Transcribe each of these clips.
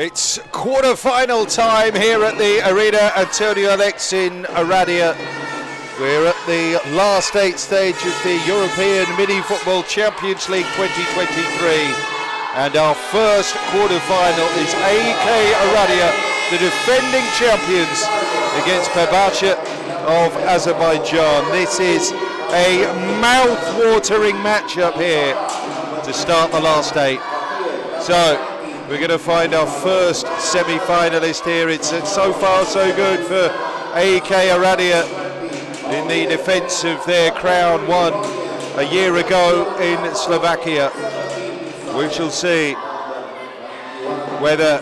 It's quarter-final time here at the Arena Antonio Alexe in Oradea. We're at the last eight stage of the European Mini Football Champions League 2023. And our first quarter-final is AK Oradea, the defending champions, against Babasha of Azerbaijan. This is a mouth-watering matchup here to start the last eight. So, we're going to find our first semi-finalist here. It's uh, so far so good for AEK Oradea in the defence of their crown won a year ago in Slovakia. We shall see whether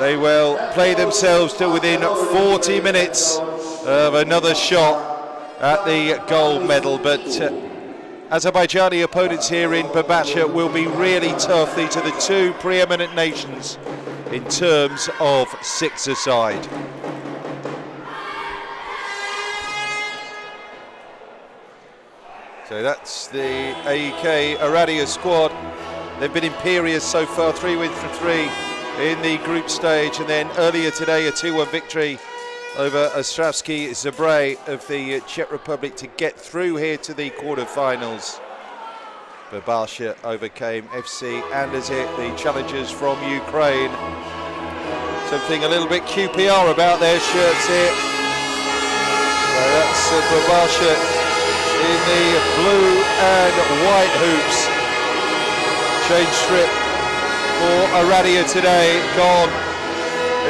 they will play themselves to within 40 minutes of another shot at the gold medal. But uh, Azerbaijani opponents here in Babasha will be really tough. These are the two preeminent nations in terms of six-a-side. So that's the AEK Oradea squad. They've been imperious so far, three wins for three in the group stage, and then earlier today a 2-1 victory over Ostravsky Zabray of the Czech Republic to get through here to the quarter-finals. Babasha overcame FC Andazit, the challengers from Ukraine. Something a little bit QPR about their shirts here. So that's uh, Babasha in the blue and white hoops. Change strip for Oradea today, gone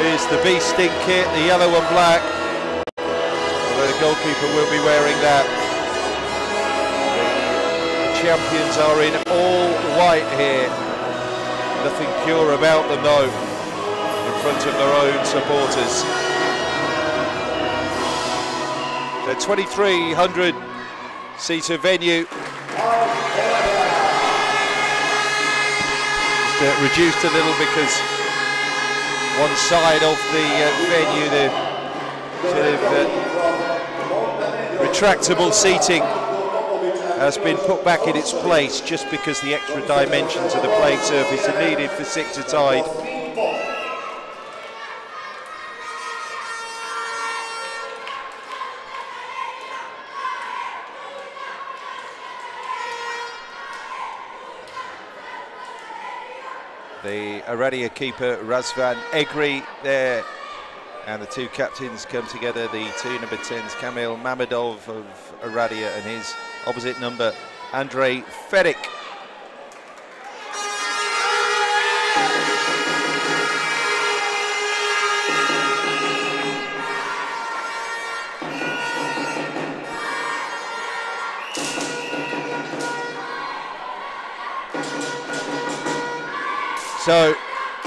is the bee sting kit, the yellow and black. Although the goalkeeper will be wearing that. The champions are in all white here. Nothing pure about them though, in front of their own supporters. The 2300 seater venue. Just, uh, reduced a little because one side of the uh, venue, the sort of uh, retractable seating has been put back in its place just because the extra dimensions of the playing surface are needed for six-a-side. The Oradea keeper Razvan Egri there and the two captains come together, the two number 10s, Kamil Mamadov of Oradea and his opposite number, Andrei Ferik. So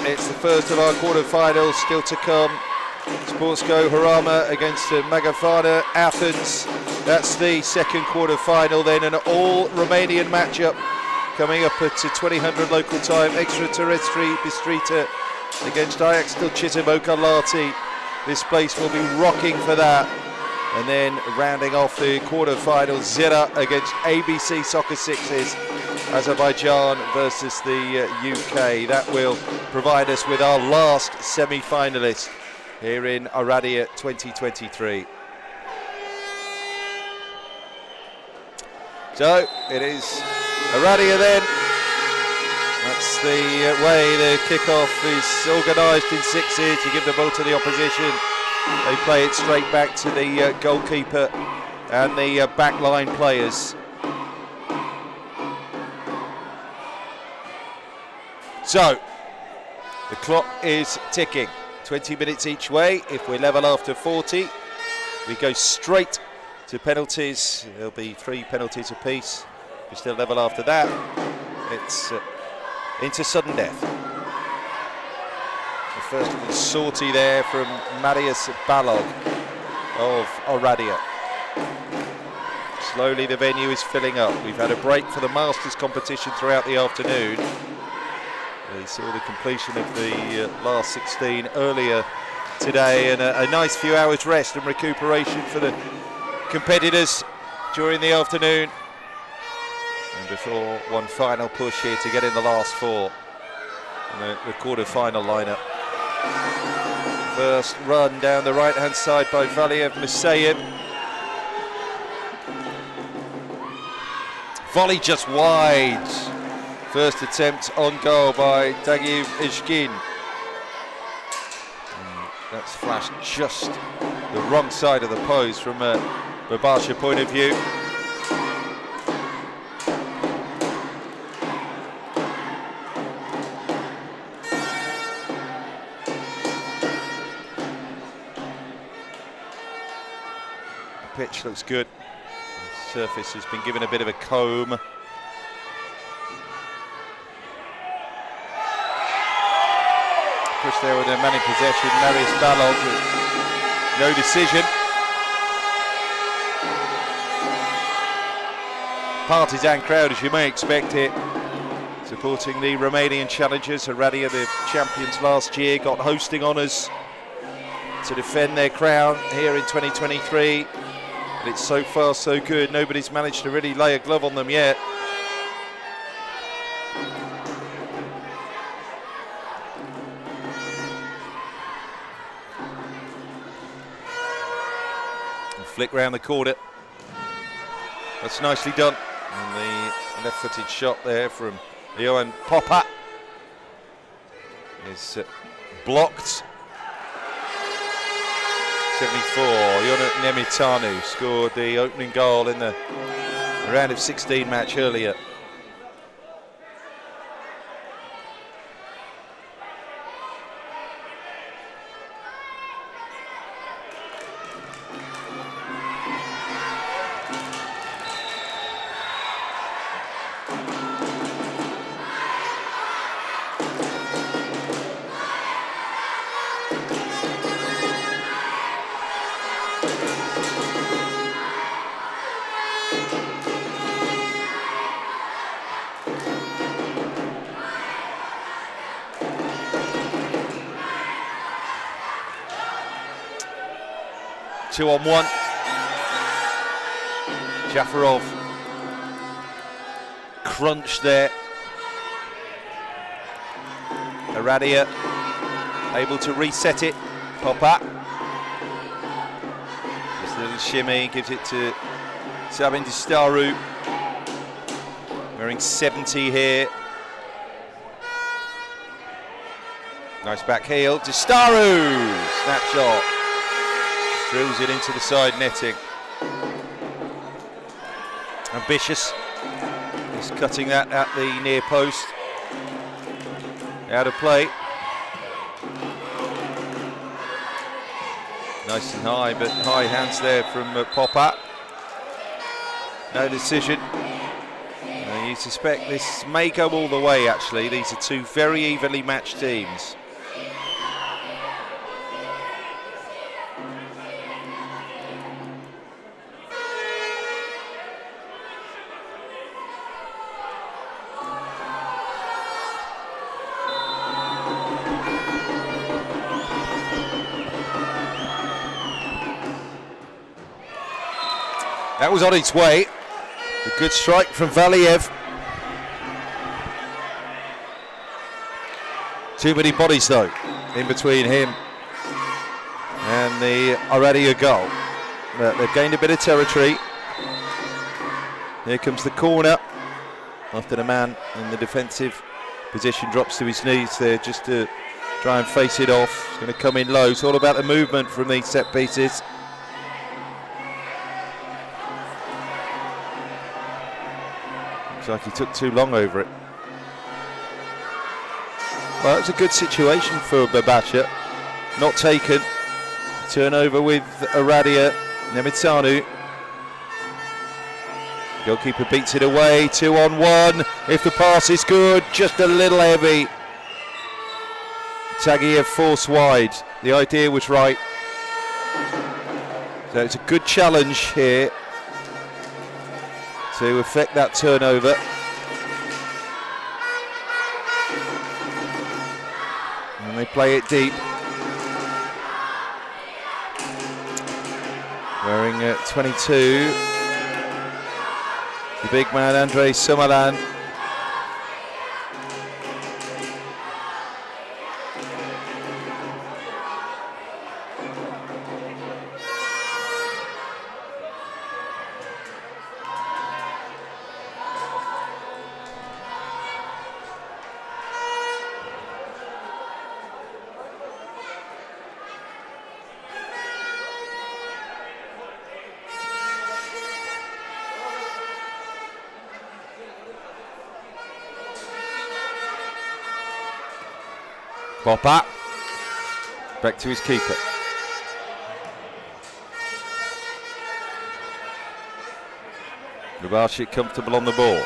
it's the first of our quarter-finals still to come. Sportsco Harama against Magafana Athens. That's the second quarter-final then, an all Romanian matchup coming up at uh, 2000 local time. Extraterrestri Bistrita against Ajax Tilchita Lati. This place will be rocking for that. And then rounding off the quarter-final, Zira against ABC Soccer Sixes. Azerbaijan versus the uh, UK. That will provide us with our last semi-finalist here in Oradea 2023. So it is Oradea then. That's the uh, way the kickoff is organised in sixes. You give the ball to the opposition. They play it straight back to the uh, goalkeeper and the uh, backline players. So, the clock is ticking. 20 minutes each way. If we're level after 40, we go straight to penalties. There'll be three penalties apiece. We're still level after that, it's uh, into sudden death. First sortie there from Marius Balog of Oradia. Slowly the venue is filling up. We've had a break for the Masters competition throughout the afternoon. We saw the completion of the uh, last 16 earlier today and a, a nice few hours rest and recuperation for the competitors during the afternoon. And before one final push here to get in the last four in the, the quarter-final lineup. First run down the right-hand side by Valiev Musayev. Volley just wide. First attempt on goal by Tagiev Ishkin. Mm, that's flashed just the wrong side of the post from uh, a Babasha point of view. Pitch looks good. The surface has been given a bit of a comb. Push there with a man in possession, Marius Balog. No decision. Partisan crowd, as you may expect it, supporting the Romanian challengers. Oradea, the champions last year, got hosting honours to defend their crown here in 2023. And it's so far so good. Nobody's managed to really lay a glove on them yet. Flick round the corner. That's nicely done. And the left-footed shot there from Johan Popper is uh, blocked. 74, Ionut Nemitanu scored the opening goal in the round of 16 match earlier. Two on one. Jafarov crunch there. Oradea able to reset it. Popper. Just a little shimmy, gives it to Sabin Distaru. Wearing 70 here. Nice back heel. to Distaru! Snapshot. Drills it into the side netting. Ambitious. He's cutting that at the near post. Out of play. Nice and high, but high hands there from uh, Popper. No decision. Uh, you suspect this may go all the way, actually. These are two very evenly matched teams. Was on its way. A good strike from Valiev. Too many bodies though in between him and the already a goal. But they've gained a bit of territory. Here comes the corner after the man in the defensive position drops to his knees there just to try and face it off. It's going to come in low. It's all about the movement from these set pieces. Looks like he took too long over it. Well, it's a good situation for Babasha. Not taken. Turnover with Oradea. Nemitanu. Goalkeeper beats it away. Two on one. If the pass is good, just a little heavy. Tagiev force wide. The idea was right. So it's a good challenge here to affect that turnover. And they play it deep. Wearing uh, 22. The big man, Andre Summerland. Popper. Back to his keeper. Grabashik comfortable on the ball.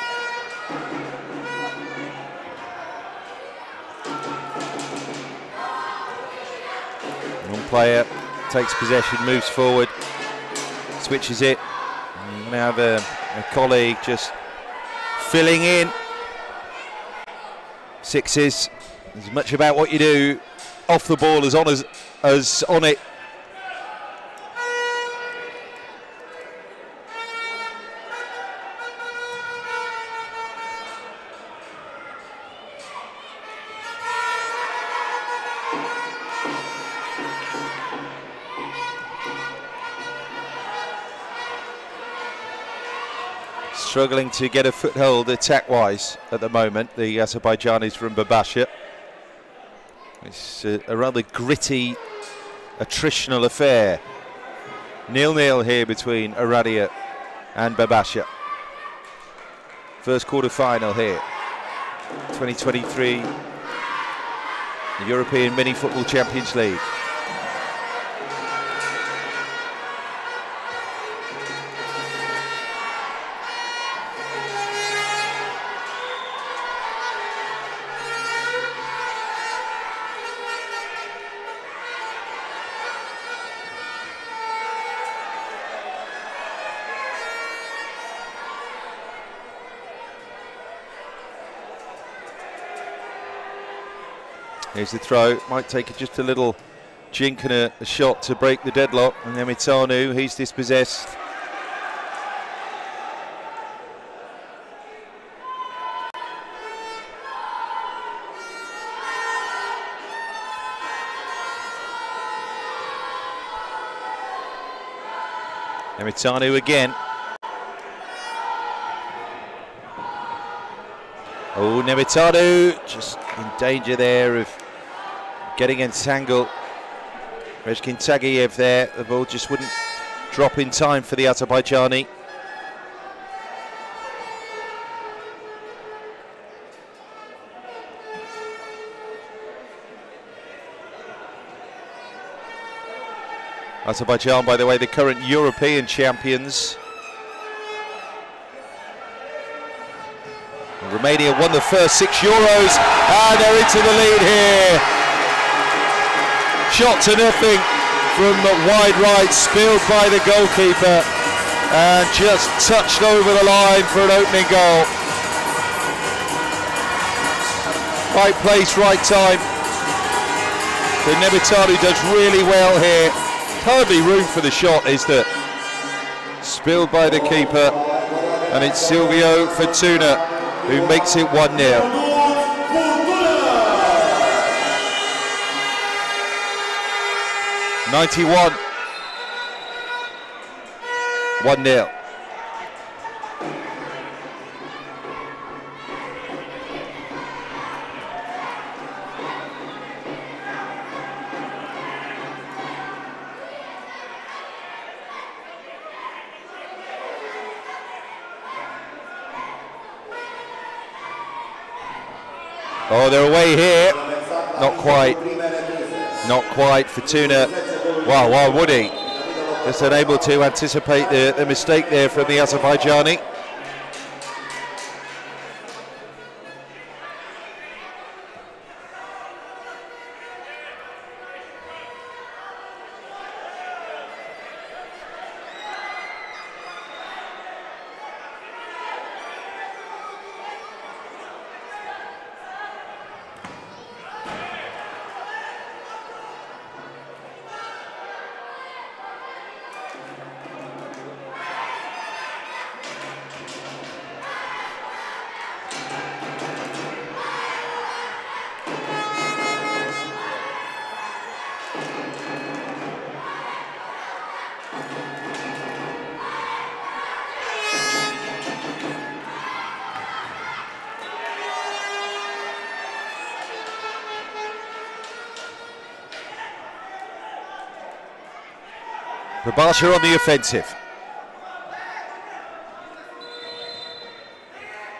One player takes possession, moves forward, switches it. And now the a colleague just filling in. Sixes as much about what you do off the ball as on as, as on it. Struggling to get a foothold attack-wise at the moment, the Azerbaijanis from Babasha. It's a, a rather gritty, attritional affair. Nil-nil here between Oradea and Babasha. First quarter final here. 2023 the European Mini Football Champions League. Here's the throw. Might take it just a little jink and a, a shot to break the deadlock. And then Mitanu, he's dispossessed. Nemitanu again. Oh, Nemitanu just in danger there of getting entangled. Rezkin Tagiev there, the ball just wouldn't drop in time for the Azerbaijani. Azerbaijan, by the way, the current European champions. Romania won the first six Euros and they're into the lead here. Shot to nothing from wide right, spilled by the goalkeeper and just touched over the line for an opening goal. Right place, right time. The Nebitani does really well here. Hardly room for the shot, is there? Spilled by the keeper and it's Silvio Fortuna who makes it 1 0. Ninety-one, one 0 Oh, they're away here. Not quite. Not quite. Fortuna. Wow, why would he? Just unable to anticipate the, the mistake there from the Azerbaijani. Babasha on the offensive.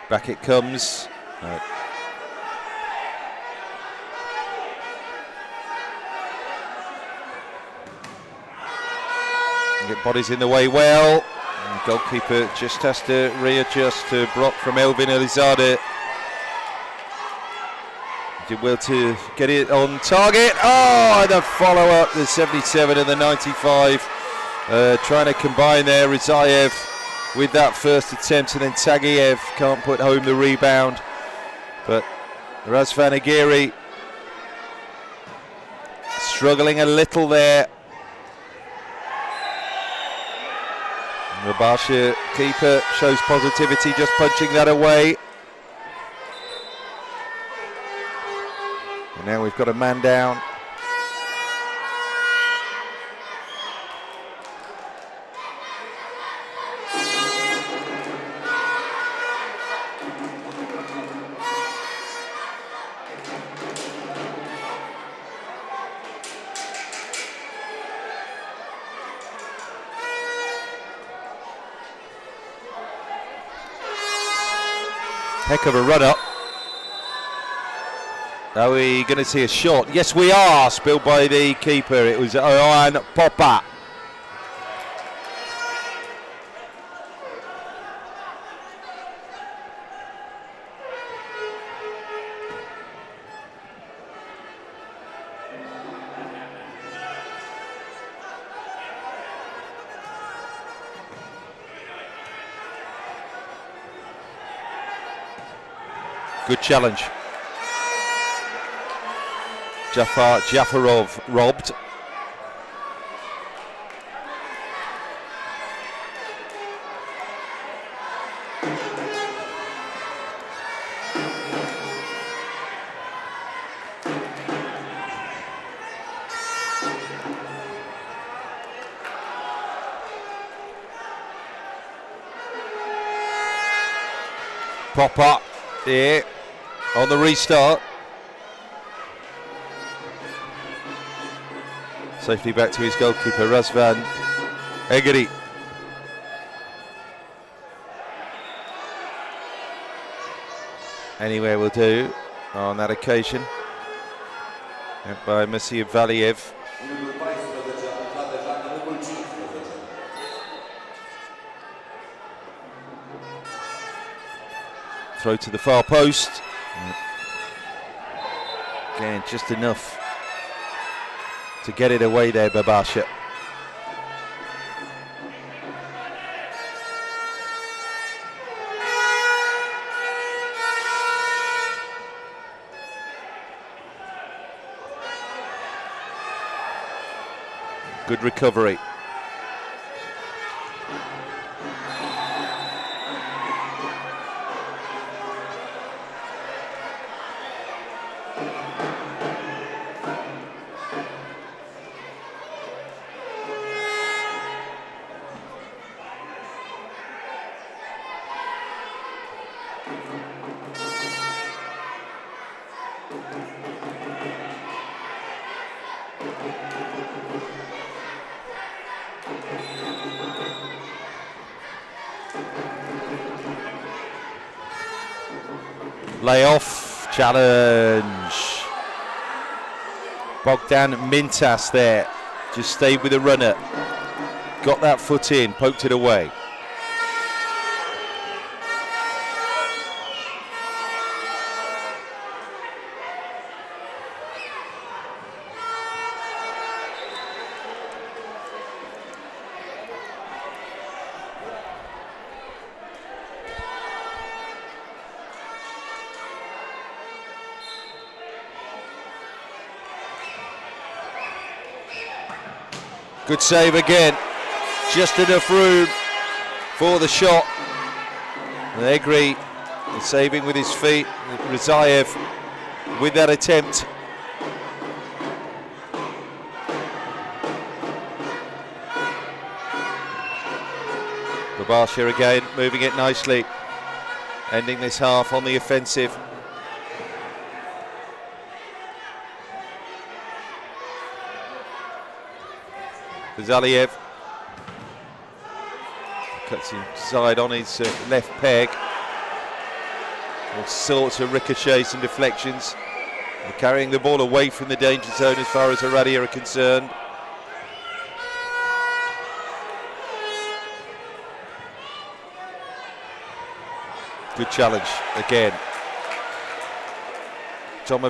Back it comes. No. Get bodies in the way well. And goalkeeper just has to readjust to block from Elvin Elizade. Did well to get it on target. Oh, the follow up, the 77 and the 95. Uh, trying to combine there, Rizayev with that first attempt, and then Tagiev can't put home the rebound. But Razvan Aguirre struggling a little there. Babasha keeper shows positivity, just punching that away. And now we've got a man down. Heck of a run up. Are we going to see a shot? Yes, we are. Spilled by the keeper. It was Owen Popper. Challenge. Jafar Jafarov robbed. Popper here on the restart. Safely back to his goalkeeper, Razvan Egri. Anywhere will do on that occasion. And by Monsieur Valiev. Numărul 14 a intrat deja minunul 15. Throw to the far post. Again, just enough to get it away there, Babasha. Good recovery. Layoff challenge. Bogdan Mintas there. Just stayed with the runner. Got that foot in, poked it away. Good save again. Just enough room for the shot. And Egri saving with his feet. Rizayev with that attempt. Babasha again moving it nicely. Ending this half on the offensive. Valiev cuts inside on his uh, left peg. All sorts of ricochets and deflections. They're carrying the ball away from the danger zone as far as Oradea are concerned. Good challenge again. Toma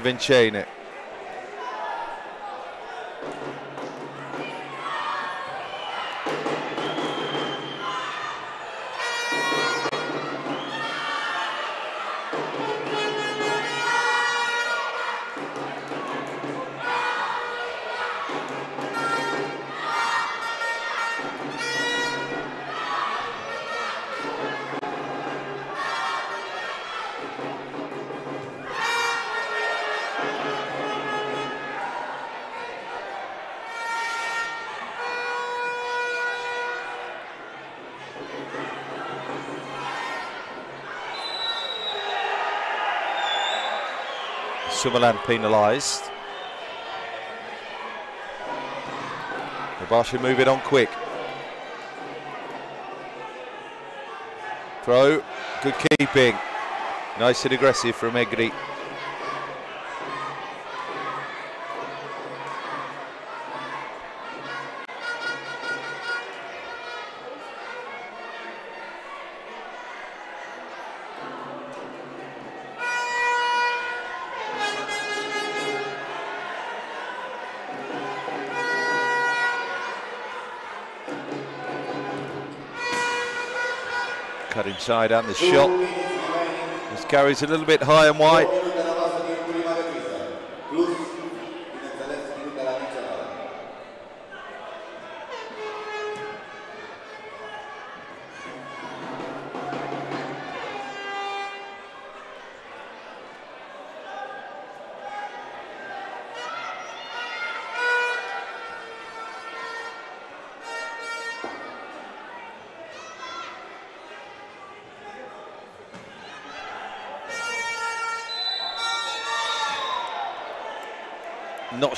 Summerland penalised. Babasha move it on quick. Throw, good keeping. Nice and aggressive from Egri. And the shot. This carries a little bit high and wide.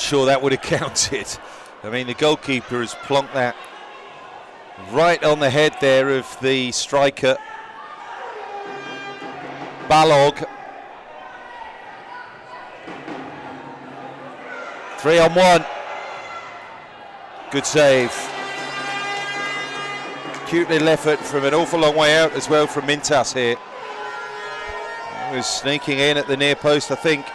Sure that would have counted. I mean, the goalkeeper has plonked that right on the head there of the striker. Balog. Three on one. Good save. Cute little effort from an awful long way out as well from Mintas here. He was sneaking in at the near post, I think.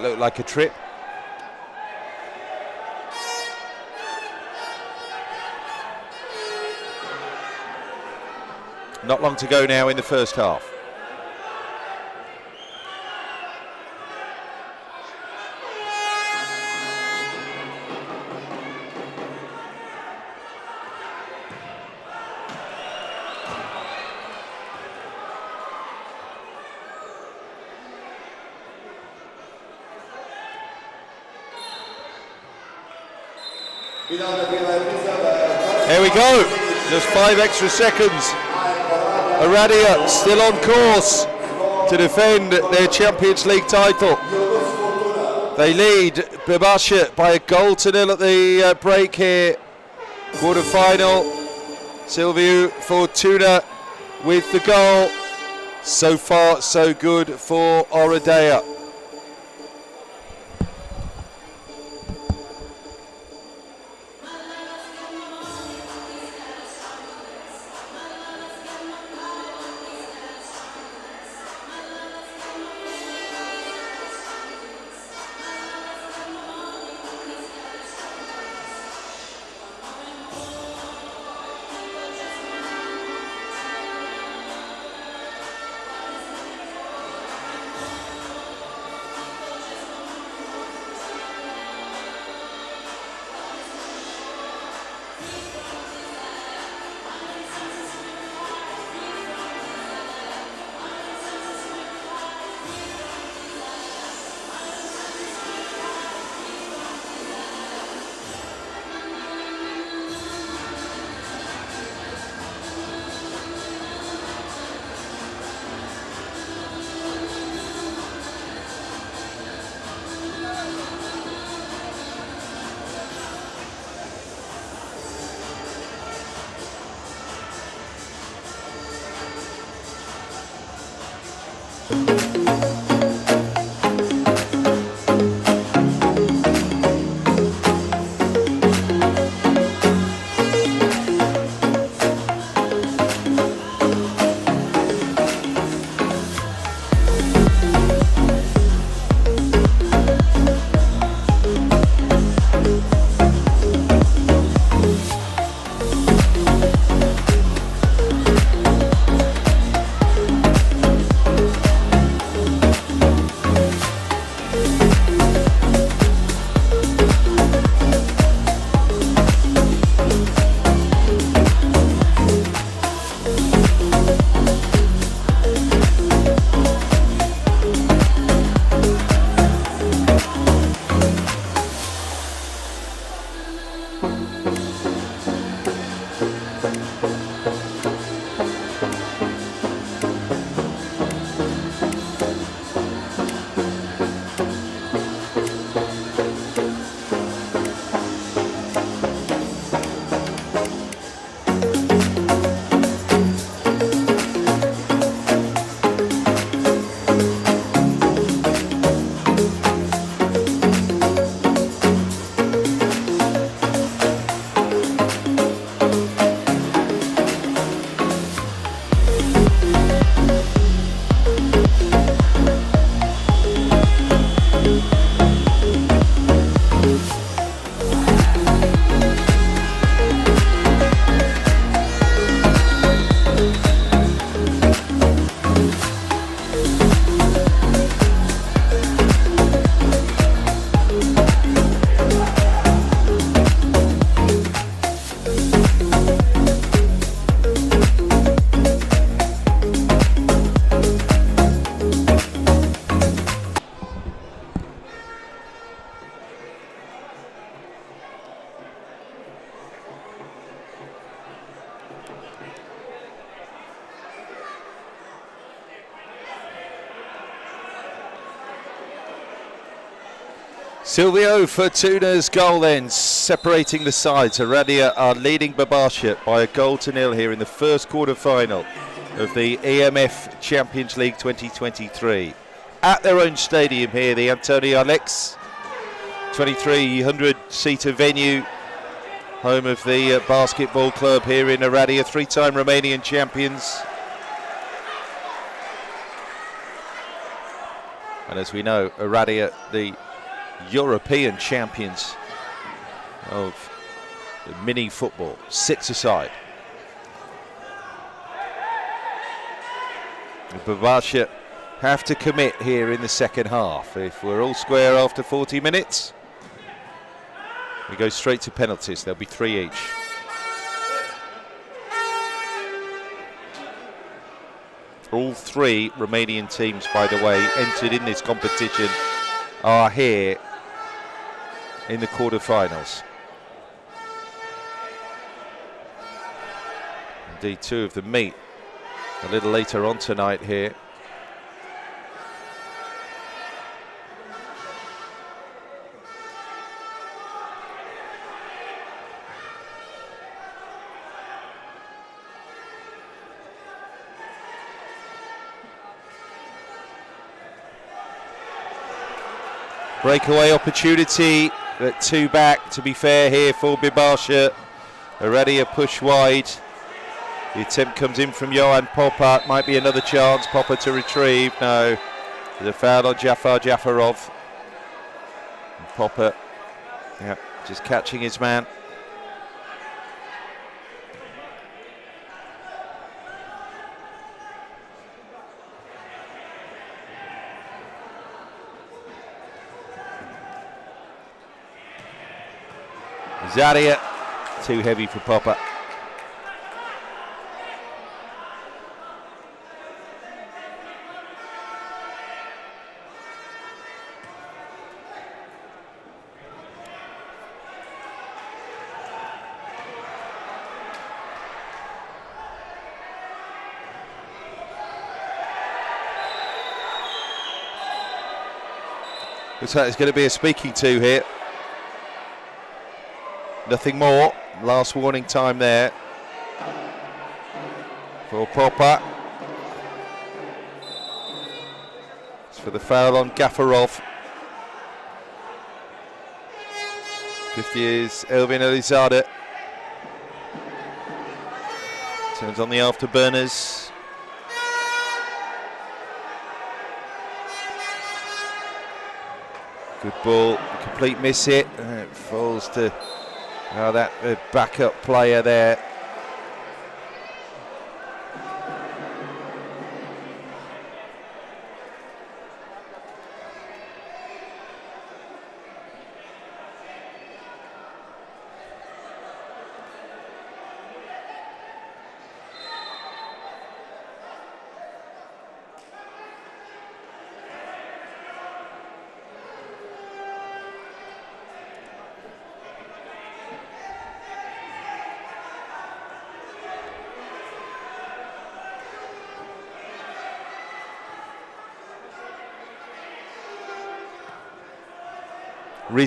That looked like a trip. Not long to go now in the first half. Five extra seconds. Oradea still on course to defend their Champions League title. They lead Babasha by a goal to nil at the uh, break here. Quarter final. Silvio Fortuna with the goal. So far, so good for Oradea. Silvio Fortuna's goal then, separating the sides. Oradea are leading Babasha by a goal to nil here in the first quarter final of the EMF Champions League 2023. At their own stadium here, the Antonio Alexe, 2300 seater venue, home of the uh, basketball club here in Oradea, three time Romanian champions. And as we know, Oradea, the European champions of mini football, six aside. Babasha have to commit here in the second half. If we're all square after 40 minutes, we go straight to penalties. There'll be three each. All three Romanian teams, by the way, entered in this competition are here in the quarterfinals. Indeed, two of them meet a little later on tonight here. Breakaway opportunity, but two back to be fair here for Babasha. Already a push wide. The attempt comes in from Johan Popper. Might be another chance. Popper to retrieve. No. A foul on Jafar Jafarov. Popper, yeah, just catching his man. Zadia, too heavy for Popper. Looks like there's going to be a speaking to here. Nothing more. Last warning time there for Popper. It's for the foul on Jafarov. 50 is Elvin Elizada. Turns on the afterburners. Good ball, complete miss it. And it falls to that uh, backup player there.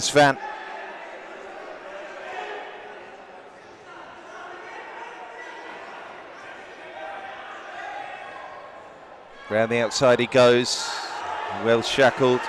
Rizvan. Round the outside he goes, well shackled.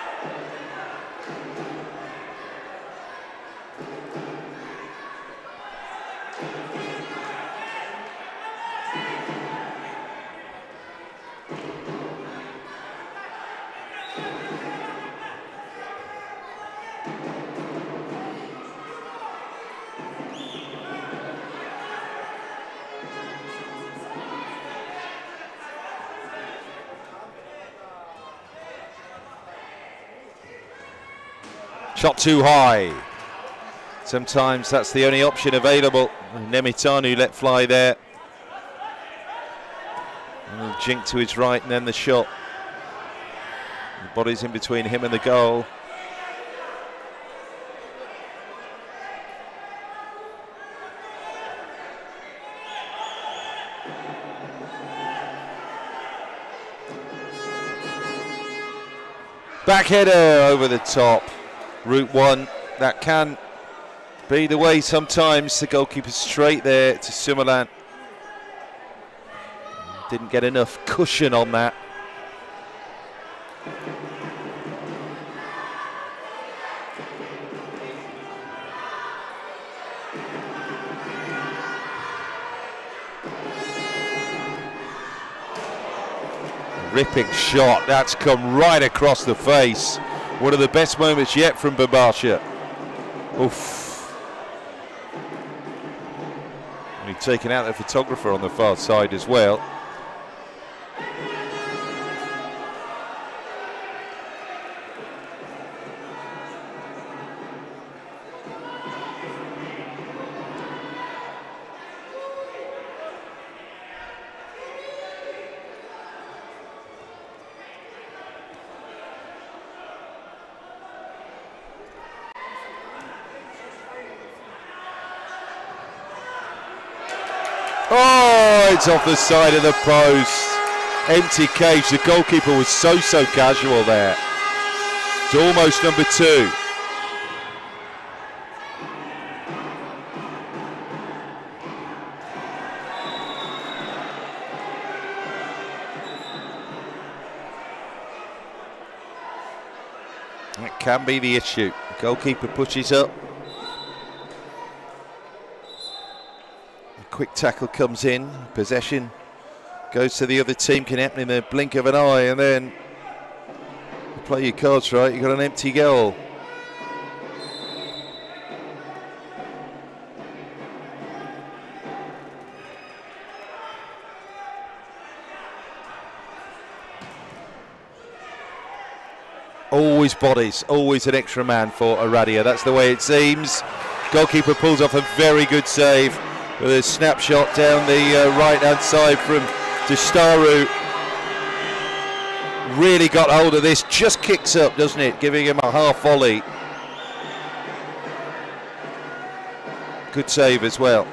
Shot too high. Sometimes that's the only option available. Nemitanu let fly there. Jink to his right and then the shot. The body's in between him and the goal. Back header over the top. Route one. That can be the way sometimes. The goalkeeper straight there to Sumalan. Didn't get enough cushion on that. ripping shot. That's come right across the face. One of the best moments yet from Babasha. Oof. And he's taken out the photographer on the far side as well. Off the side of the post. Empty cage. The goalkeeper was so, so casual there. It's almost number two. That can be the issue. Goalkeeper pushes up. Quick tackle comes in, possession goes to the other team, can happen in the blink of an eye, and then play your cards right, you've got an empty goal. Always bodies, always an extra man for Oradea. That's the way it seems. Goalkeeper pulls off a very good save with a snapshot down the uh, right hand side from Distaru. Really got hold of this, just kicks up, doesn't it? Giving him a half volley. Good save as well.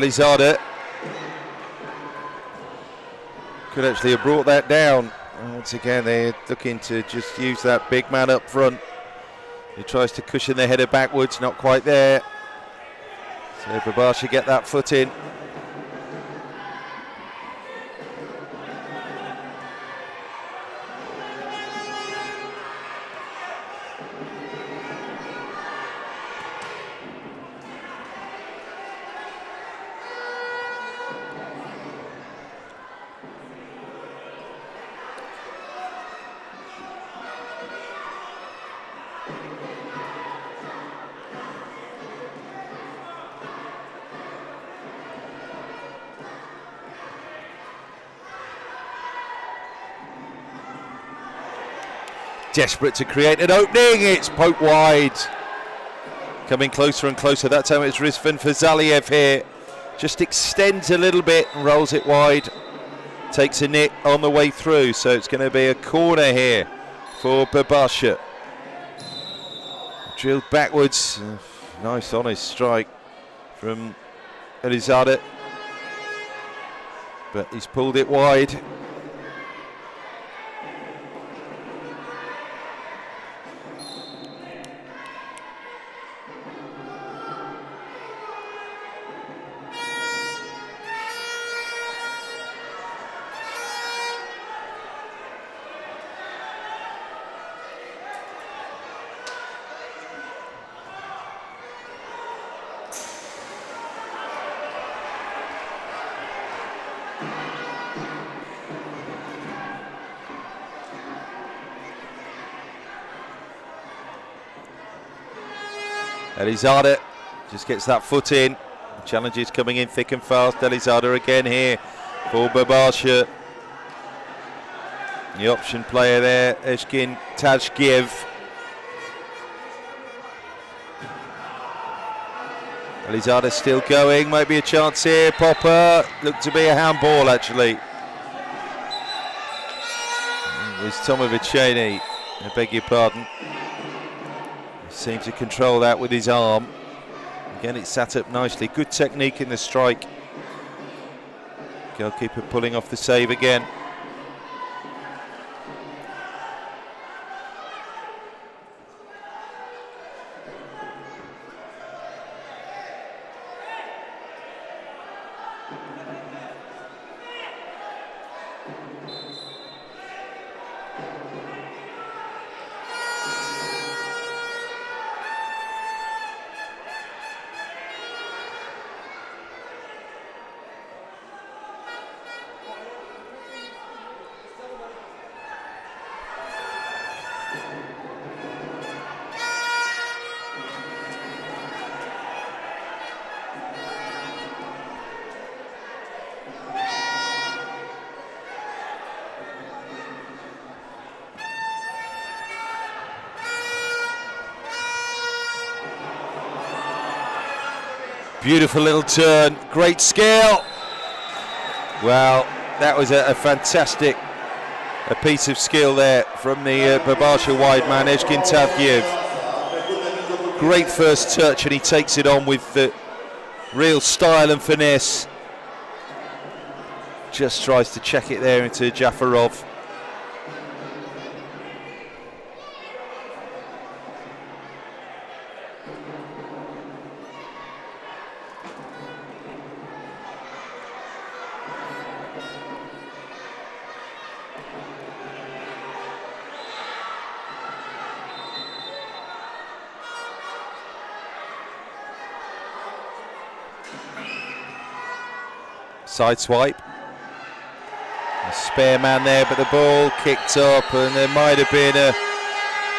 For Elizada. Could actually have brought that down. once again, they're looking to just use that big man up front. He tries to cushion the header backwards, not quite there. So Babasha get that foot in. Desperate to create an opening. It's poked wide. Coming closer and closer. That time it's Rizvan Fazaliev here. Just extends a little bit and rolls it wide. Takes a nick on the way through. So it's going to be a corner here for Babasha. Drilled backwards. Nice honest strike from Elizada. But he's pulled it wide. Elizada just gets that foot in. Challenges coming in thick and fast. Elizada again here for Babasha. The option player there, Eshkin Tajgiev. Elizada still going, might be a chance here. Popper looked to be a handball actually. It was Tomovic I beg your pardon. He seemed to control that with his arm. Again, it sat up nicely. Good technique in the strike. Goalkeeper pulling off the save again. Beautiful little turn, great skill. Well, that was a, a fantastic a piece of skill there from the uh, Babasha wide man, Ezgin Tavgiev. Great first touch, and he takes it on with the real style and finesse. Just tries to check it there into Jafarov. Side swipe. A spare man there, but the ball kicked up, and there might have been a,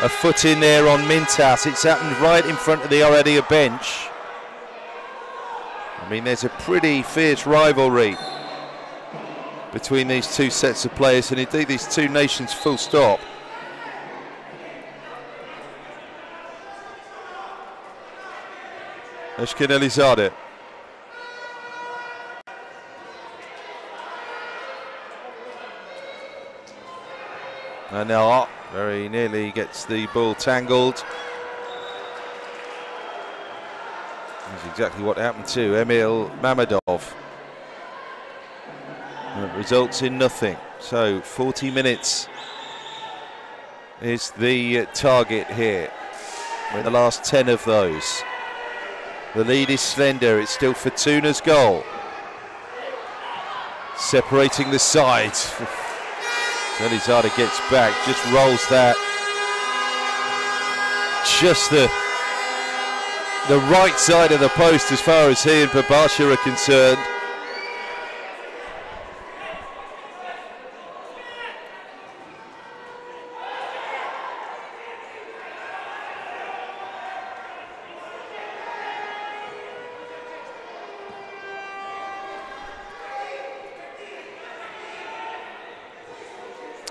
a foot in there on Mintas. It's happened right in front of the already a bench. I mean, there's a pretty fierce rivalry between these two sets of players, and indeed these two nations full stop. Elizade. And now very nearly gets the ball tangled. That's exactly what happened to Emil Mammadov. It results in nothing. So 40 minutes is the uh, target here. With the last 10 of those. The lead is slender. It's still Fortuna's goal. Separating the sides. Elizada gets back, just rolls that. Just the the right side of the post as far as he and Babasha are concerned.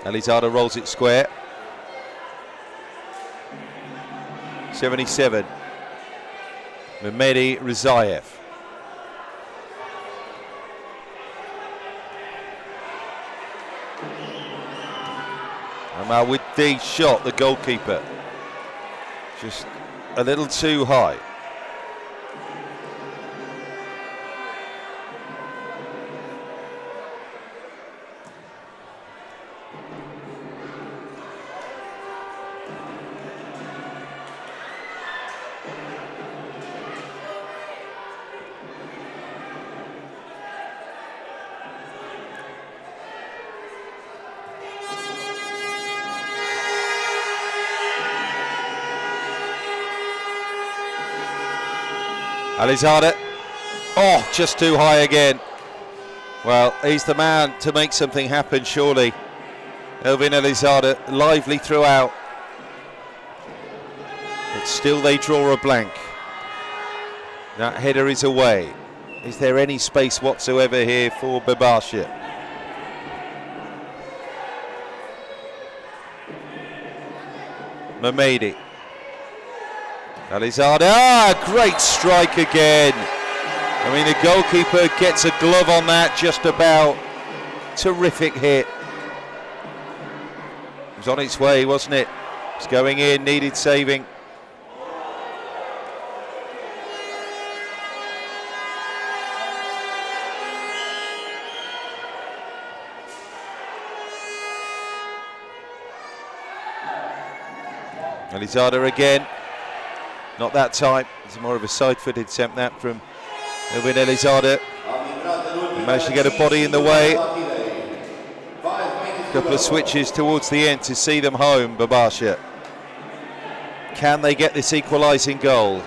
Elizada rolls it square. 77. Mehmedi Rizayev. Now with the shot, the goalkeeper just a little too high. Elizada. Oh, just too high again. Well, he's the man to make something happen, surely. Elvin Elizada, lively throughout. But still they draw a blank. That header is away. Is there any space whatsoever here for Babasha? Mehmedi. Alizada, ah, great strike again. I mean, the goalkeeper gets a glove on that just about. Terrific hit. It was on its way, wasn't it? It's going in, needed saving. Elizada again. Not that time. It's more of a side-footed attempt that from Elvin Elizada. Managed to get a body in the way. A couple of switches towards the end to see them home, Babasha. Can they get this equalising goal?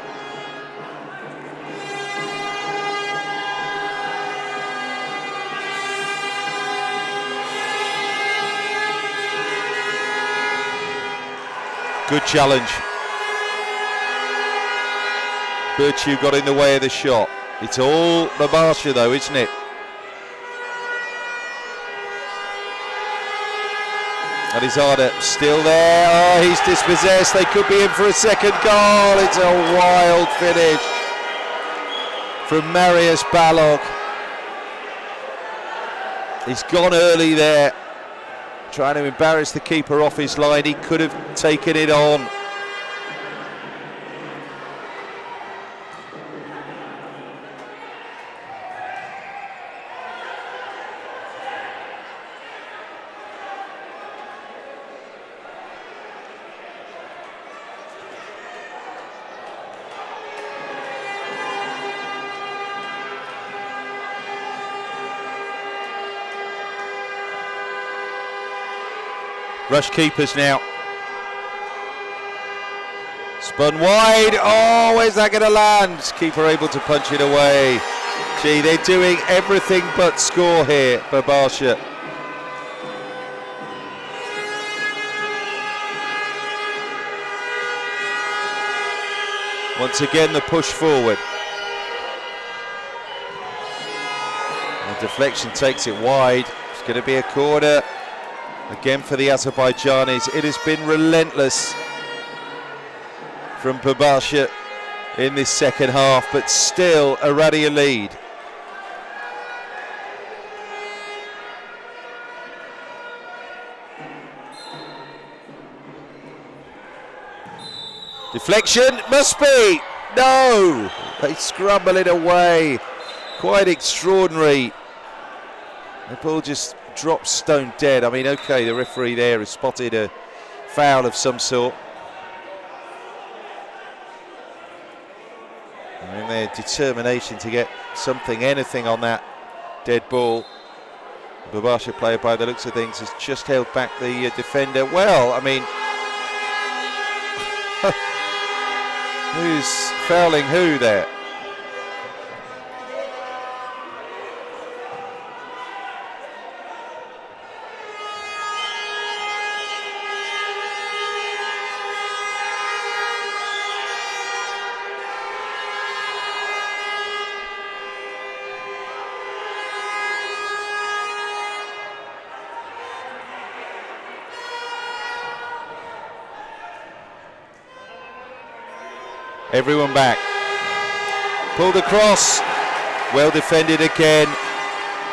Good challenge. Virtue got in the way of the shot. It's all Babasha though, isn't it? And Alizada still there. Oh, he's dispossessed. They could be in for a second goal. It's a wild finish from Marius Balog. He's gone early there, trying to embarrass the keeper off his line. He could have taken it on. Rush keepers now. Spun wide. Oh, where's that going to land? Keeper able to punch it away. Gee, they're doing everything but score here, Babasha. Once again, the push forward. The deflection takes it wide. It's going to be a corner. Again for the Azerbaijanis, it has been relentless from Babasha in this second half, but still Oradea lead. Deflection must be. No, they scrumble it away. Quite extraordinary. Ball just dropped stone dead. I mean, okay, the referee there has spotted a foul of some sort. And their determination to get something, anything on that dead ball. The Babasha player, by the looks of things, has just held back the uh, defender. Well, I mean, who's fouling who there? Everyone back. Pulled across. Well defended again.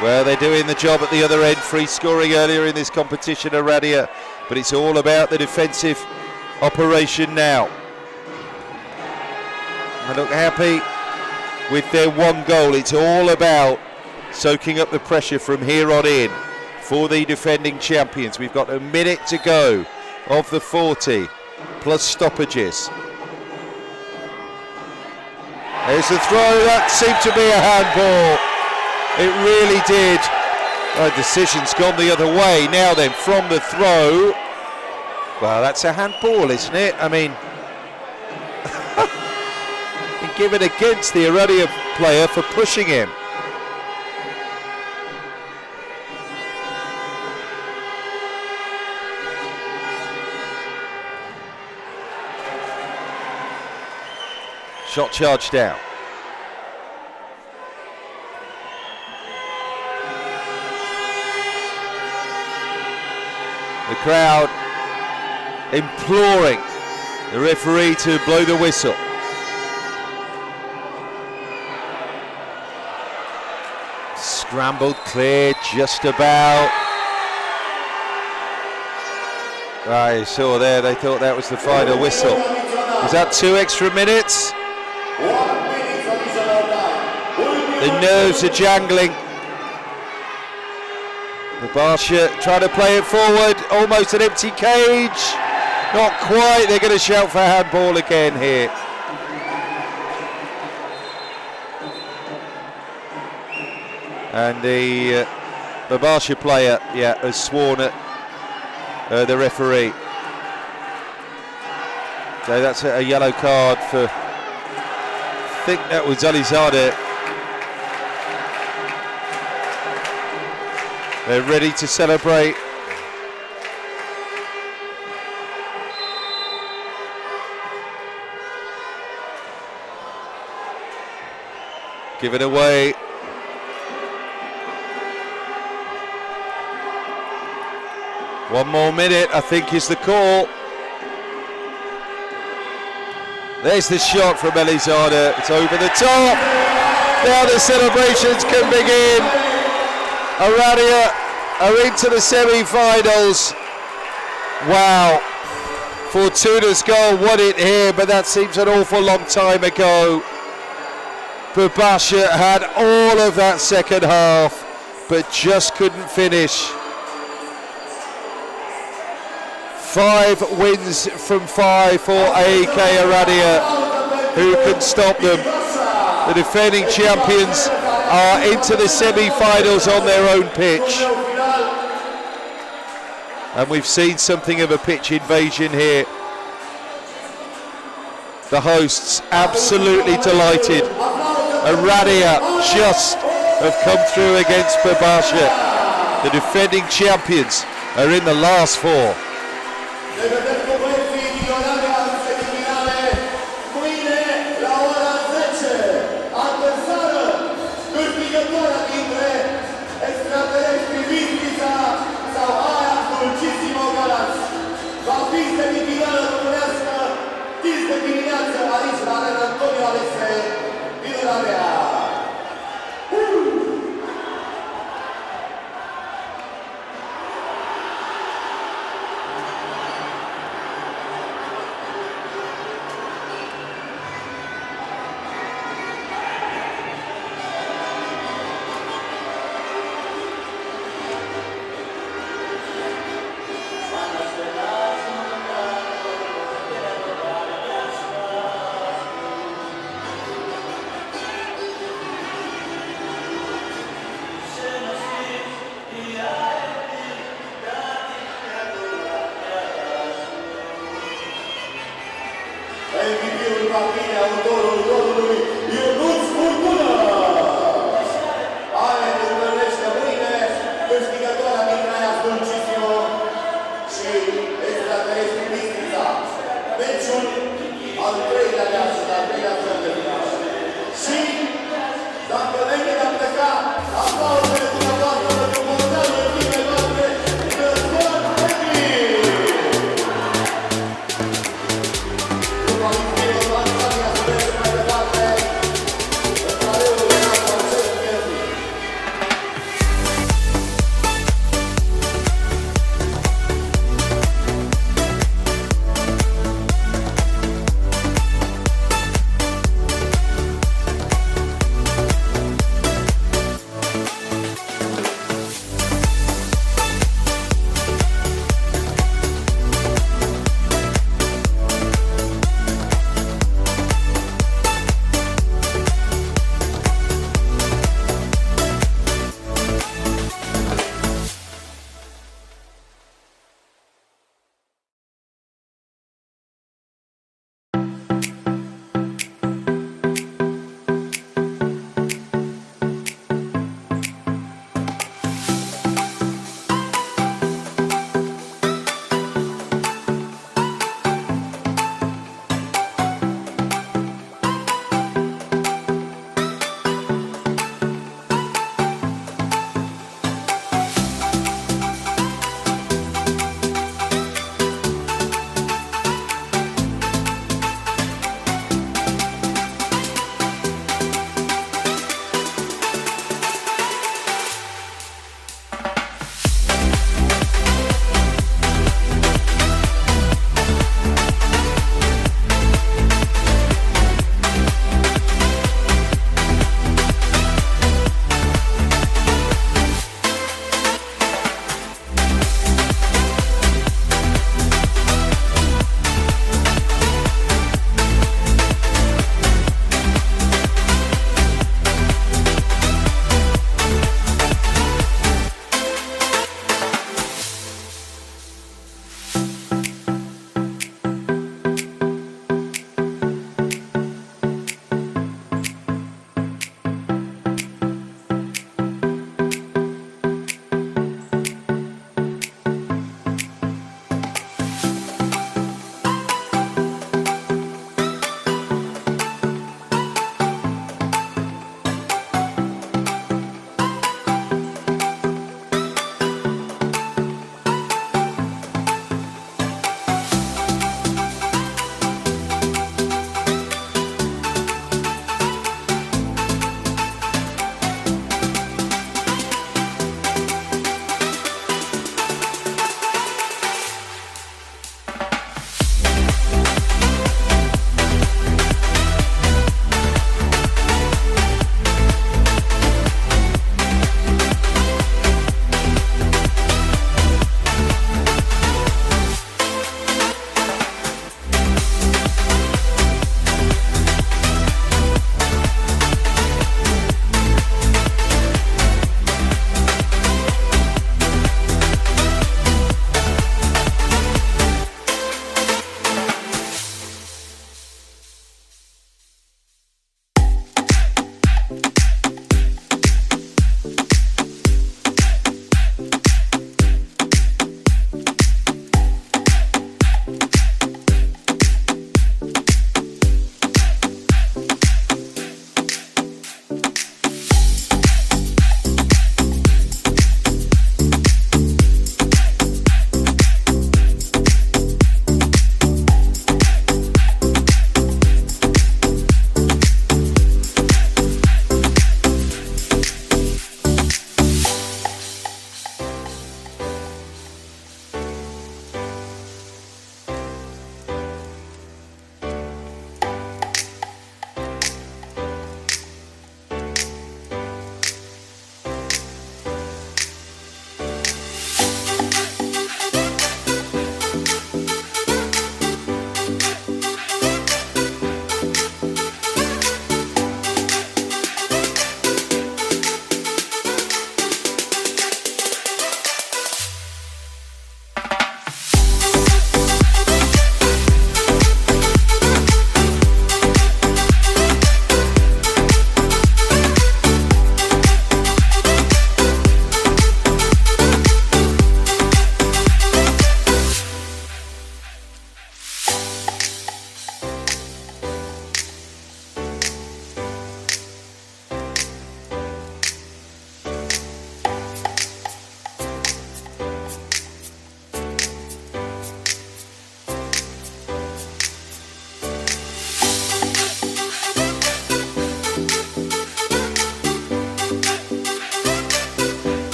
Well, they're doing the job at the other end. Free scoring earlier in this competition, Oradea. But it's all about the defensive operation now. They look happy with their one goal. It's all about soaking up the pressure from here on in for the defending champions. We've got a minute to go of the 40 plus stoppages. There's the throw, that seemed to be a handball. It really did. The decision's gone the other way. Now then, from the throw, well, that's a handball, isn't it? I mean, given against the Oradea player for pushing him. Shot charged down. The crowd imploring the referee to blow the whistle. Scrambled clear just about. I saw there, they thought that was the final whistle. Was that two extra minutes? The nerves are jangling. Babasha trying to play it forward, almost an empty cage. Not quite, they're going to shout for handball again here. And the uh, player, yeah, has sworn at uh, the referee. So that's a, a yellow card for, I think that was Alizadeh. They're ready to celebrate. Give it away. One more minute, I think, is the call. There's the shot from Elizada. It's over the top. Now the celebrations can begin. Oradea are into the semi-finals. Wow. Fortuna's goal won it here, but that seems an awful long time ago. Babasha had all of that second half, but just couldn't finish. Five wins from five for AEK Oradea. Who can stop them? The defending champions are into the semi-finals on their own pitch. And we've seen something of a pitch invasion here. The hosts absolutely delighted. Oradea just have come through against Babasha. The defending champions are in the last four.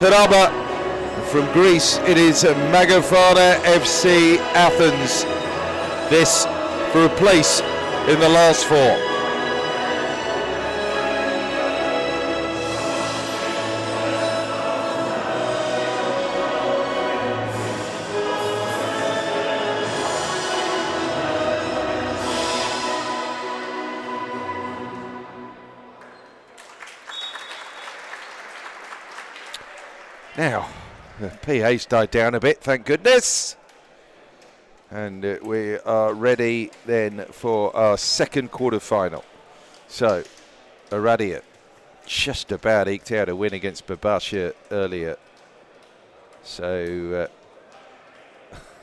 Karaba from Greece. It is Megafana FC Athens. This for a place in the last four. Now, the PA's died down a bit, thank goodness. And uh, we are ready then for our second quarter final. So, Oradea just about eked out a win against Babasha earlier. So,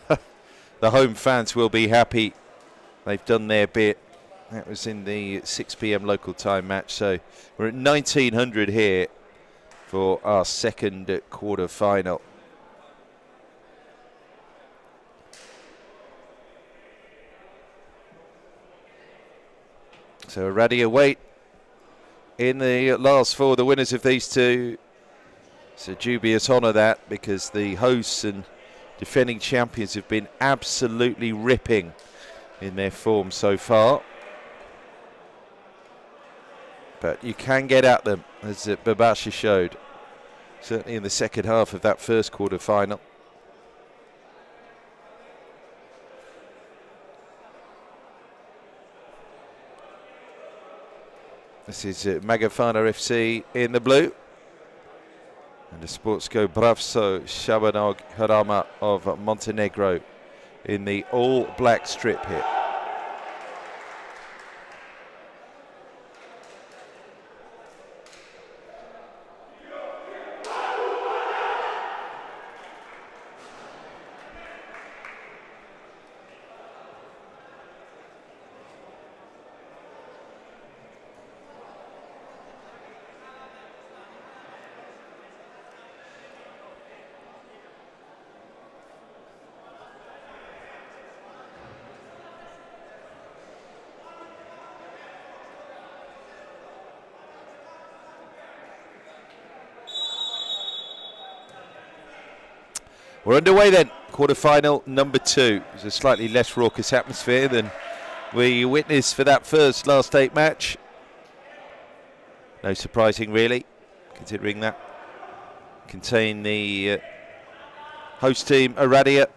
uh, the home fans will be happy. They've done their bit. That was in the 6 p.m. local time match. So, we're at 1900 here for our second quarter final. So ready await in the last four, the winners of these two. It's a dubious honour that because the hosts and defending champions have been absolutely ripping in their form so far. But you can get at them, as Babasha showed, certainly in the second half of that first quarter final. This is uh, Megafana FC in the blue. And the Sportsko Bravso Shabanog Harama of Montenegro in the all black strip here. We're underway then. Quarter-final number two. It's a slightly less raucous atmosphere than we witnessed for that first last eight match. No surprising, really, considering that contain the uh, host team Oradea.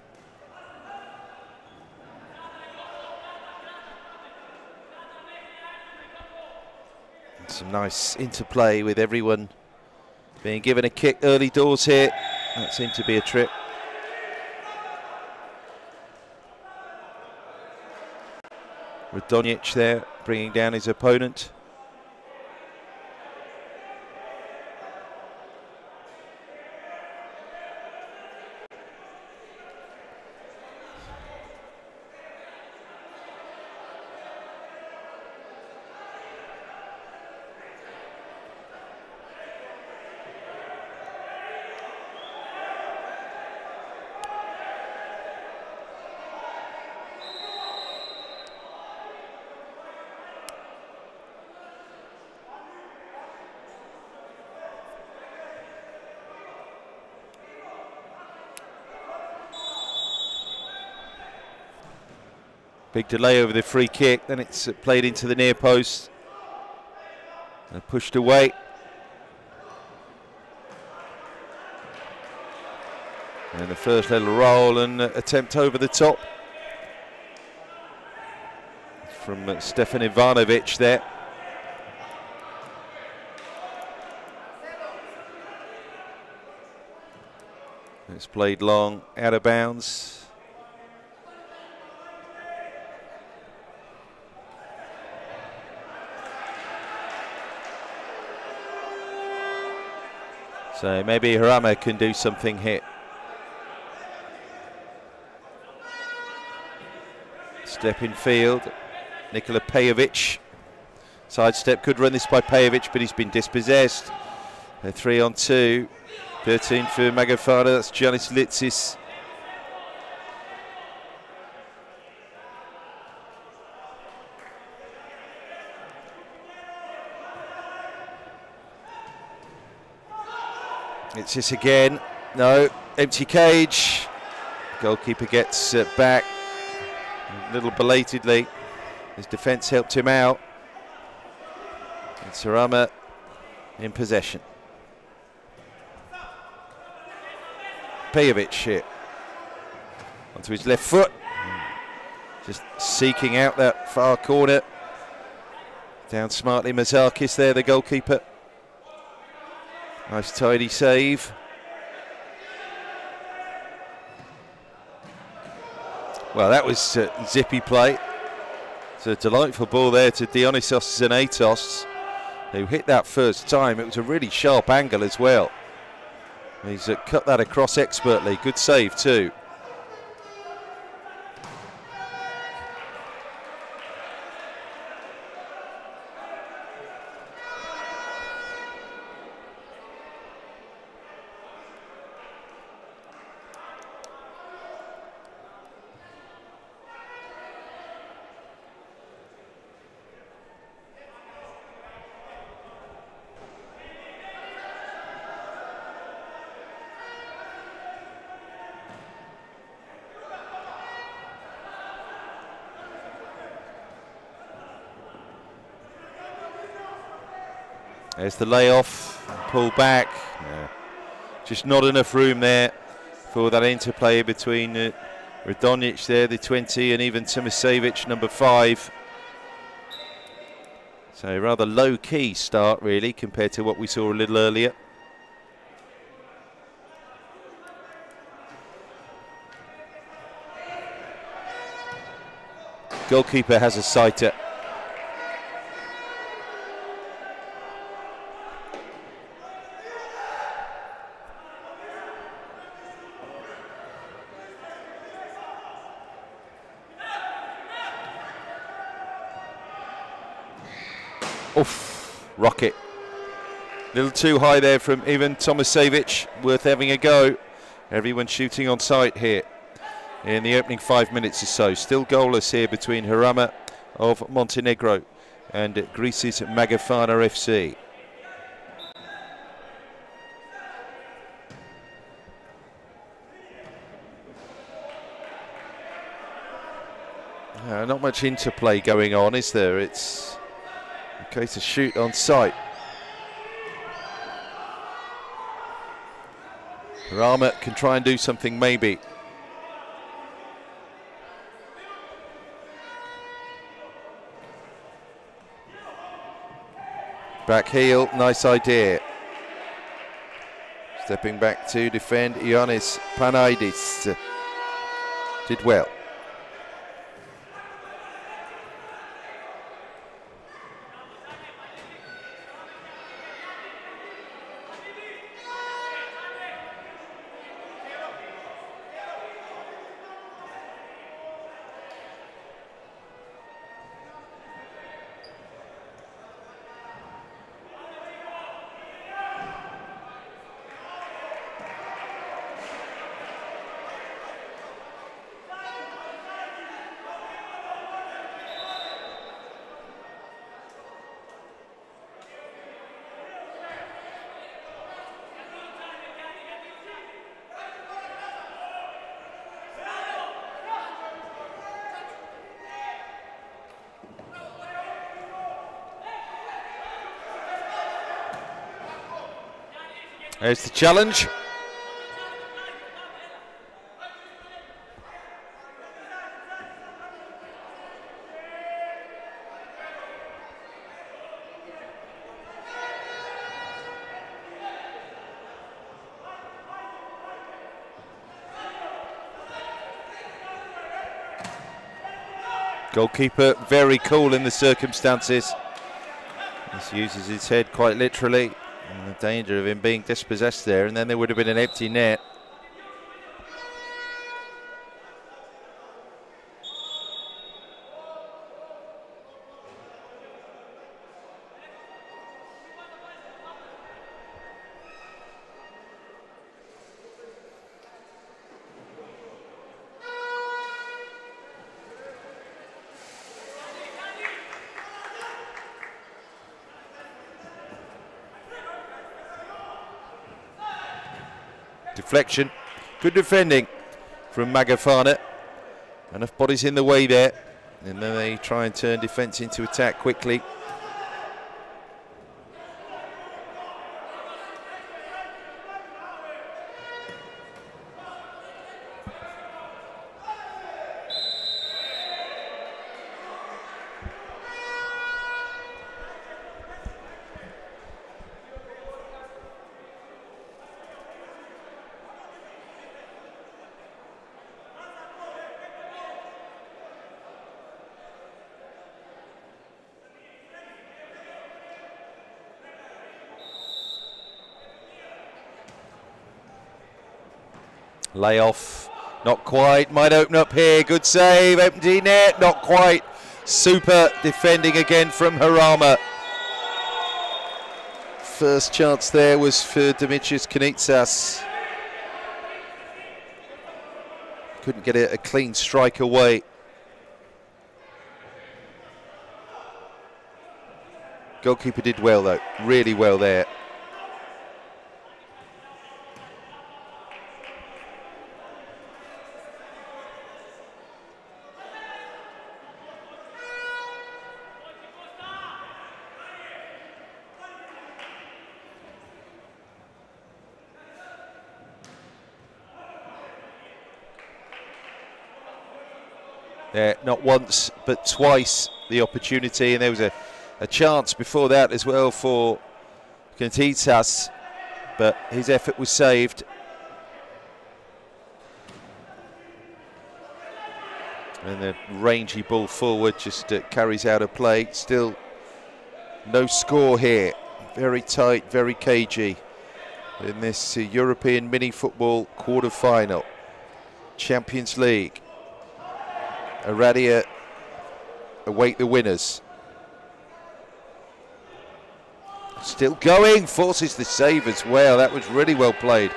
Some nice interplay with everyone being given a kick early doors here. That seemed to be a trip. Radonjic there, bringing down his opponent. Big delay over the free kick, then it's played into the near post and pushed away. And the first little roll and attempt over the top from Stefan Ivanovic there. It's played long, out of bounds. So maybe Harama can do something here. Step in field. Nikola Pejovic. Sidestep could run this by Pejovic, but he's been dispossessed. A three on two. 13 for Megafana. That's Giannis Litsis. This again. No, empty cage. Goalkeeper gets uh, back a little belatedly. His defence helped him out. And Sarama in possession. Pejovic here. Onto his left foot. Just seeking out that far corner. Down smartly Mazakis there, the goalkeeper. Nice tidy save. Well, that was zippy play. It's a delightful ball there to Dionysos Zanatos, who hit that first time. It was a really sharp angle as well. He's uh, cut that across expertly. Good save too. There's the layoff, pull back. Yeah. Just not enough room there for that interplay between uh, Radonjic there, the 20, and Ivan Tomasevic, number 5. So rather low-key start, really, compared to what we saw a little earlier. Goalkeeper has a sighter. Rocket. A little too high there from Ivan Tomasevic. Worth having a go. Everyone shooting on sight here in the opening five minutes or so. Still goalless here between Harama of Montenegro and Greece's Magafana FC. Uh, not much interplay going on, is there? It's To shoot on sight. Rama can try and do something maybe. Back heel, nice idea. Stepping back to defend, Ioannis Panaidis did well. There's the challenge. Goalkeeper very cool in the circumstances. He uses his head quite literally. And the danger of him being dispossessed there, and then there would have been an empty net. Deflection. Good defending from Magafana. Enough bodies in the way there. And then they try and turn defence into attack quickly. Layoff, not quite. Might open up here. Good save. Empty net, not quite. Super defending again from Harama. First chance there was for Demetrius Kanitsas. Couldn't get a, a clean strike away. Goalkeeper did well though, really well there. There, not once but twice the opportunity, and there was a, a chance before that as well for Kantitas, but his effort was saved. And the rangy ball forward just uh, carries out a play. Still no score here. Very tight, very cagey in this uh, European mini football quarter final. Champions League. Oradea await the winners. Still going, forces the save as well. That was really well played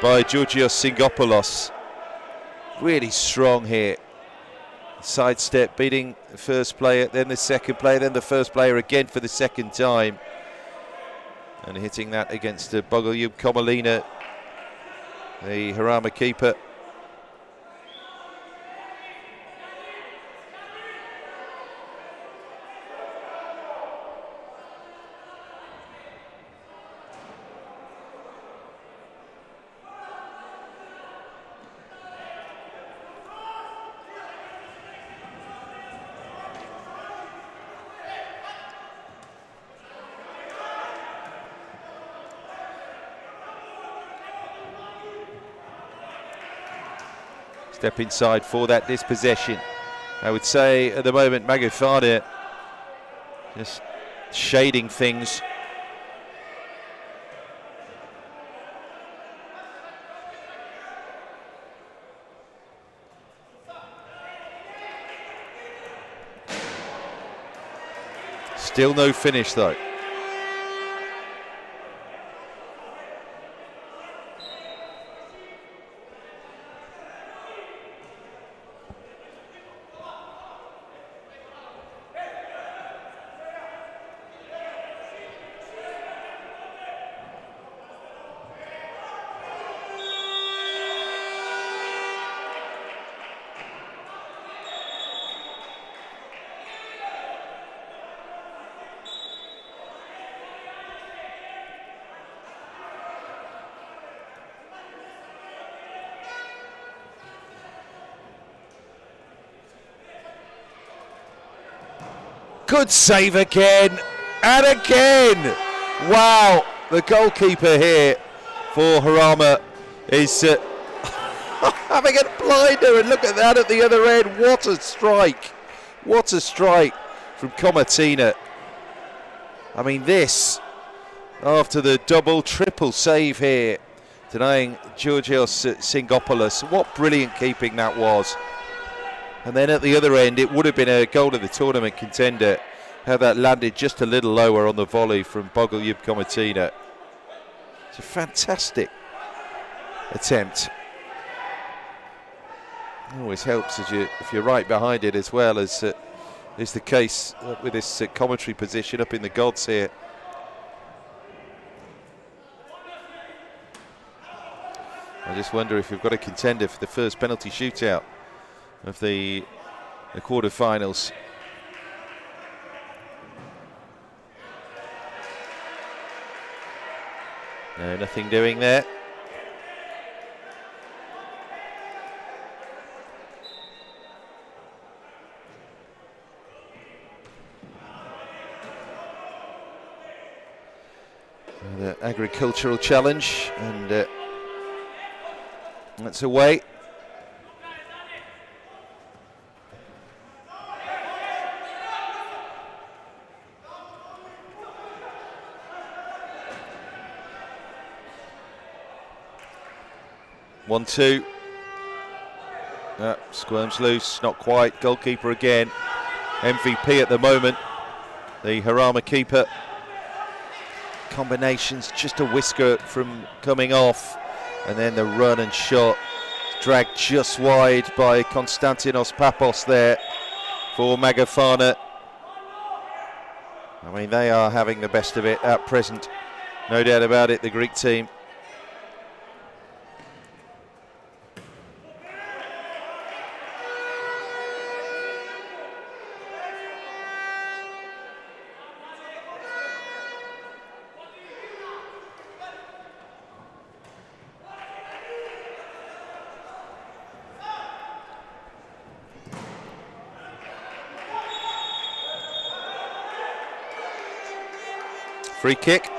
by Georgios Singopoulos. Really strong here. Sidestep beating the first player, then the second player, then the first player again for the second time. And hitting that against the Bogolyub Komatina, the Harama keeper. Step inside for that dispossession. I would say at the moment Magafana just shading things. Still no finish though. Good save again and again. Wow, the goalkeeper here for Harama is uh, having a blinder and look at that at the other end. What a strike. What a strike from Komatina. I mean, this after the double, triple save here, denying Georgios Singopoulos. What brilliant keeping that was. And then at the other end, it would have been a goal of the tournament contender had that landed just a little lower on the volley from Bogolyub Komatina. It's a fantastic attempt. Always helps as you if you're right behind it as well as uh, is the case with this uh, commentary position up in the gods here. I just wonder if we've got a contender for the first penalty shootout of the, the quarterfinals. No, nothing doing there. The agricultural challenge, and uh, that's away. One, two. Uh, squirms loose, not quite. Goalkeeper again. MVP at the moment. The Jarama keeper. Combinations just a whisker from coming off. And then the run and shot dragged just wide by Konstantinos Papos there for Magafana. I mean, they are having the best of it at present. No doubt about it, the Greek team. Free kick.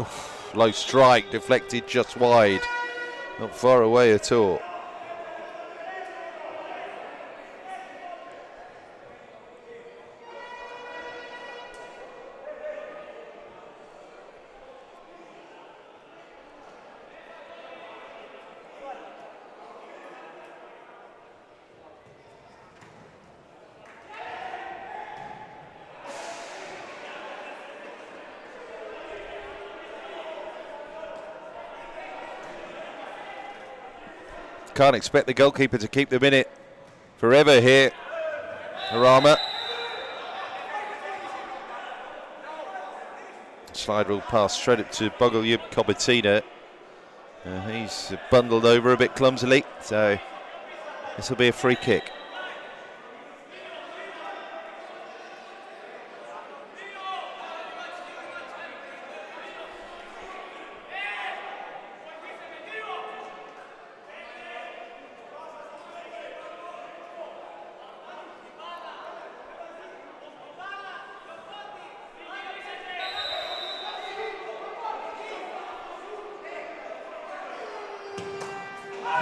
Oof, low strike, deflected just wide. Not far away at all. Can't expect the goalkeeper to keep them in it forever here. Jarama. Slide rule pass straight up to Bogolyub Komatina. Uh, he's bundled over a bit clumsily, so this will be a free kick.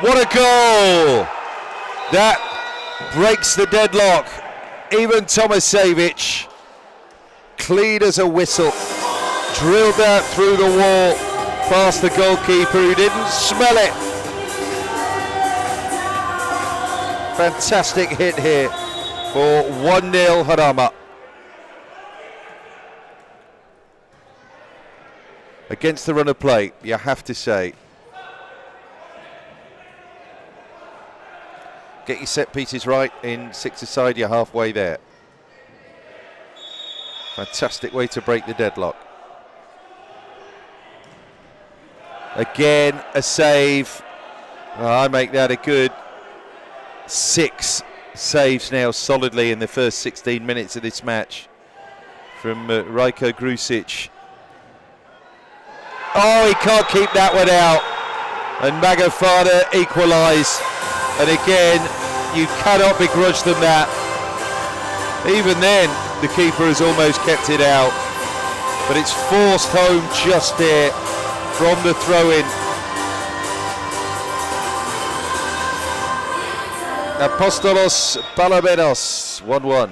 What a goal! That breaks the deadlock. Ivan Tomasevic, clean as a whistle, drilled that through the wall past the goalkeeper who didn't smell it. Fantastic hit here for 1 0 Jarama. Against the run of play, you have to say, Get your set pieces right in six aside, you're halfway there. Fantastic way to break the deadlock. Again, a save. Oh, I make that a good six saves now solidly in the first 16 minutes of this match from uh, Rajko Grusic. Oh, he can't keep that one out. And Magafana equalise. And again, you cannot begrudge them that. Even then, the keeper has almost kept it out. But it's forced home just there from the throw-in. Apostolos Palamedos, 1-1.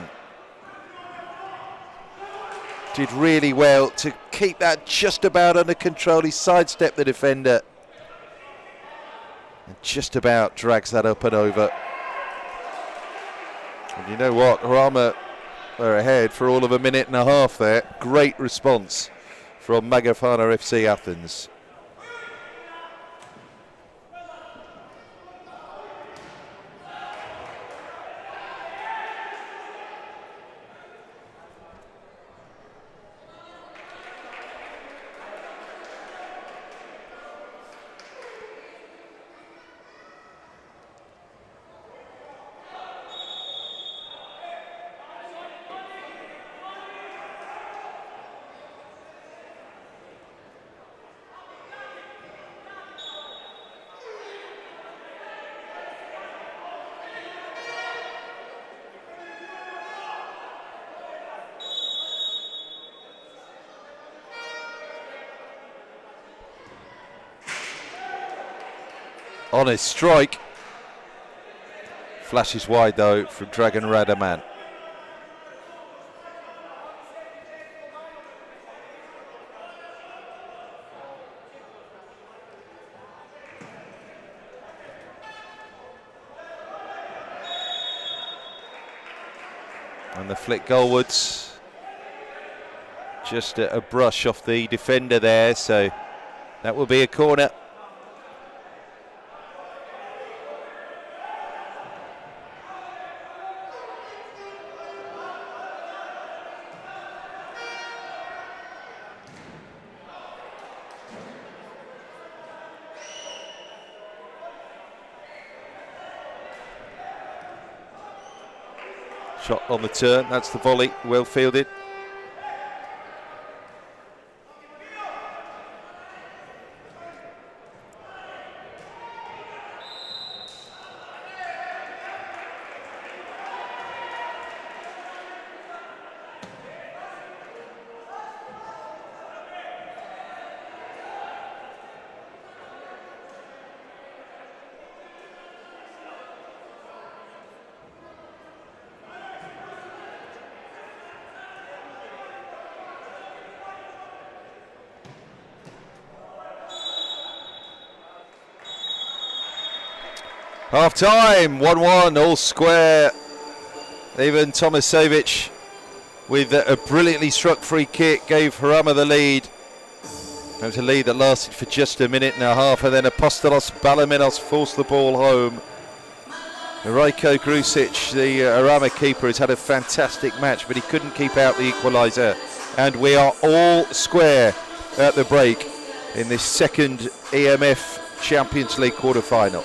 did really well to keep that just about under control. He sidestepped the defender and just about drags that up and over. And you know what? Rama are ahead for all of a minute and a half there. Great response from Magafana FC Athens. On his strike. Flashes wide though from Dragan Radaman. And the flick goalwards. Just a, a brush off the defender there, so that will be a corner. Shot on the turn, that's the volley, well fielded. Half time, 1 1, all square. Ivan Tomasevic with a brilliantly struck free kick gave Harama the lead. It was a lead that lasted for just a minute and a half, and then Apostolos Balaminos forced the ball home. Rajko Grusic, the uh, Harama keeper, has had a fantastic match, but he couldn't keep out the equaliser. And we are all square at the break in this second EMF Champions League quarter final.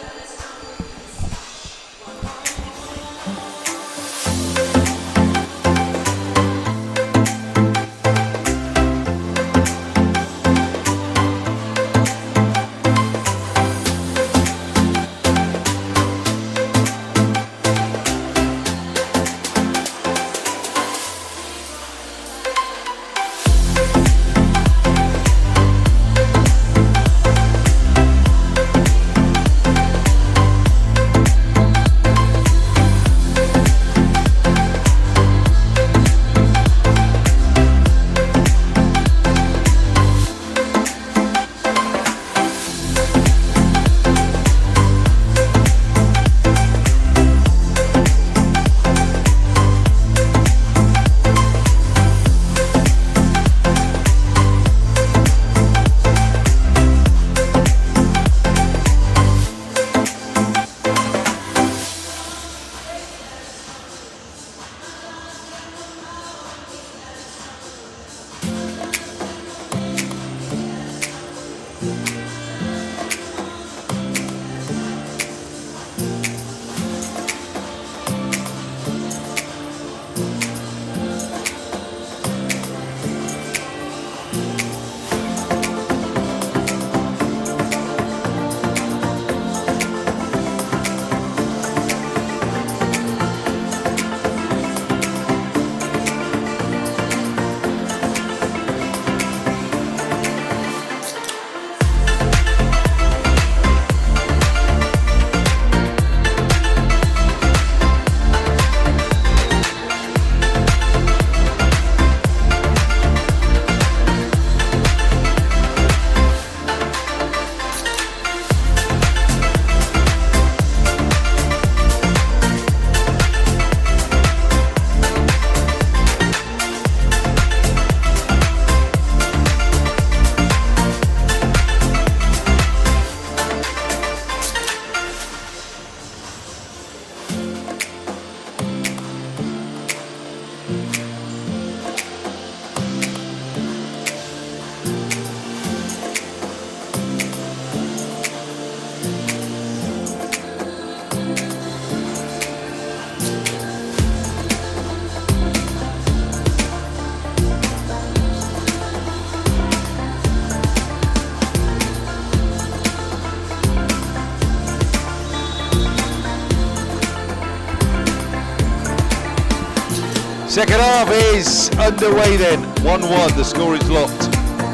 Is underway then. 1-1, the score is locked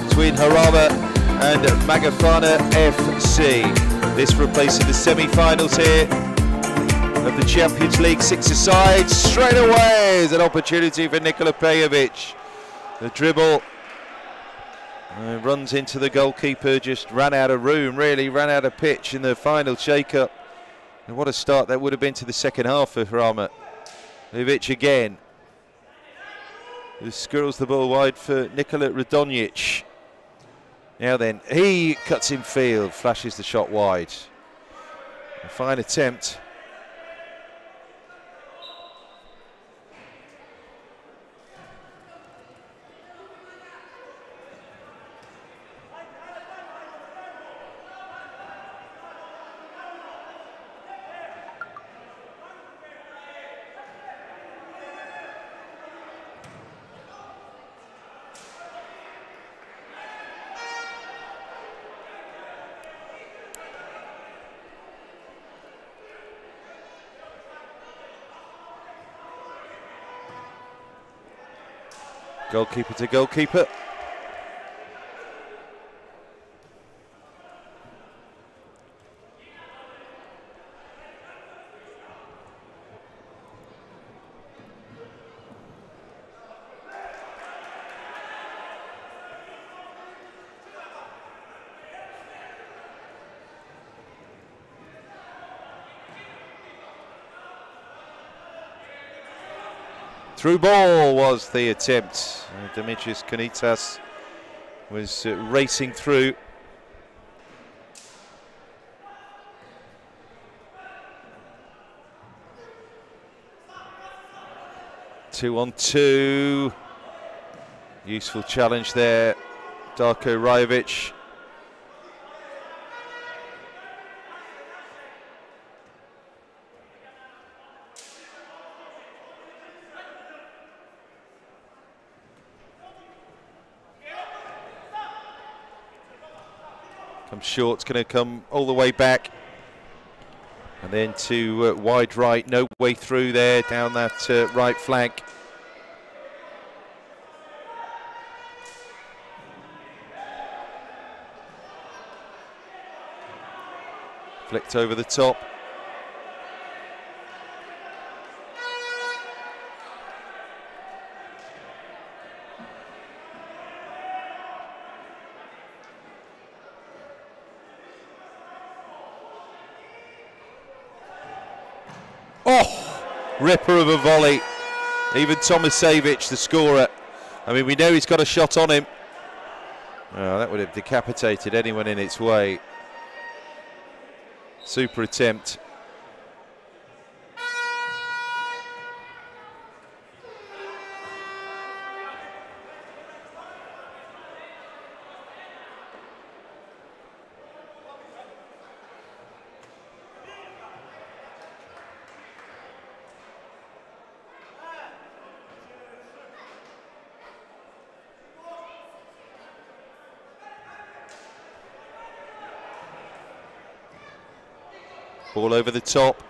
between Jarama and Magafana FC. This replacing the semi-finals here of the Champions League six aside. Straight away is an opportunity for Nikola Pejovic. The dribble uh, runs into the goalkeeper, just ran out of room, really ran out of pitch in the final shake-up. And what a start that would have been to the second half for Jarama. Pejovic again. Who squirrels the ball wide for Nikola Radonjic. Now then, he cuts in field, flashes the shot wide. A fine attempt. Goalkeeper to goalkeeper. Through ball was the attempt. Uh, Demetrius Kanitas was uh, racing through. Two on two. Useful challenge there. Darko Rajovic Come short, it's going to come all the way back. And then to uh, wide right, no way through there, down that uh, right flank. Flicked over the top. Ripper of a volley. Ivan Tomasevic, the scorer. I mean, we know he's got a shot on him. Oh, that would have decapitated anyone in its way. Super attempt. Ball over the top.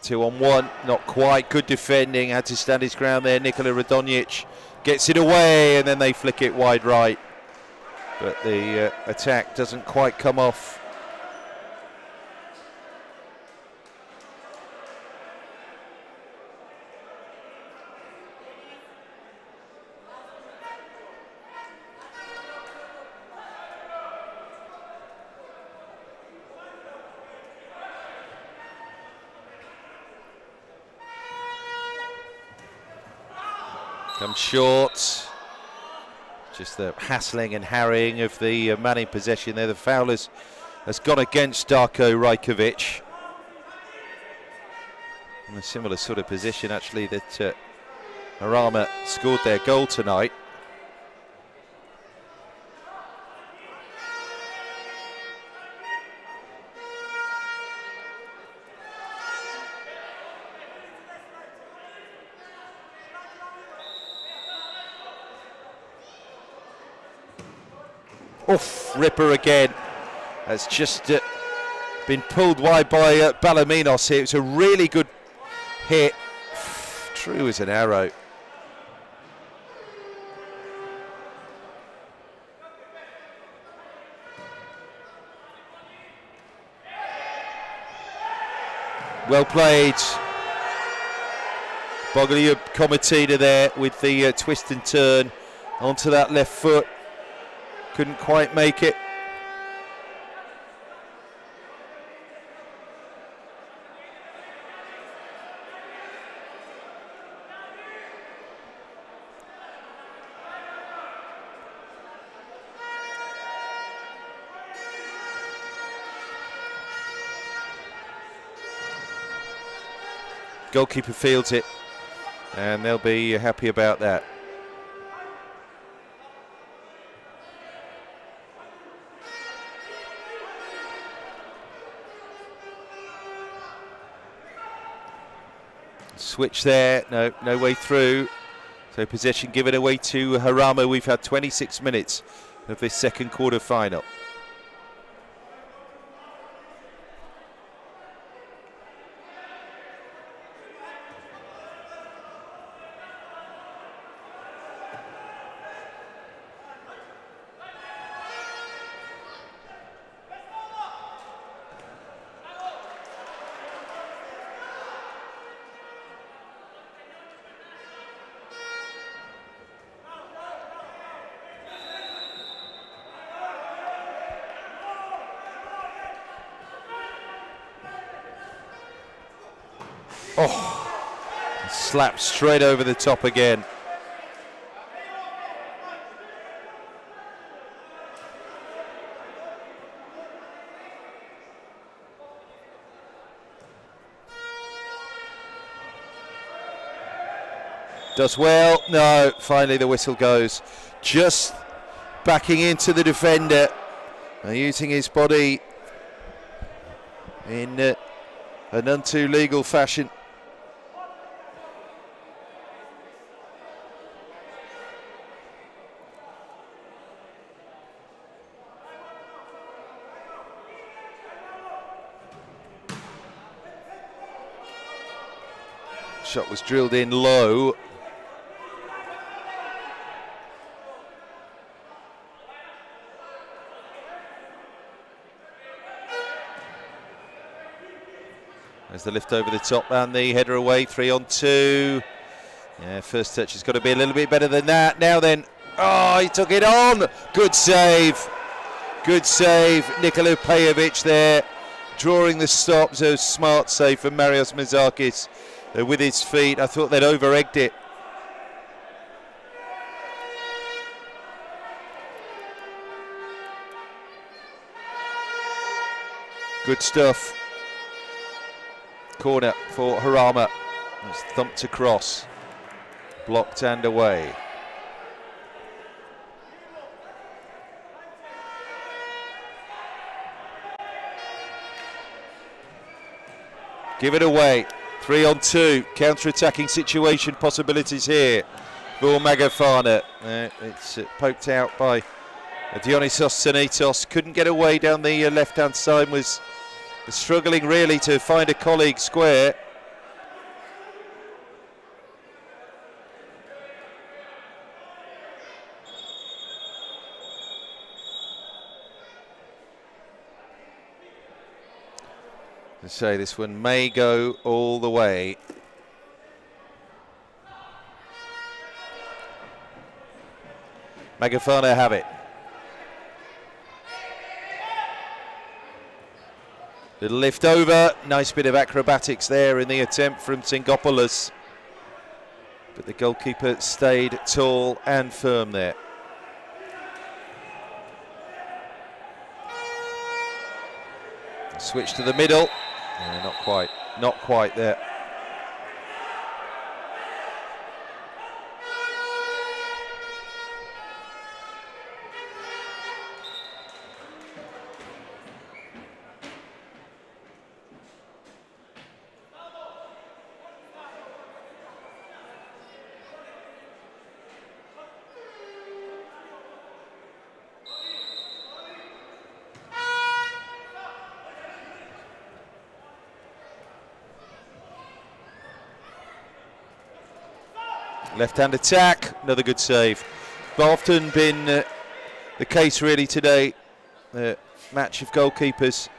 Two on one, not quite. Good defending, had to stand his ground there. Nikola Radonjic gets it away and then they flick it wide right. But the uh, attack doesn't quite come off. Comes short. Just the hassling and harrying of the uh, man in possession there. The foul has, has gone against Darko Rajovic. In a similar sort of position, actually, that uh, Jarama scored their goal tonight. Oof, Ripper again. Has just uh, been pulled wide by uh, Balaminos here. It's a really good hit. true as an arrow. Well played. Bogolyub Komatina there with the uh, twist and turn onto that left foot. Couldn't quite make it. Goalkeeper fields it, and they'll be happy about that. Switch there, no, no way through. So possession given away to Harama. We've had 26 minutes of this second quarter final. Slapped straight over the top again. Does well. No, finally the whistle goes. Just backing into the defender. And using his body in uh, an unto legal fashion. Shot was drilled in low. As the lift over the top and the header away, three on two. Yeah, first touch has got to be a little bit better than that. Now then, oh, he took it on. Good save. Good save. Nikola Pejovic there, drawing the stop. So smart save from Marios Mezakis uh, Uh, with his feet. I thought they'd over egged it. Good stuff. Corner for Harama. It's thumped across. Blocked and away. Give it away. Three on two. Counter-attacking situation possibilities here for Magafana. Uh, it's uh, poked out by Dionysos Sanitos. Couldn't get away down the uh, left-hand side. Was struggling really to find a colleague square. To say this one may go all the way. Magafana have it. Little lift over, nice bit of acrobatics there in the attempt from Tsingopoulos. But the goalkeeper stayed tall and firm there. Switch to the middle. Yeah, not quite, not quite there. Left hand attack, another good save. But often been uh, the case really today. The match of goalkeepers.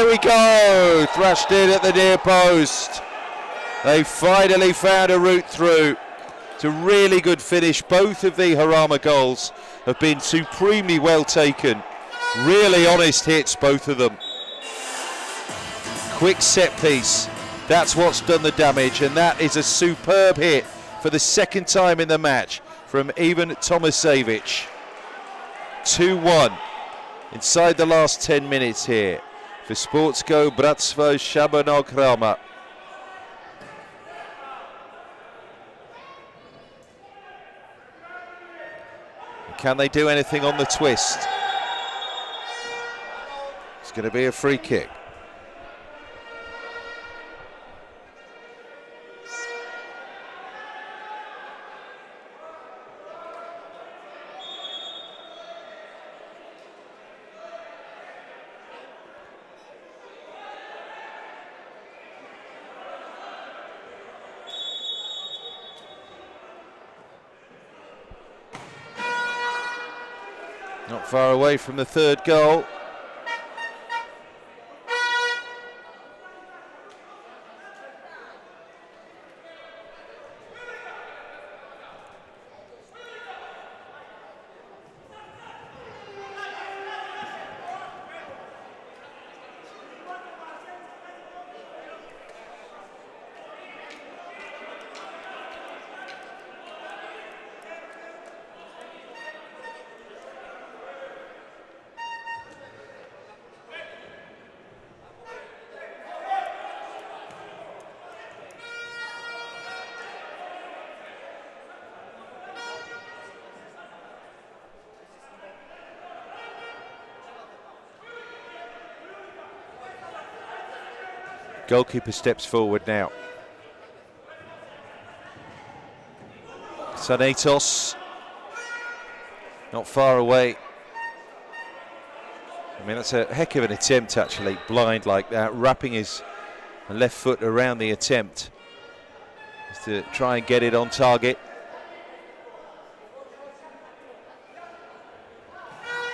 There we go, thrashed in at the near post. They finally found a route through. It's a really good finish. Both of the Harama goals have been supremely well taken. Really honest hits, both of them. Quick set piece. That's what's done the damage, and that is a superb hit for the second time in the match from Ivan Tomasevic. 2 1 inside the last 10 minutes here for Sportsko Bratstvo Shabanok Rama. Can they do anything on the twist? It's going to be a free kick. Far away from the third goal. Goalkeeper steps forward now. Sanatos not far away. I mean, that's a heck of an attempt, actually, blind like that, wrapping his left foot around the attempt to try and get it on target.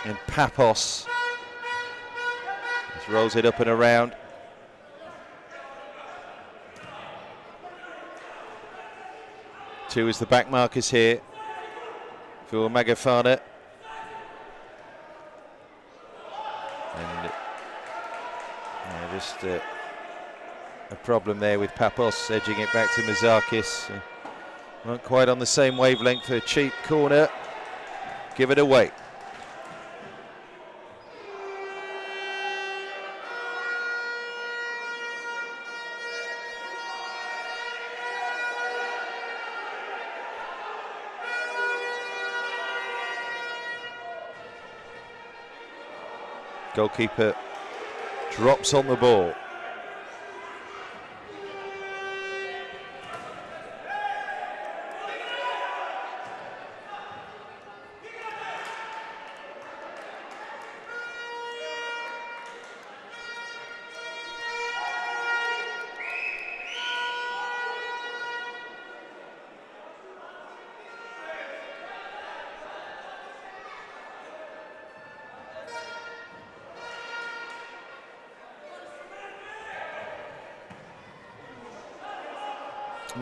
And Papos just rolls it up and around. Two is the back markers here for Magafana. And yeah, just uh, a problem there with Papos edging it back to Mazakis. Uh, not quite on the same wavelength a cheap corner. Give it away. Goalkeeper drops on the ball.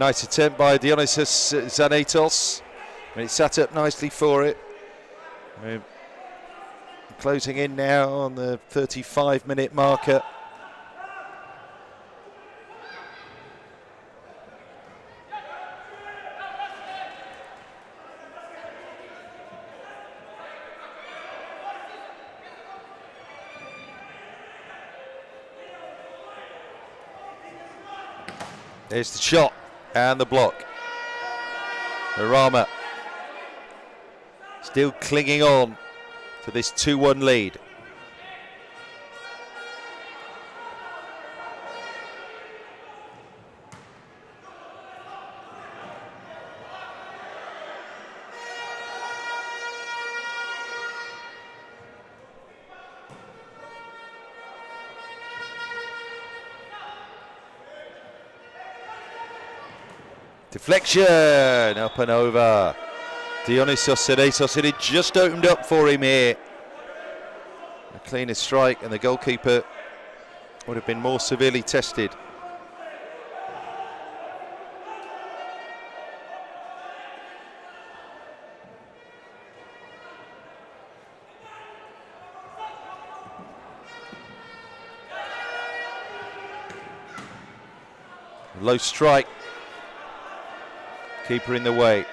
Nice attempt by Dionysus Zanatos. It sat up nicely for it. We're closing in now on the 35 minute marker. There's the shot and the block. Harama still clinging on to this 2 1 lead. Deflection up and over. Dionysos Sedesos. It had just opened up for him here. A cleaner strike, and the goalkeeper would have been more severely tested. Low strike. Keeper in the way.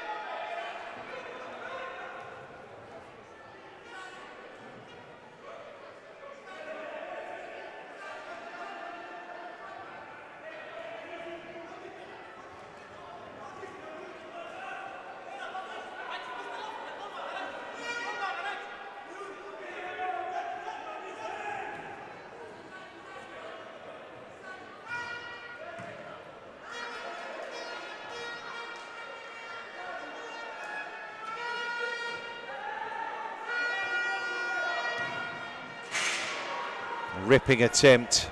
Attempt.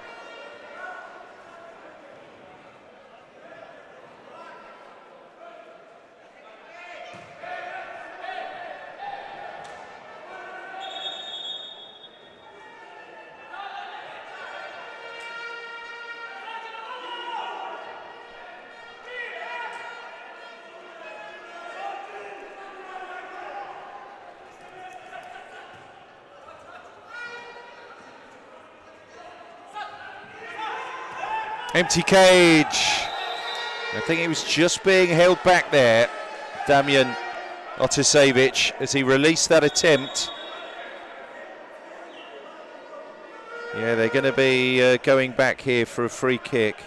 Empty cage. I think he was just being held back there, Damian Otasevich, as he released that attempt. Yeah, they're going to be uh, going back here for a free kick.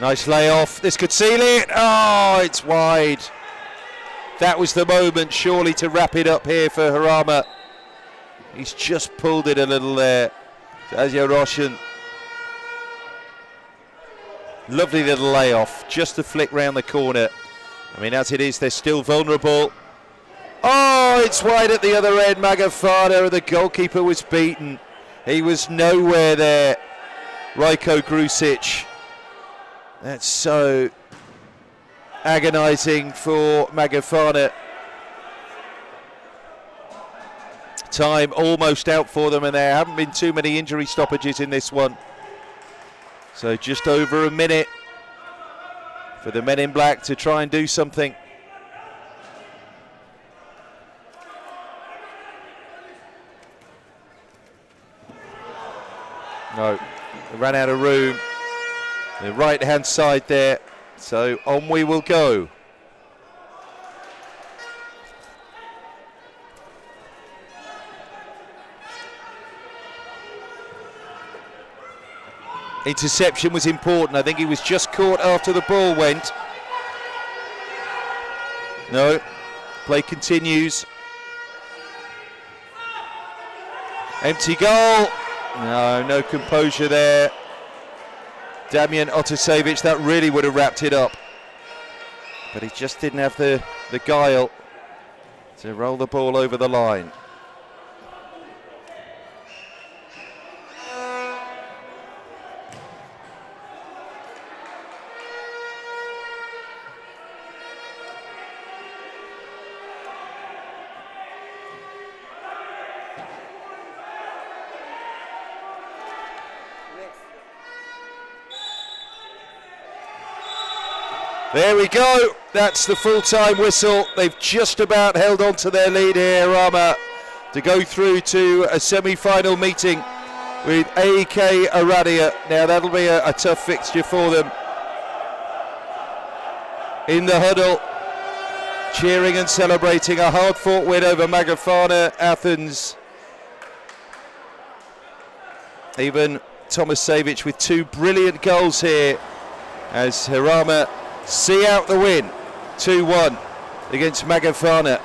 Nice layoff. This could seal it. Oh, it's wide. That was the moment, surely, to wrap it up here for Harama. He's just pulled it a little there. Azia Roshan. Lovely little layoff. Just a flick round the corner. I mean, as it is, they're still vulnerable. Oh, it's wide at the other end. Magafana, the goalkeeper was beaten. He was nowhere there. Rajko Grusic. That's so agonising for Magafana. Time almost out for them, and there haven't been too many injury stoppages in this one. So just over a minute for the men in black to try and do something. No, ran out of room the right hand side there. So on we will go. Interception was important. I think he was just caught after the ball went. No, play continues. Empty goal. No, no composure there. Damian Otasevich, that really would have wrapped it up. But he just didn't have the, the guile to roll the ball over the line. There we go. That's the full-time whistle. They've just about held on to their lead here, Rama, to go through to a semi-final meeting with AEK Oradea. Now that'll be a, a tough fixture for them. In the huddle, cheering and celebrating a hard-fought win over Magafana Athens. Even Thomas Savic with two brilliant goals here as Hirama see out the win 2-1 against Magafana.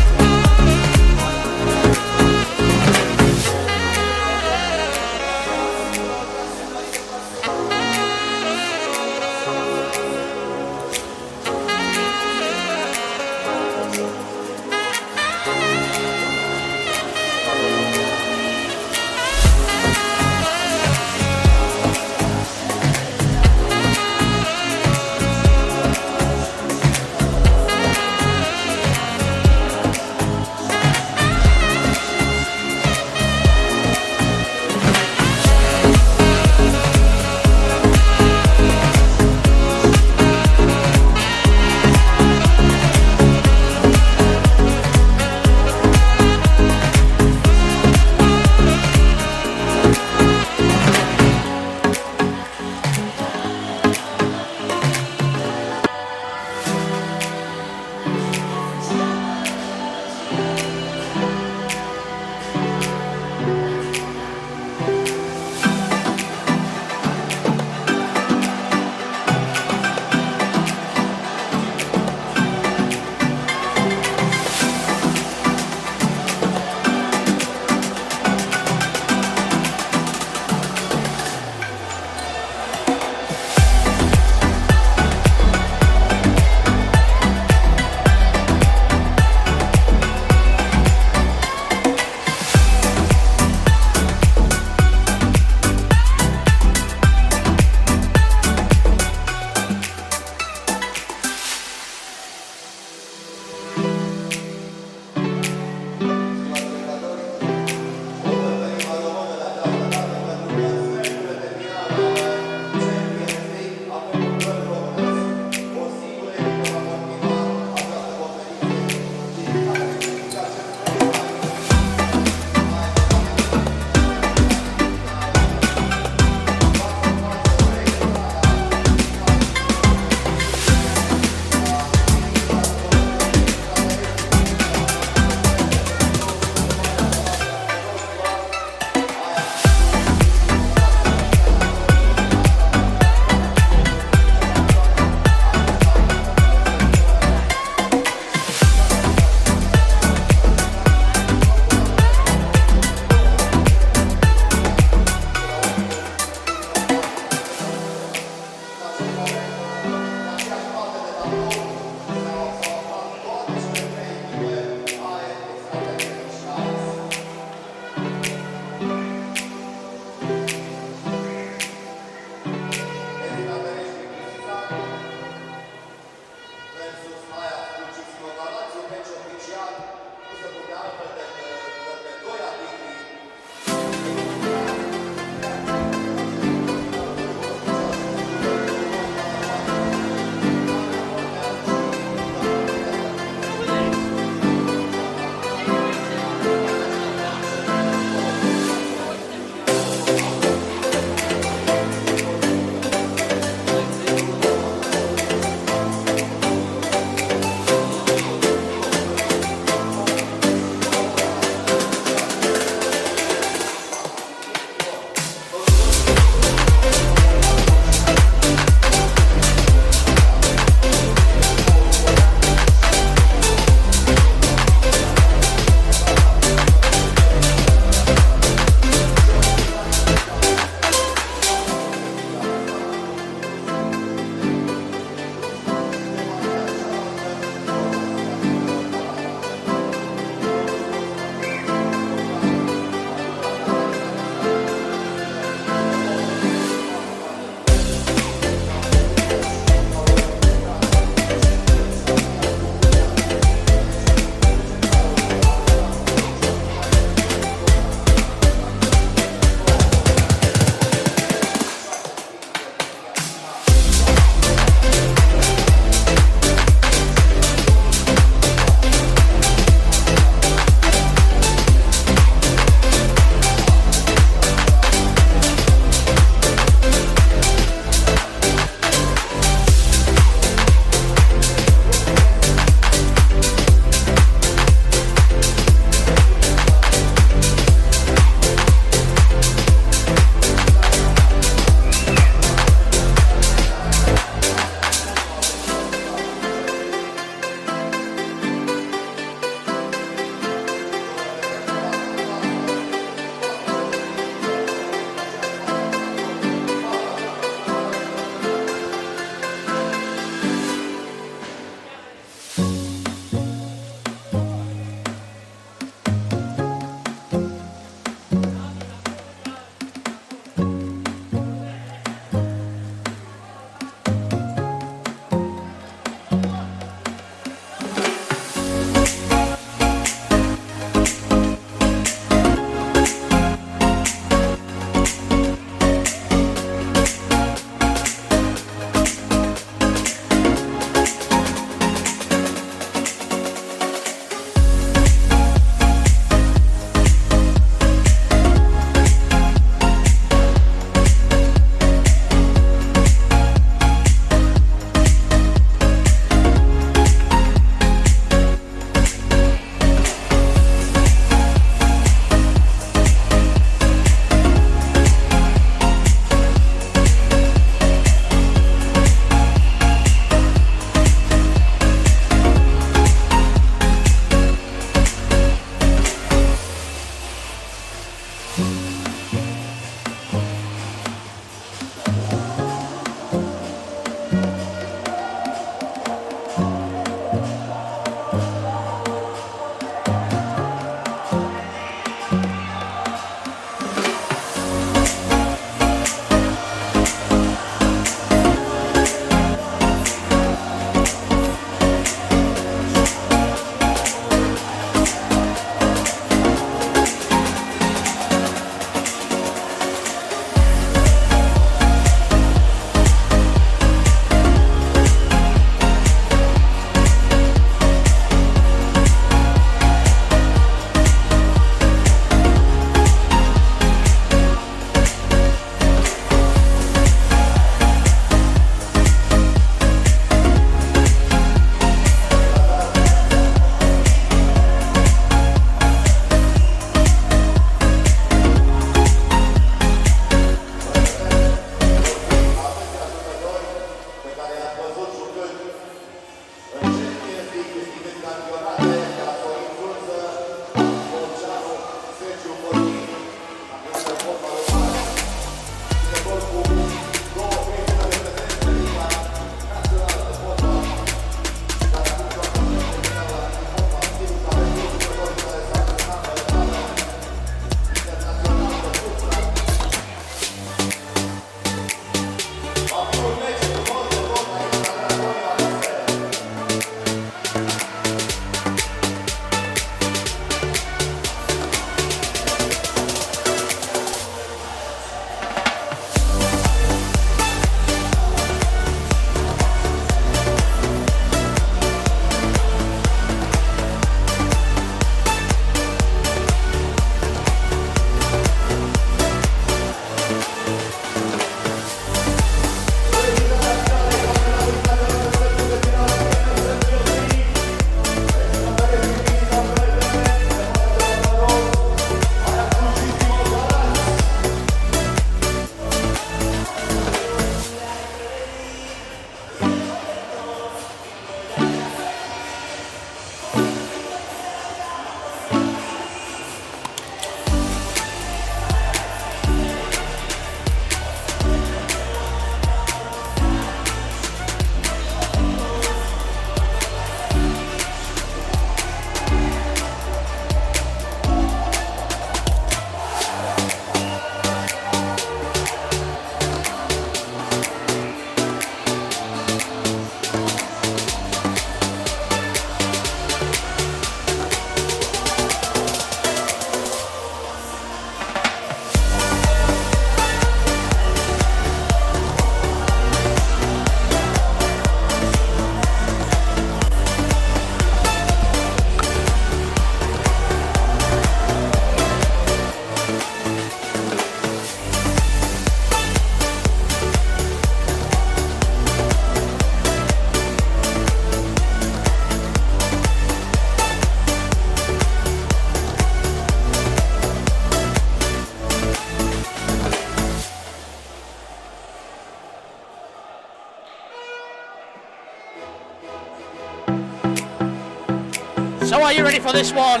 For this one?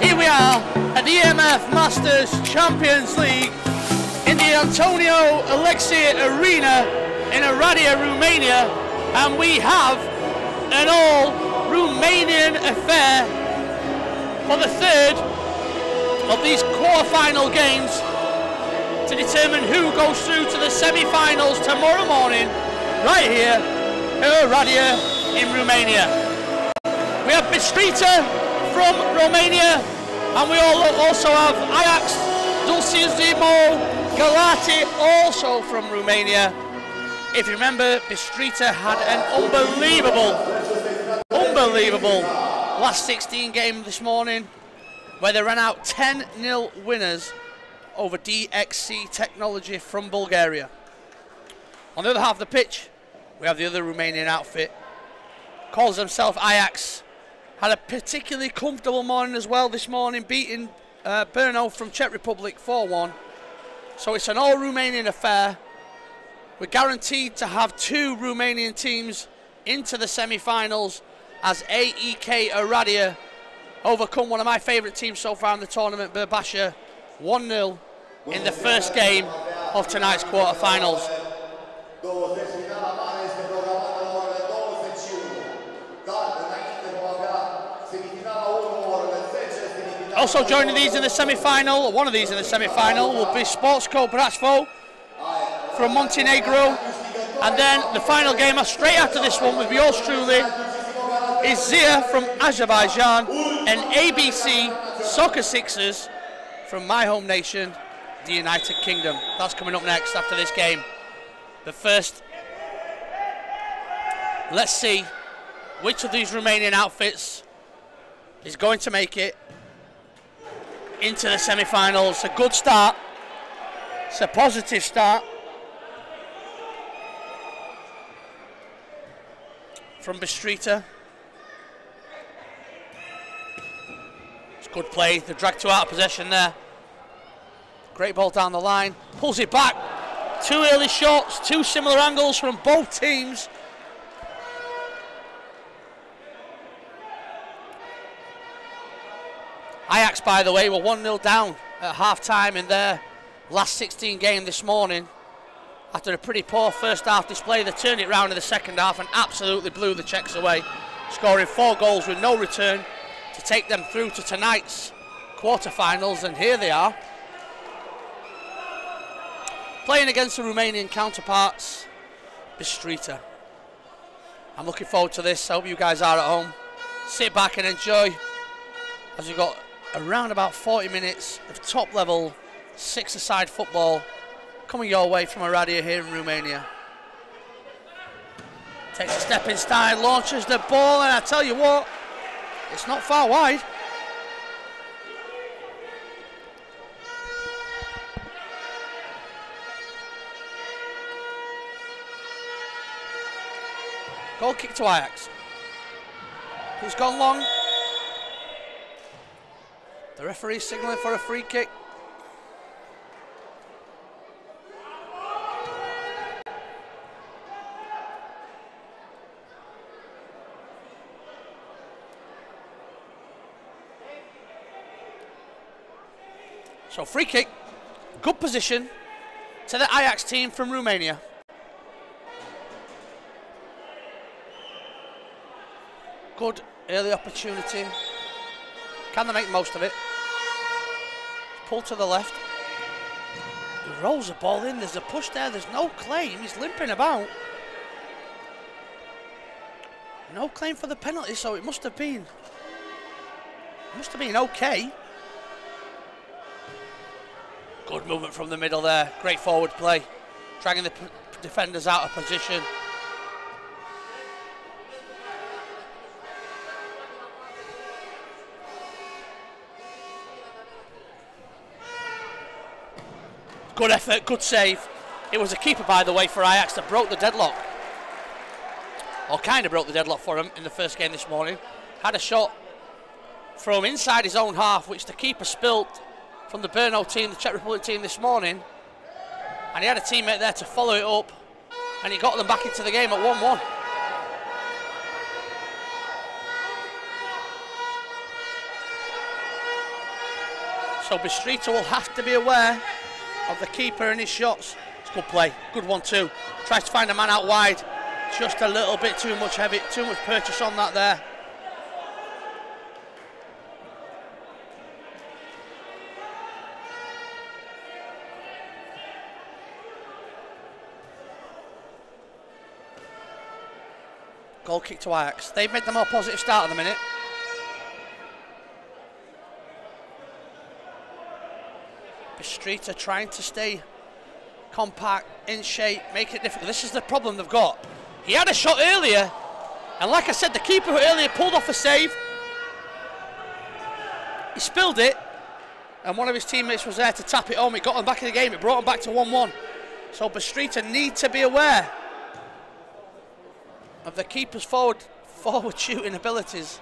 Here we are at the EMF Masters Champions League in the Antonio Alexe Arena in Oradea, Romania, and we have an all Romanian affair for the third of these quarter-final games to determine who goes through to the semi-finals tomorrow morning, right here at Oradea in Romania. We have Bistrita from Romania, and we all also have Ajax Dulcizimo Galati, also from Romania. If you remember, Bistrita had an unbelievable, unbelievable last 16 game this morning, where they ran out 10-0 winners over DXC Technology from Bulgaria. On the other half of the pitch, we have the other Romanian outfit. Calls himself Ajax. Had a particularly comfortable morning as well this morning, beating uh, Brno from Czech Republic 4-1. So it's an all Romanian affair. We're guaranteed to have two Romanian teams into the semi-finals as AEK Oradea overcome one of my favourite teams so far in the tournament, Babasha, 1-0 in the first game of tonight's quarter-finals. Also joining these in the semi-final, one of these in the semi-final, will be Sportsco Bratstvo from Montenegro. And then the final game uh, straight after this one with yours truly is Zia from Azerbaijan and ABC Soccer Sixers from my home nation, the United Kingdom. That's coming up next after this game. But first, let's see which of these Romanian outfits is going to make it into the semi-finals. A good start. It's a positive start. From Bistrita. It's good play. The drag two out of possession there. Great ball down the line. Pulls it back. Two early shots, two similar angles from both teams. Ajax, by the way, were 1-0 down at half-time in their last 16 game this morning. After a pretty poor first half display, they turned it round in the second half and absolutely blew the Czechs away, scoring four goals with no return to take them through to tonight's quarter-finals, and here they are. Playing against the Romanian counterparts, Bistrita. I'm looking forward to this. I hope you guys are at home. Sit back and enjoy as we've got around about 40 minutes of top level six-a-side football coming your way from Oradea here in Romania. Takes a step inside, launches the ball, and I tell you what, it's not far wide. Goal kick to Ajax. He's gone long. The referee signalling for a free kick. So free kick, good position to the Ajax team from Romania. Good early opportunity. Can they make most of it? Pull to the left. He rolls the ball in. There's a push there. There's no claim. He's limping about. No claim for the penalty, so it must have been. Must have been okay. Good movement from the middle there. Great forward play. Dragging the defenders out of position. Good effort, good save. It was a keeper, by the way, for Ajax that broke the deadlock. Or kind of broke the deadlock for him in the first game this morning. Had a shot from inside his own half, which the keeper spilt from the Brno team, the Czech Republic team this morning. And he had a teammate there to follow it up. And he got them back into the game at 1-1. So Bistrita will have to be aware of the keeper and his shots. It's good play, good one too. Tries to find a man out wide. Just a little bit too much heavy, too much purchase on that there. Goal kick to Ajax. They've made the more positive start at the minute. Bistrita trying to stay compact, in shape, make it difficult. This is the problem they've got. He had a shot earlier, and like I said, the keeper earlier pulled off a save. He spilled it, and one of his teammates was there to tap it home. It got him back in the game. It brought him back to 1-1. So Bistrita need to be aware of the keeper's forward forward shooting abilities.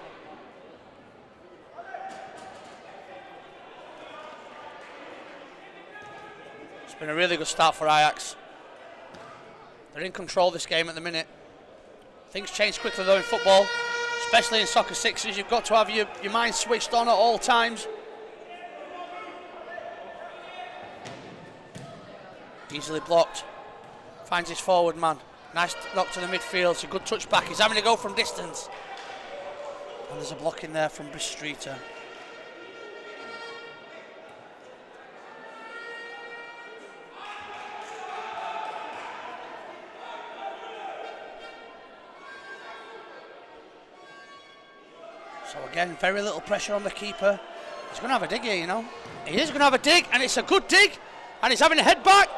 Been a really good start for Ajax. They're in control this game at the minute. Things change quickly though in football, especially in soccer sixes. You've got to have your, your mind switched on at all times. Easily blocked. Finds his forward man. Nice knock to the midfield. It's a good touch back. He's having to go from distance. And there's a block in there from Bistrita. Again, very little pressure on the keeper. He's going to have a dig here, you know. He is going to have a dig, and it's a good dig. And he's having a head back.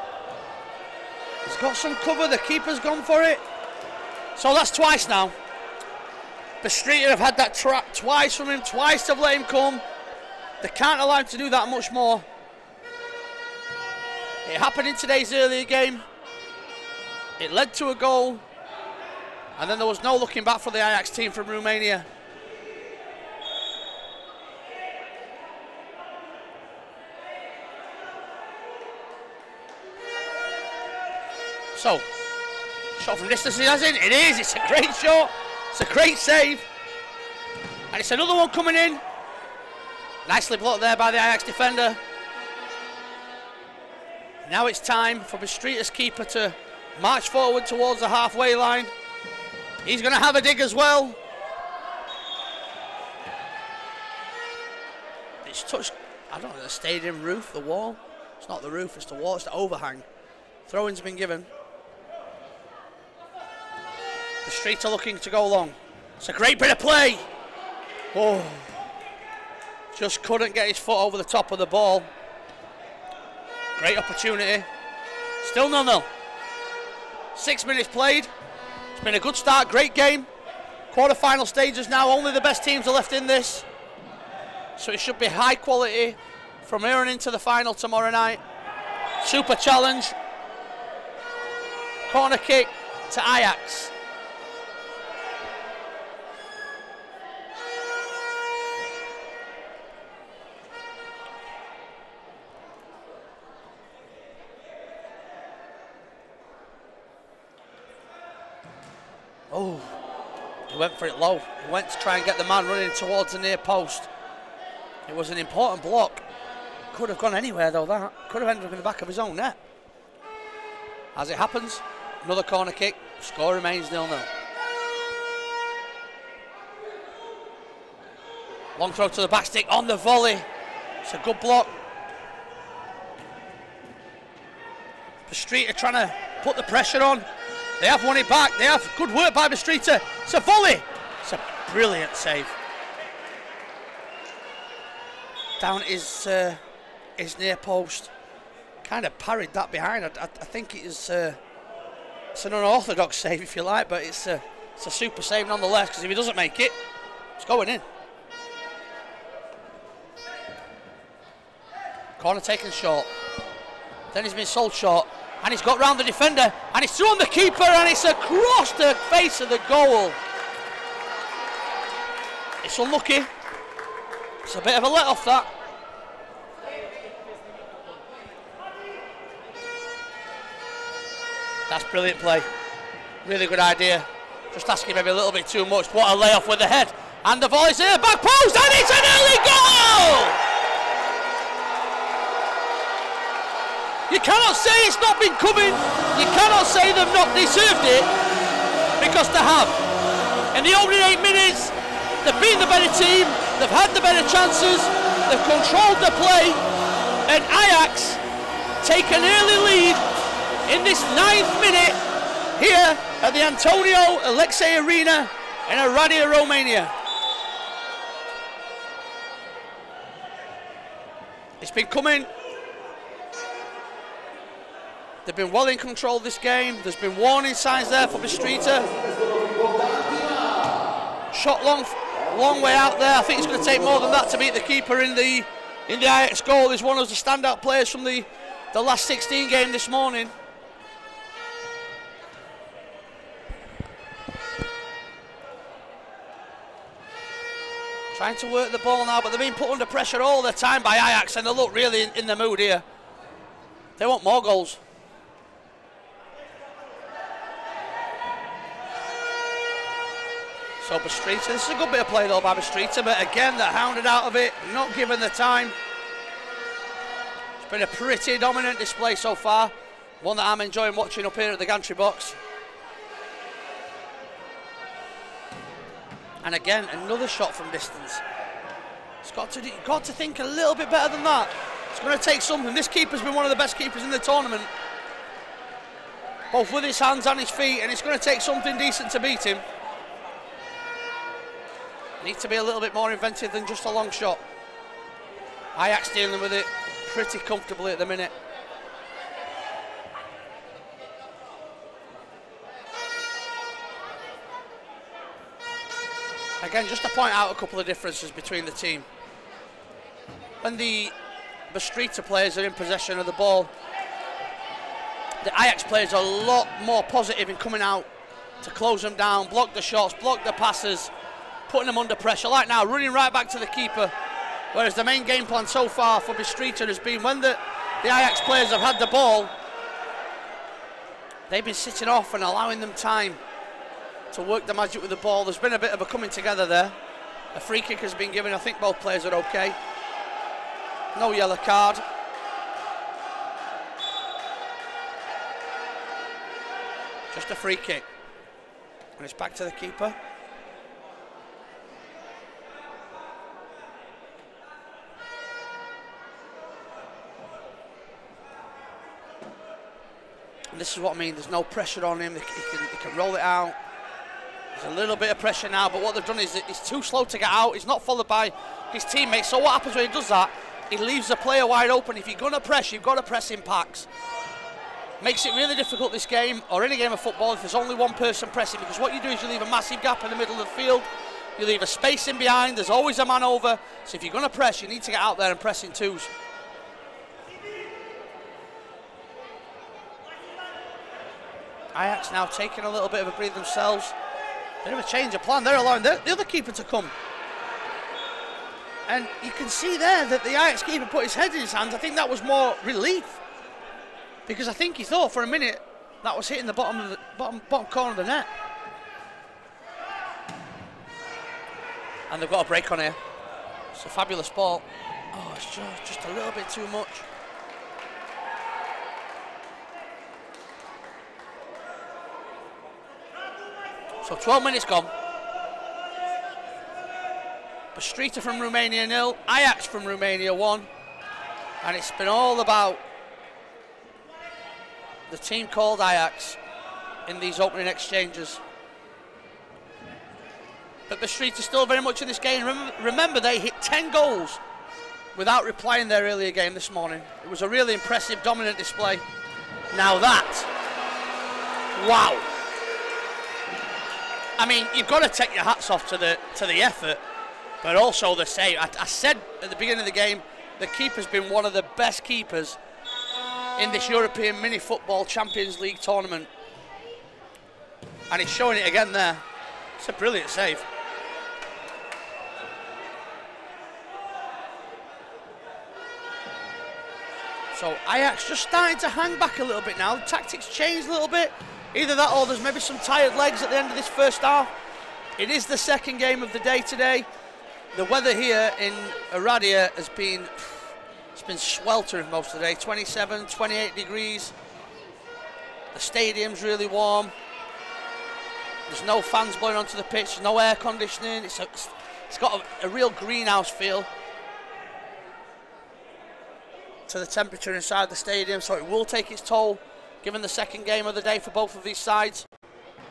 He's got some cover. The keeper's gone for it. So that's twice now. Bistrita have had that trap twice from him. Twice they've let him come. They can't allow him to do that much more. It happened in today's earlier game. It led to a goal. And then there was no looking back for the Ajax team from Romania. So, shot from distance he has in. It is. It's a great shot. It's a great save. And it's another one coming in. Nicely blocked there by the Ajax defender. Now it's time for Bistrita's keeper to march forward towards the halfway line. He's going to have a dig as well. It's touched, I don't know, the stadium roof, the wall. It's not the roof, it's the wall, it's the overhang. Throw-in's been given. The streets are looking to go long. It's a great bit of play. Oh, just couldn't get his foot over the top of the ball. Great opportunity. Still nil nil. Six minutes played. It's been a good start, great game. Quarter-final stages now. Only the best teams are left in this. So it should be high quality from here and into the final tomorrow night. Super challenge. Corner kick to Ajax. Went for it low. He went to try and get the man running towards the near post. It was an important block. Could have gone anywhere though, that. Could have ended up in the back of his own net. As it happens, another corner kick. Score remains nil-nil. Long throw to the back stick on the volley. It's a good block. Bistrita trying to put the pressure on. They have won it back. They have good work by Bistrita. It's a volley. It's a brilliant save. Down his uh, his near post. Kind of parried that behind. I, I, I think it is uh, it's an unorthodox save if you like, but it's a it's a super save nonetheless. Because if he doesn't make it, it's going in. Corner taken short. Then he's been sold short. And he's got round the defender. And he's thrown the keeper. And it's across the face of the goal. It's unlucky. It's a bit of a let off that. That's brilliant play. Really good idea. Just asking maybe a little bit too much. What a layoff with the head. And the volley's the back post. And it's an early goal! You cannot say it's not been coming. You cannot say they've not deserved it because they have. In the opening eight minutes, they've been the better team, they've had the better chances, they've controlled the play, and Ajax take an early lead in this ninth minute here at the Antonio Alexe Arena in Oradea, Romania. It's been coming. They've been well in control this game. There's been warning signs there for Bistrita. Shot long, long way out there. I think it's going to take more than that to beat the keeper in the in the Ajax goal. He's one of the standout players from the the last 16 game this morning. Trying to work the ball now, but they've been put under pressure all the time by Ajax, and they look really in, in the mood here. They want more goals. So Bistrita, this is a good bit of play though by Bistrita, but again they're hounded out of it, not given the time. It's been a pretty dominant display so far, one that I'm enjoying watching up here at the gantry box. And again, another shot from distance. It's got to, got to think a little bit better than that. It's going to take something. This keeper's been one of the best keepers in the tournament, both with his hands and his feet, and it's going to take something decent to beat him. Need to be a little bit more inventive than just a long shot. Ajax dealing with it pretty comfortably at the minute. Again, just to point out a couple of differences between the team. When the Bistrita players are in possession of the ball, the Ajax players are a lot more positive in coming out to close them down, block the shots, block the passes, putting them under pressure. Like now, running right back to the keeper. Whereas the main game plan so far for Bistrita has been when the, the Ajax players have had the ball, they've been sitting off and allowing them time to work the magic with the ball. There's been a bit of a coming together there. A free kick has been given. I think both players are okay. No yellow card. Just a free kick. And it's back to the keeper. And this is what I mean, there's no pressure on him, he can, he can roll it out. There's a little bit of pressure now, but what they've done is he's too slow to get out. He's not followed by his teammates. So what happens when he does that? He leaves the player wide open. If you're going to press, you've got to press in packs. Makes it really difficult this game, or any game of football, if there's only one person pressing, because what you do is you leave a massive gap in the middle of the field. You leave a space in behind. There's always a man over. So if you're going to press, you need to get out there and press in twos. Ajax now taking a little bit of a breathe themselves. Bit of a change of plan. They're allowing the, the other keeper to come. And you can see there that the Ajax keeper put his head in his hands. I think that was more relief. Because I think he thought for a minute that was hitting the bottom of the bottom, bottom corner of the net. And they've got a break on here. It's a fabulous ball. Oh, it's just, just a little bit too much. So 12 minutes gone. Bistrita from Romania nil, Ajax from Romania one, and it's been all about the team called Ajax in these opening exchanges. But Bistrita still very much in this game. Remember, remember, they hit 10 goals without replying their earlier game this morning. It was a really impressive, dominant display. Now that, wow. I mean, you've got to take your hats off to the to the effort, but also the save. I, I said at the beginning of the game, the keeper's been one of the best keepers in this European Mini Football Champions League tournament, and he's showing it again there. It's a brilliant save. So Ajax just starting to hang back a little bit now. Tactics changed a little bit. Either that or there's maybe some tired legs at the end of this first half. It is the second game of the day today. The weather here in Oradea has been It's been sweltering most of the day, 27, 28 degrees. The stadium's really warm. There's no fans blowing onto the pitch, no air conditioning. It's, a, it's got a, a real greenhouse feel to the temperature inside the stadium, so it will take its toll given the second game of the day for both of these sides.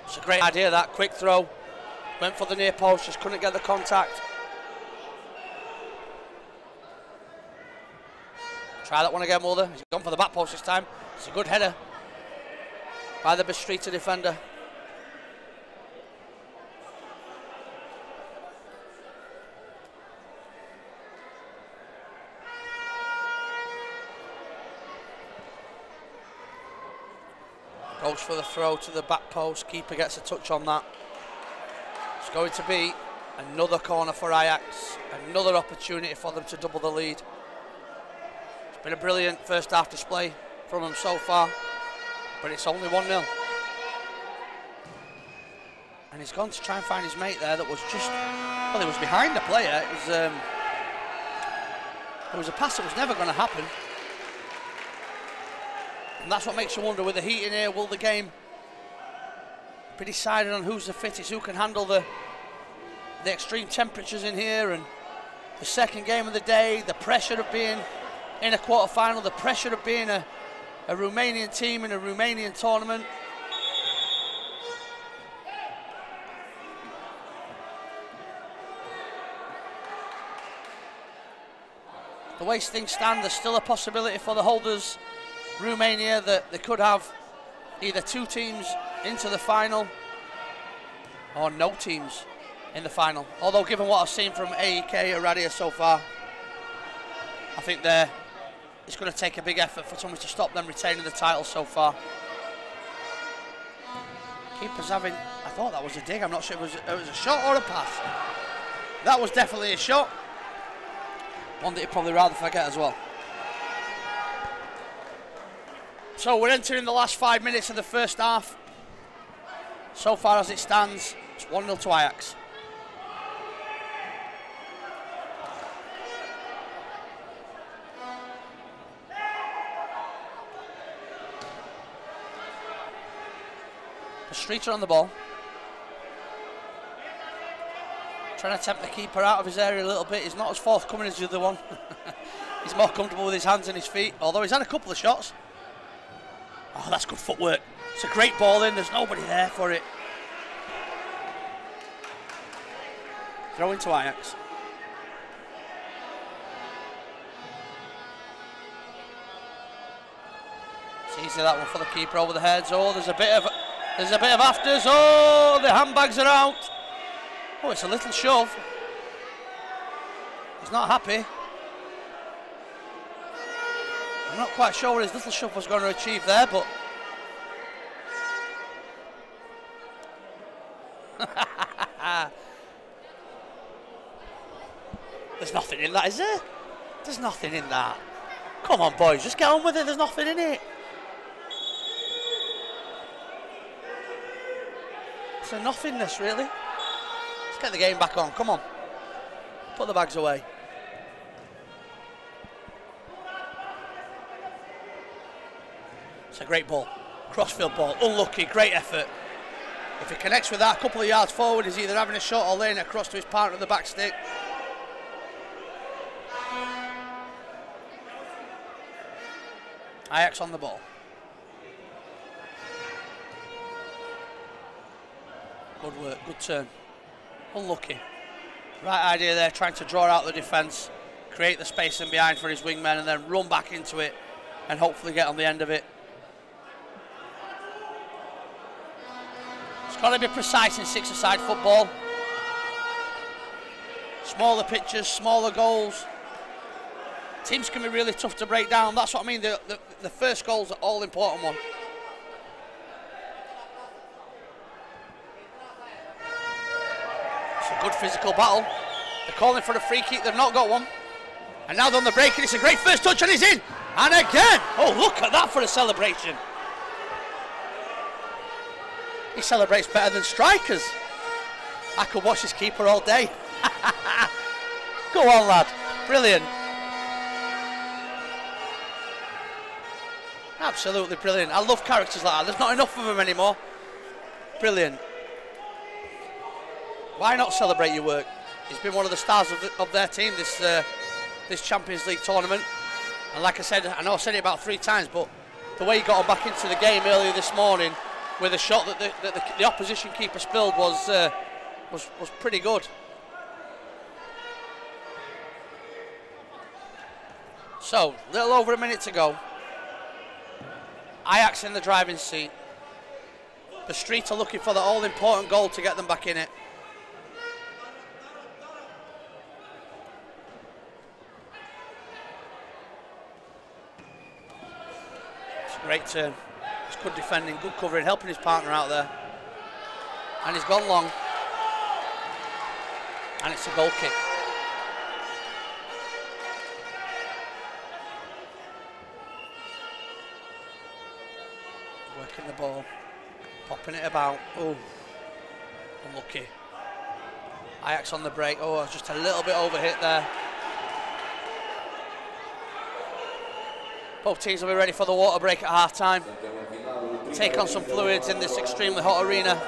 It's a great idea that quick throw. Went for the near post, just couldn't get the contact. Try that one again, Mulder. He's gone for the back post this time. It's a good header by the Bistrita defender. For the throw to the back post. Keeper gets a touch on that. It's going to be another corner for Ajax. Another opportunity for them to double the lead. It's been a brilliant first half display from them so far, but it's only 1 0. And he's gone to try and find his mate there that was just, well, he was behind the player. It was, um, it was a pass that was never going to happen. And that's what makes you wonder with the heat in here, will the game be decided on who's the fittest, who can handle the the extreme temperatures in here and the second game of the day, the pressure of being in a quarter final, the pressure of being a, a Romanian team in a Romanian tournament. The way things stand, there's still a possibility for the holders, Romania, that they could have either two teams into the final or no teams in the final. Although, given what I've seen from AEK Oradea so far, I think they're, it's going to take a big effort for someone to stop them retaining the title so far. Keeper's having, I thought that was a dig, I'm not sure it was, it was a shot or a pass. That was definitely a shot. One that you'd probably rather forget as well. So we're entering the last five minutes of the first half. So far as it stands, it's 1 0 to Ajax. The streets are on the ball. Trying to tempt the keeper out of his area a little bit. He's not as forthcoming as the other one. he's more comfortable with his hands and his feet, although he's had a couple of shots. Oh, that's good footwork. It's a great ball in, there's nobody there for it. Throw into Ajax. It's easy that one for the keeper over the heads. Oh, there's a bit of there's a bit of afters. Oh, the handbags are out. Oh, it's a little shove. He's not happy. I'm not quite sure what his little shove was going to achieve there, but There's nothing in that, is there? There's nothing in that. Come on, boys, just get on with it. There's nothing in it. It's a nothingness, really. Let's get the game back on. Come on. Put the bags away. A great ball. Crossfield ball. Unlucky. Great effort. If he connects with that a couple of yards forward, he's either having a shot or laying across to his partner at the back stick. Ajax on the ball. Good work, good turn. Unlucky. Right idea there, trying to draw out the defence, create the space in behind for his wingmen, and then run back into it and hopefully get on the end of it. Got to be precise in six-a-side football. Smaller pitches, smaller goals. Teams can be really tough to break down. That's what I mean. The, the, the first goal's an all-important one. It's a good physical battle. They're calling for a free kick. They've not got one. And now they're on the break, and it's a great first touch, and he's in. And again. Oh, look at that for a celebration. He celebrates better than strikers. I could watch his keeper all day. Go on, lad. Brilliant. Absolutely brilliant. I love characters like that. There's not enough of them anymore. Brilliant. Why not celebrate your work? He's been one of the stars of, the, of their team this uh, this Champions League tournament. And like I said, I know I said it about three times, but the way he got him back into the game earlier this morning with a shot that the, that the, the opposition keeper spilled was, uh, was was pretty good. So, little over a minute to go. Ajax in the driving seat. The Street are looking for the all important goal to get them back in it. It's a great turn. Good defending, good covering, helping his partner out there. And he's gone long. And it's a goal kick. Working the ball, popping it about. Oh, unlucky. Ajax on the break. Oh, just a little bit overhit there. Both teams will be ready for the water break at half time. Take on some fluids in this extremely hot arena.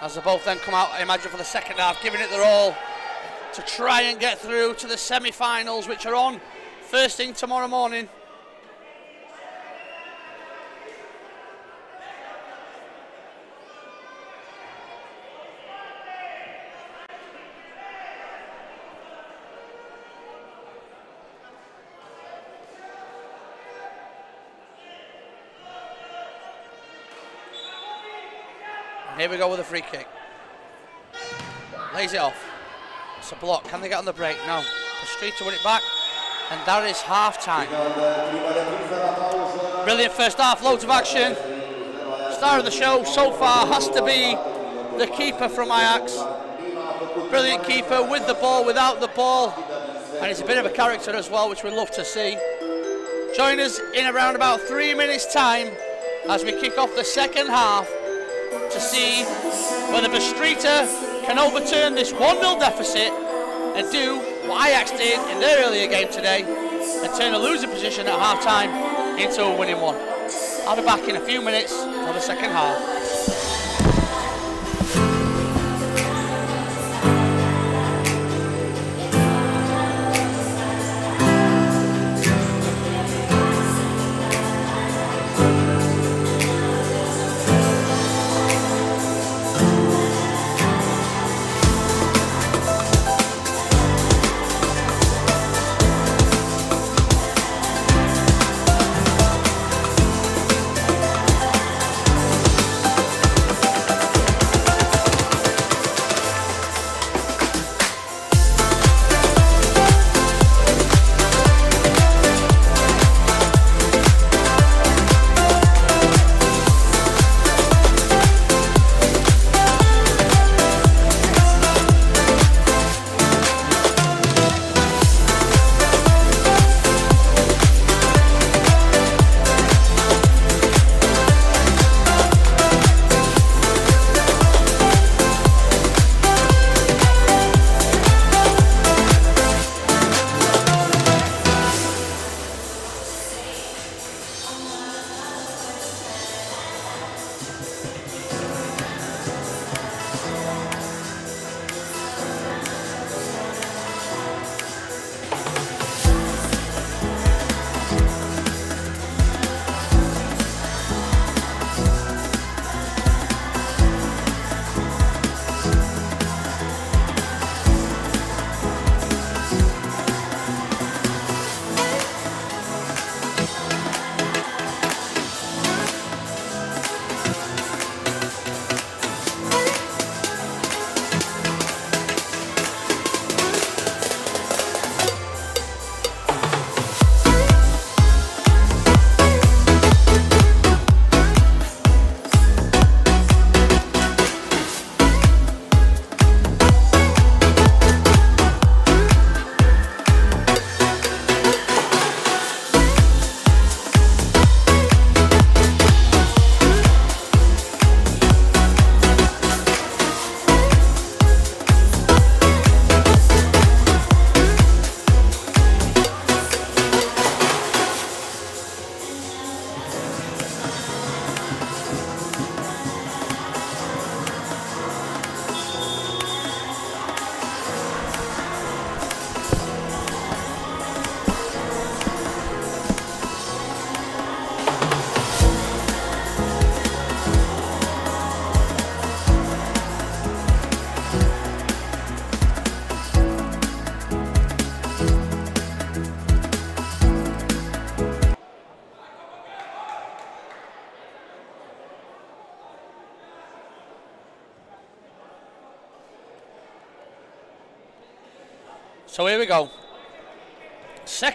As they both then come out, I imagine, for the second half, giving it their all to try and get through to the semi finals, which are on first thing tomorrow morning. Here we go with a free kick. Lays it off. It's a block. Can they get on the break? No. The street to win it back. And that is half time. Brilliant first half, loads of action. Star of the show so far has to be the keeper from Ajax. Brilliant keeper with the ball, without the ball. And he's a bit of a character as well, which we love to see. Join us in around about three minutes' time as we kick off the second half to see whether Bistrita can overturn this 1-0 deficit and do what Ajax did in their earlier game today and turn a losing position at half-time into a winning one. I'll be back in a few minutes for the second half.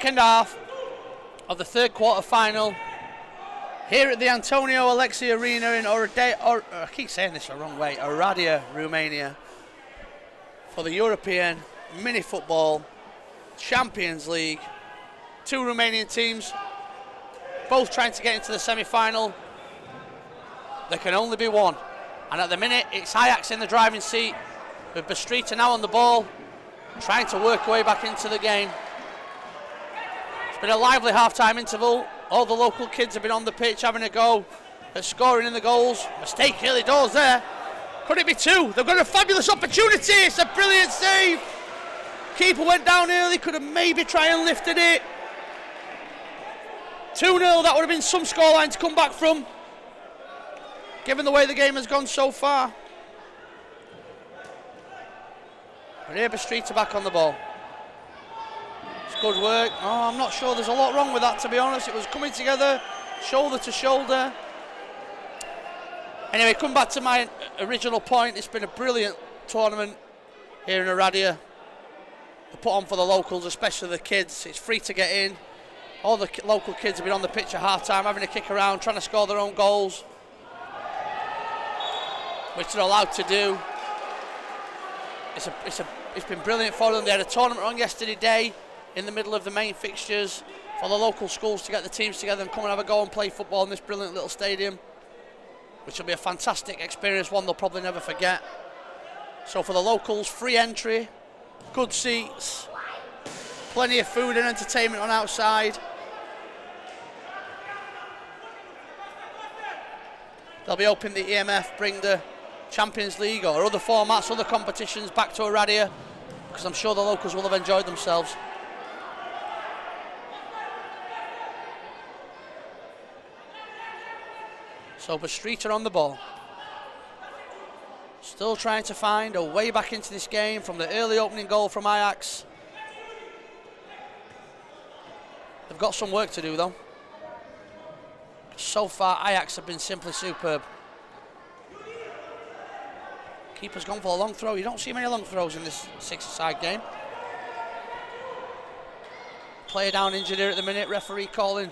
Second half of the third quarter final here at the Antonio Alexe Arena in Orade, or, I keep saying this the wrong way, Oradea, Romania, for the European Mini Football Champions League. Two Romanian teams, both trying to get into the semi final. There can only be one. And at the minute, it's Ajax in the driving seat, with Bistrita now on the ball, trying to work way back into the game. Been a lively half time interval. All the local kids have been on the pitch having a go at scoring in the goals. Mistake early doors there. Could it be two? They've got a fabulous opportunity. It's a brilliant save. Keeper went down early, could have maybe tried and lifted it. 2 0, that would have been some scoreline to come back from, given the way the game has gone so far. Here, Street are back on the ball. Good work. Oh, I'm not sure there's a lot wrong with that, to be honest. It was coming together, shoulder to shoulder. Anyway, come back to my original point. It's been a brilliant tournament here in Oradea. Put on for the locals, especially the kids. It's free to get in. All the local kids have been on the pitch at half time, having a kick around, trying to score their own goals, which they're allowed to do. It's a, it's a, it's been brilliant for them. They had a tournament on yesterday day in the middle of the main fixtures for the local schools to get the teams together and come and have a go and play football in this brilliant little stadium, which will be a fantastic experience, one they'll probably never forget. So for the locals, free entry, good seats, plenty of food and entertainment on outside. They'll be hoping the EMF bring the Champions League or other formats, other competitions back to Oradea because I'm sure the locals will have enjoyed themselves. So are on the ball. Still trying to find a way back into this game from the early opening goal from Ajax. They've got some work to do though. So far, Ajax have been simply superb. Keeper's gone for a long throw. You don't see many long throws in this six-side game. Player down injured here at the minute. Referee calling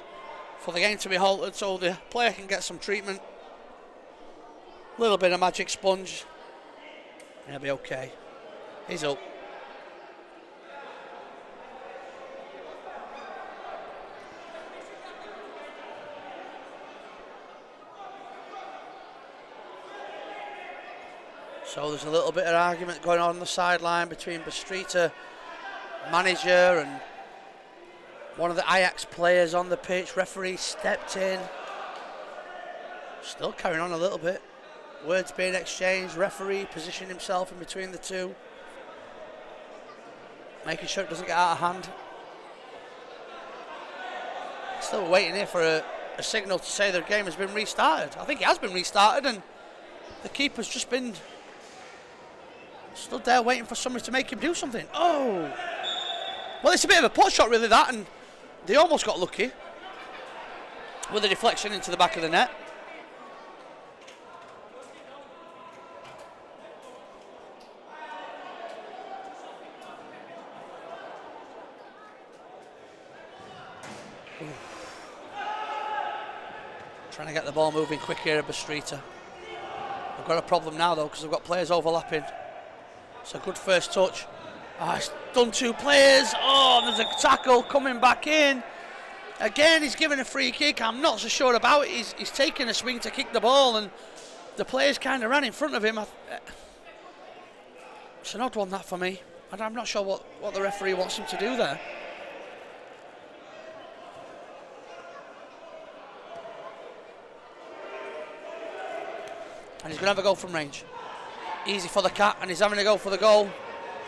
for the game to be halted so the player can get some treatment. A little bit of magic sponge. He'll be okay. He's up. So there's a little bit of argument going on, on the sideline between Bistrita manager and one of the Ajax players on the pitch. Referee stepped in. Still carrying on a little bit. Words being exchanged. Referee positioned himself in between the two. Making sure it doesn't get out of hand. Still waiting here for a, a signal to say the game has been restarted. I think it has been restarted and the keeper's just been stood there waiting for somebody to make him do something. Oh! Well, it's a bit of a pot shot, really, that, and they almost got lucky with a deflection into the back of the net. Trying to get the ball moving quick here at Bistrita. They've got a problem now though because they've got players overlapping. It's a good first touch. Oh, done two players. Oh, there's a tackle coming back in. Again, he's given a free kick. I'm not so sure about it. He's, he's taking a swing to kick the ball, and the players kind of ran in front of him. Eh, it's an odd one, that, for me. And I'm not sure what, what the referee wants him to do there. And he's going to have a goal from range. Easy for the cat, and he's having a go for the goal.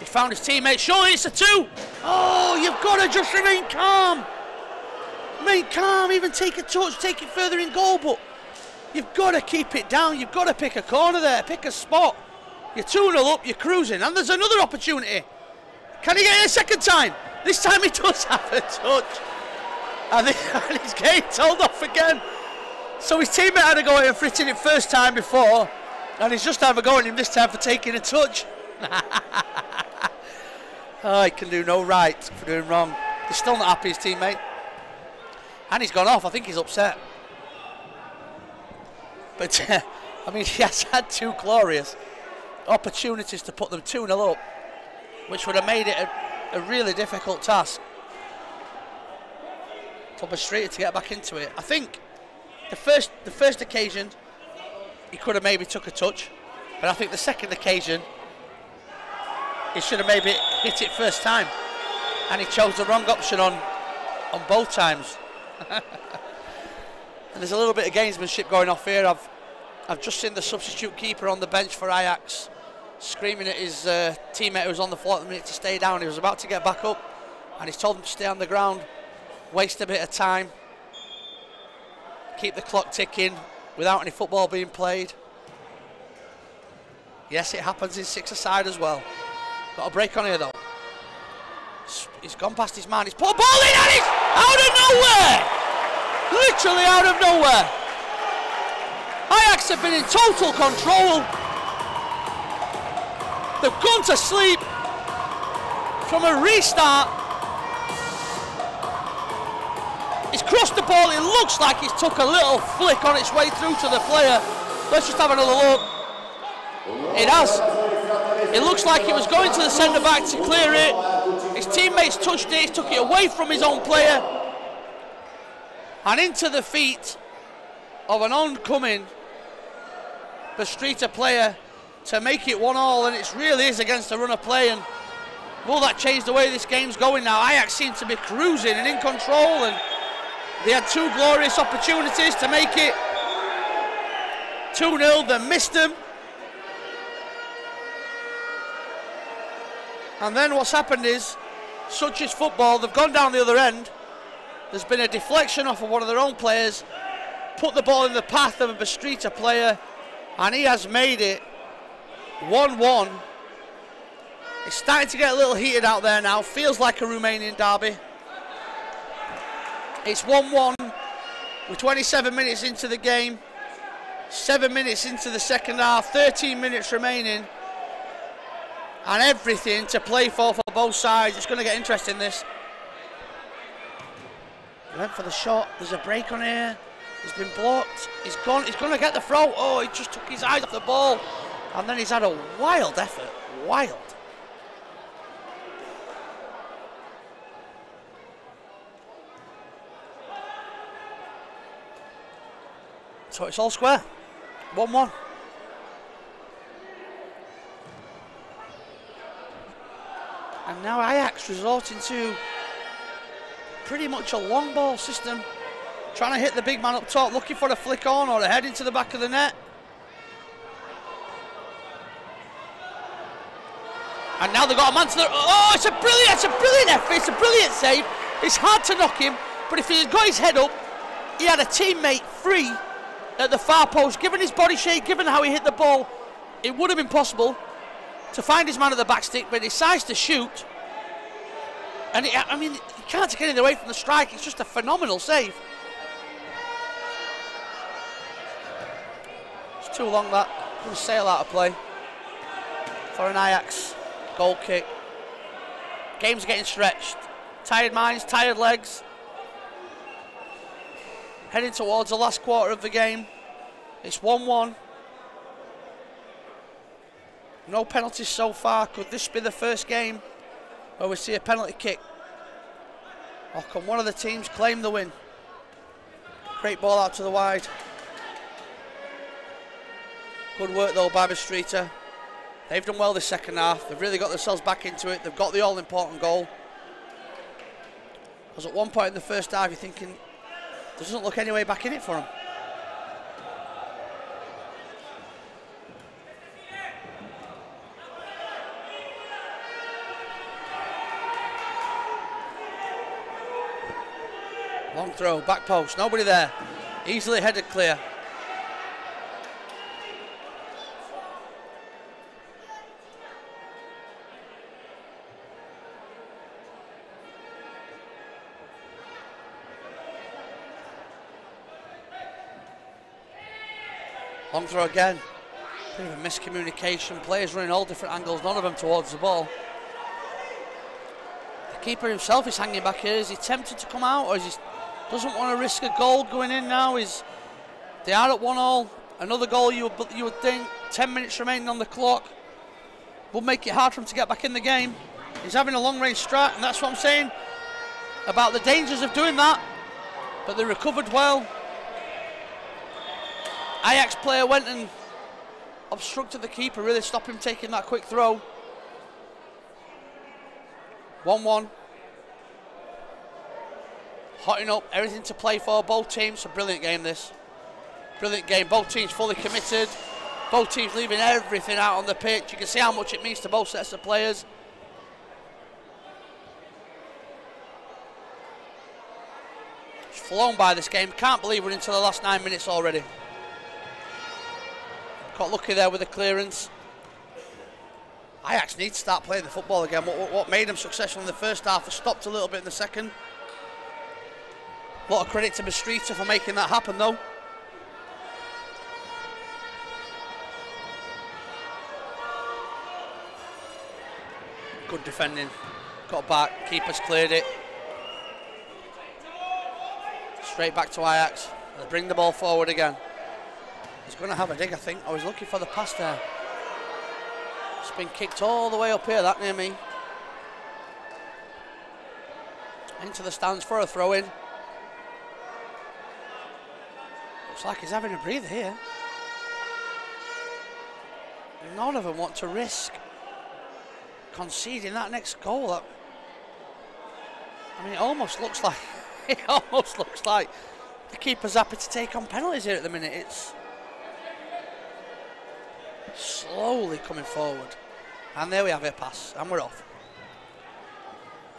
He found his teammate. Surely it's a two. Oh, you've got to just remain calm. Remain calm. Even take a touch, take it further in goal, but you've got to keep it down. You've got to pick a corner there, pick a spot. You're 2 0 up, you're cruising, and there's another opportunity. Can he get it a second time? This time he does have a touch. And, he's getting told off again. So his teammate had to go in and fritting it first time before. And he's just having a go at him this time for taking a touch. Oh, he can do no right for doing wrong. He's still not happy, his teammate. And he's gone off. I think he's upset. But, I mean, he has had two glorious opportunities to put them 2 0 up, which would have made it a, a really difficult task for Bistrita to get back into it. I think the first the first occasion he could have maybe took a touch, but I think the second occasion he should have maybe hit it first time, and he chose the wrong option on on both times. and there's a little bit of gamesmanship going off here. I've I've just seen the substitute keeper on the bench for Ajax screaming at his uh, teammate who was on the floor at the minute to stay down. He was about to get back up, and he's told him to stay on the ground, waste a bit of time, keep the clock ticking without any football being played. Yes, it happens in six-a-side as well. Got a break on here though. He's gone past his man. He's put a ball in and it's out of nowhere! Literally out of nowhere. Ajax have been in total control. They've gone to sleep from a restart. He's crossed the ball. It looks like he's took a little flick on its way through to the player. Let's just have another look. It has. It looks like he was going to the centre back to clear it. His teammates touched it. Took it away from his own player. And into the feet of an oncoming Bistrita player to make it one all. And it really is against the run of play. And will that change the way this game's going now? Ajax seem to be cruising and in control. And they had two glorious opportunities to make it 2-0 they missed them and then what's happened is such is football they've gone down the other end there's been a deflection off of one of their own players put the ball in the path of a Bistrita player and he has made it 1-1. It's starting to get a little heated out there now. Feels like a Romanian derby. It's 1-1. We're 27 minutes into the game. Seven minutes into the second half. 13 minutes remaining. And everything to play for for both sides. It's going to get interesting, this. Went for the shot. There's a break on here. He's been blocked. He's gone. He's going to get the throw. Oh, he just took his eyes off the ball. And then he's had a wild effort. Wild. So it's all square. 1 1. And now Ajax resorting to pretty much a long ball system. Trying to hit the big man up top, looking for a flick on or a head into the back of the net. And now they've got a man to the. Oh, it's a brilliant, it's a brilliant effort, it's a brilliant save. It's hard to knock him, but if he had got his head up, he had a teammate free at the far post. Given his body shape, given how he hit the ball, it would have been possible to find his man at the back stick, but he decides to shoot. And it, I mean, he can't take anything away from the strike. It's just a phenomenal save. It's too long that. To sail out of play for an Ajax goal kick. Game's getting stretched. Tired minds, tired legs. Heading towards the last quarter of the game. It's 1 1. No penalties so far. Could this be the first game where we see a penalty kick? Or can one of the teams claim the win? Great ball out to the wide. Good work though by Bistrita. They've done well this second half. They've really got themselves back into it. They've got the all-important goal. Because at one point in the first half, you're thinking, there doesn't look any way back in it for them. Long throw, back post, nobody there. Easily headed clear. Long throw again. Bit of a miscommunication. Players running all different angles, none of them towards the ball. The keeper himself is hanging back here. Is he tempted to come out, or is he doesn't want to risk a goal going in now? Is they are at one all. Another goal you would you would think. Ten minutes remaining on the clock will make it hard for him to get back in the game. He's having a long range strike, and that's what I'm saying about the dangers of doing that. But they recovered well. Ajax player went and obstructed the keeper, really stopped him taking that quick throw. 1 1. Hotting up, everything to play for, both teams. A brilliant game, this. Brilliant game, both teams fully committed. Both teams leaving everything out on the pitch. You can see how much it means to both sets of players. It's flown by this game. Can't believe we're into the last nine minutes already. Got lucky there with the clearance. Ajax need to start playing the football again. What, what made them successful in the first half has stopped a little bit in the second. A lot of credit to Bistrita for making that happen though. Good defending. Got back. Keeper's cleared it. Straight back to Ajax. They bring the ball forward again. He's going to have a dig, I think. I was looking for the pass there. It's been kicked all the way up here, that near me. Into the stands for a throw in. Looks like he's having a breather here. None of them want to risk conceding that next goal. I mean, it almost looks like it almost looks like the keeper's happy to take on penalties here at the minute. It's slowly coming forward. And there we have it, pass, and we're off.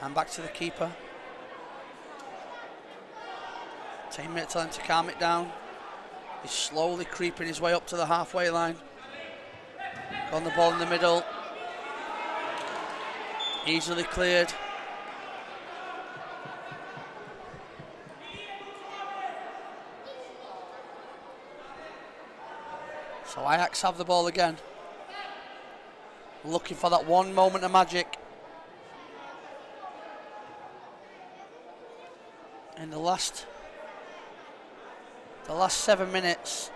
And back to the keeper. 10 minutes time to calm it down. He's slowly creeping his way up to the halfway line. On the ball in the middle. Easily cleared. So Ajax have the ball again. Looking for that one moment of magic. In the last the last seven minutes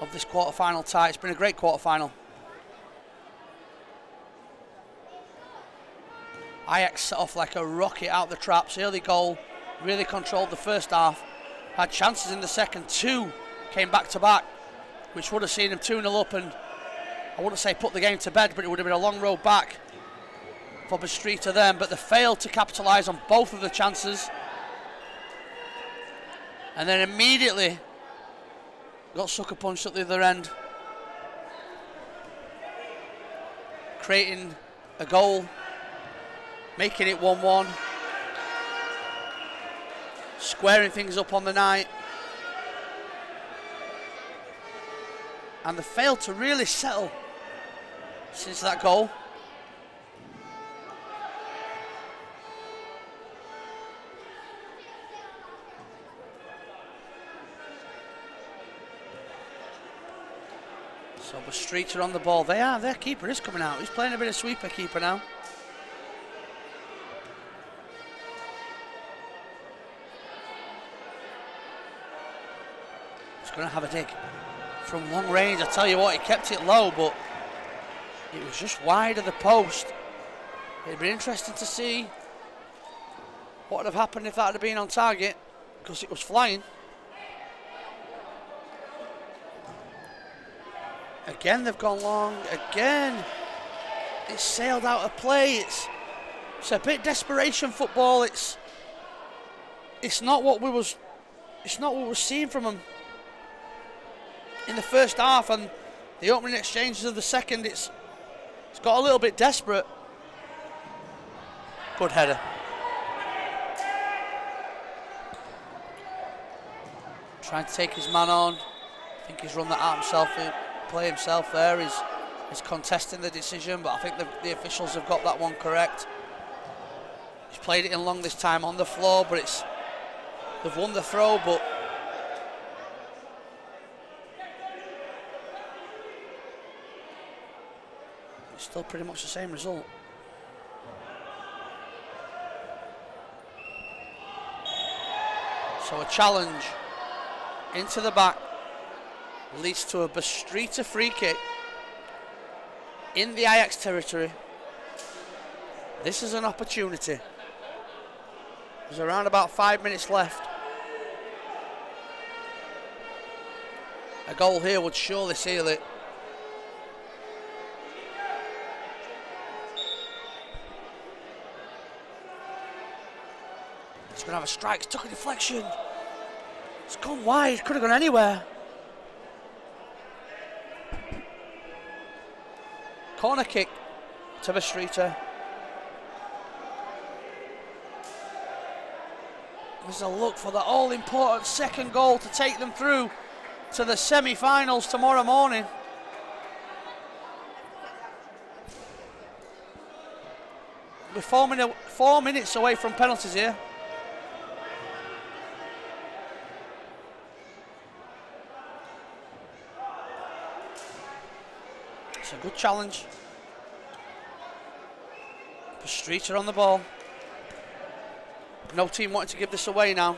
of this quarter-final tie. It's been a great quarter-final. Ajax set off like a rocket out the traps. Early goal, really controlled the first half. Had chances in the second. Two came back to back, which would have seen them 2 0 up and I wouldn't say put the game to bed, but it would have been a long road back for Bistrita then. But they failed to capitalise on both of the chances. And then immediately got sucker punched at the other end. Creating a goal, making it 1 1. Squaring things up on the night. And they failed to really settle since that goal. So Bistrita on the ball. They are. Their keeper is coming out. He's playing a bit of sweeper keeper now. He's going to have a dig from long range. I tell you what, he kept it low, but it was just wide of the post. It'd be interesting to see what would have happened if that had been on target because it was flying. Again, they've gone long. Again, it's sailed out of play. It's it's a bit desperation football. It's it's not what we was it's not what we were seeing from them in the first half and the opening exchanges of the second. It's it's got a little bit desperate. Good header. Trying to take his man on. I think he's run that out himself play himself there. He's, he's contesting the decision, but I think the, the officials have got that one correct. He's played it in long this time on the floor, but it's they've won the throw, but It's still pretty much the same result. So a challenge into the back leads to a Bistrita free kick in the Ajax territory. This is an opportunity. There's around about five minutes left. A goal here would surely seal it. It's going to have a strike. It's took a deflection. It's gone wide. Could have gone anywhere. Corner kick to Bistrita. There's a look for the all important second goal to take them through to the semi finals tomorrow morning. We're four, four minutes away from penalties here. Good challenge. Bistrita on the ball. No team wanting to give this away now.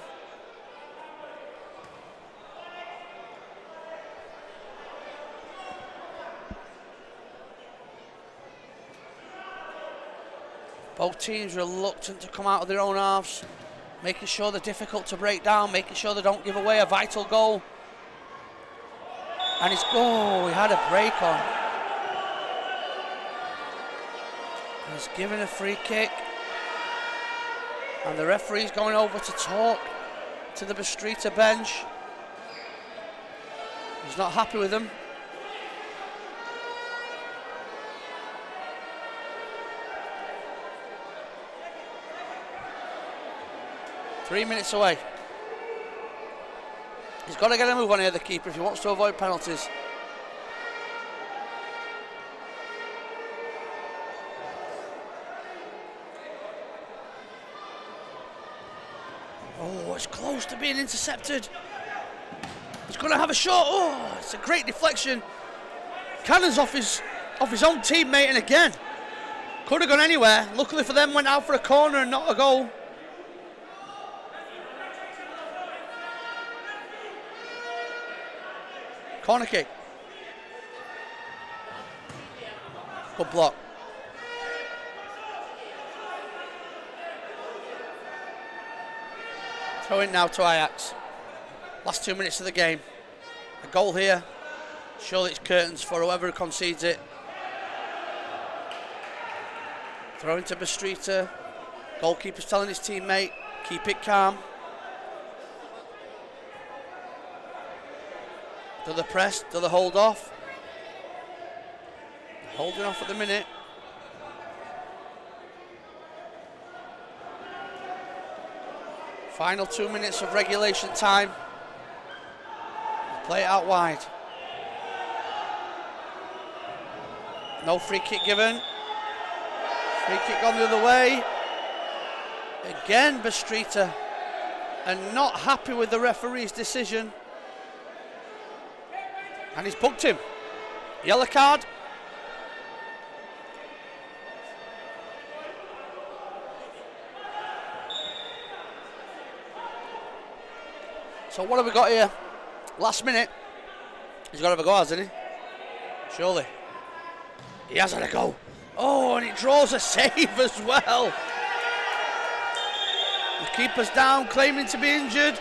Both teams reluctant to come out of their own halves, making sure they're difficult to break down, making sure they don't give away a vital goal. And it's, oh, he had a break on. He's given a free kick. And the referee's going over to talk to the Bistrita bench. He's not happy with them. Three minutes away. He's got to get a move on here, the keeper, if he wants to avoid penalties. Oh, it's close to being intercepted. He's going to have a shot. Oh, it's a great deflection. Cannon's off his off his own teammate, and again, could have gone anywhere. Luckily for them, went out for a corner and not a goal. Corner kick. Good block. Throw in now to Ajax. Last two minutes of the game. A goal here. Surely it's curtains for whoever concedes it. Throw into Bistrita. Goalkeeper's telling his teammate, keep it calm. Do the press, do the hold off. Holding off at the minute. Final two minutes of regulation time. Play it out wide. No free kick given. Free kick gone the other way. Again, Bistrita. And not happy with the referee's decision. And he's booked him. Yellow card. So what have we got here? Last minute. He's got to have a go, hasn't he? Surely. He has had a go. Oh, and he draws a save as well. The keeper's down, claiming to be injured.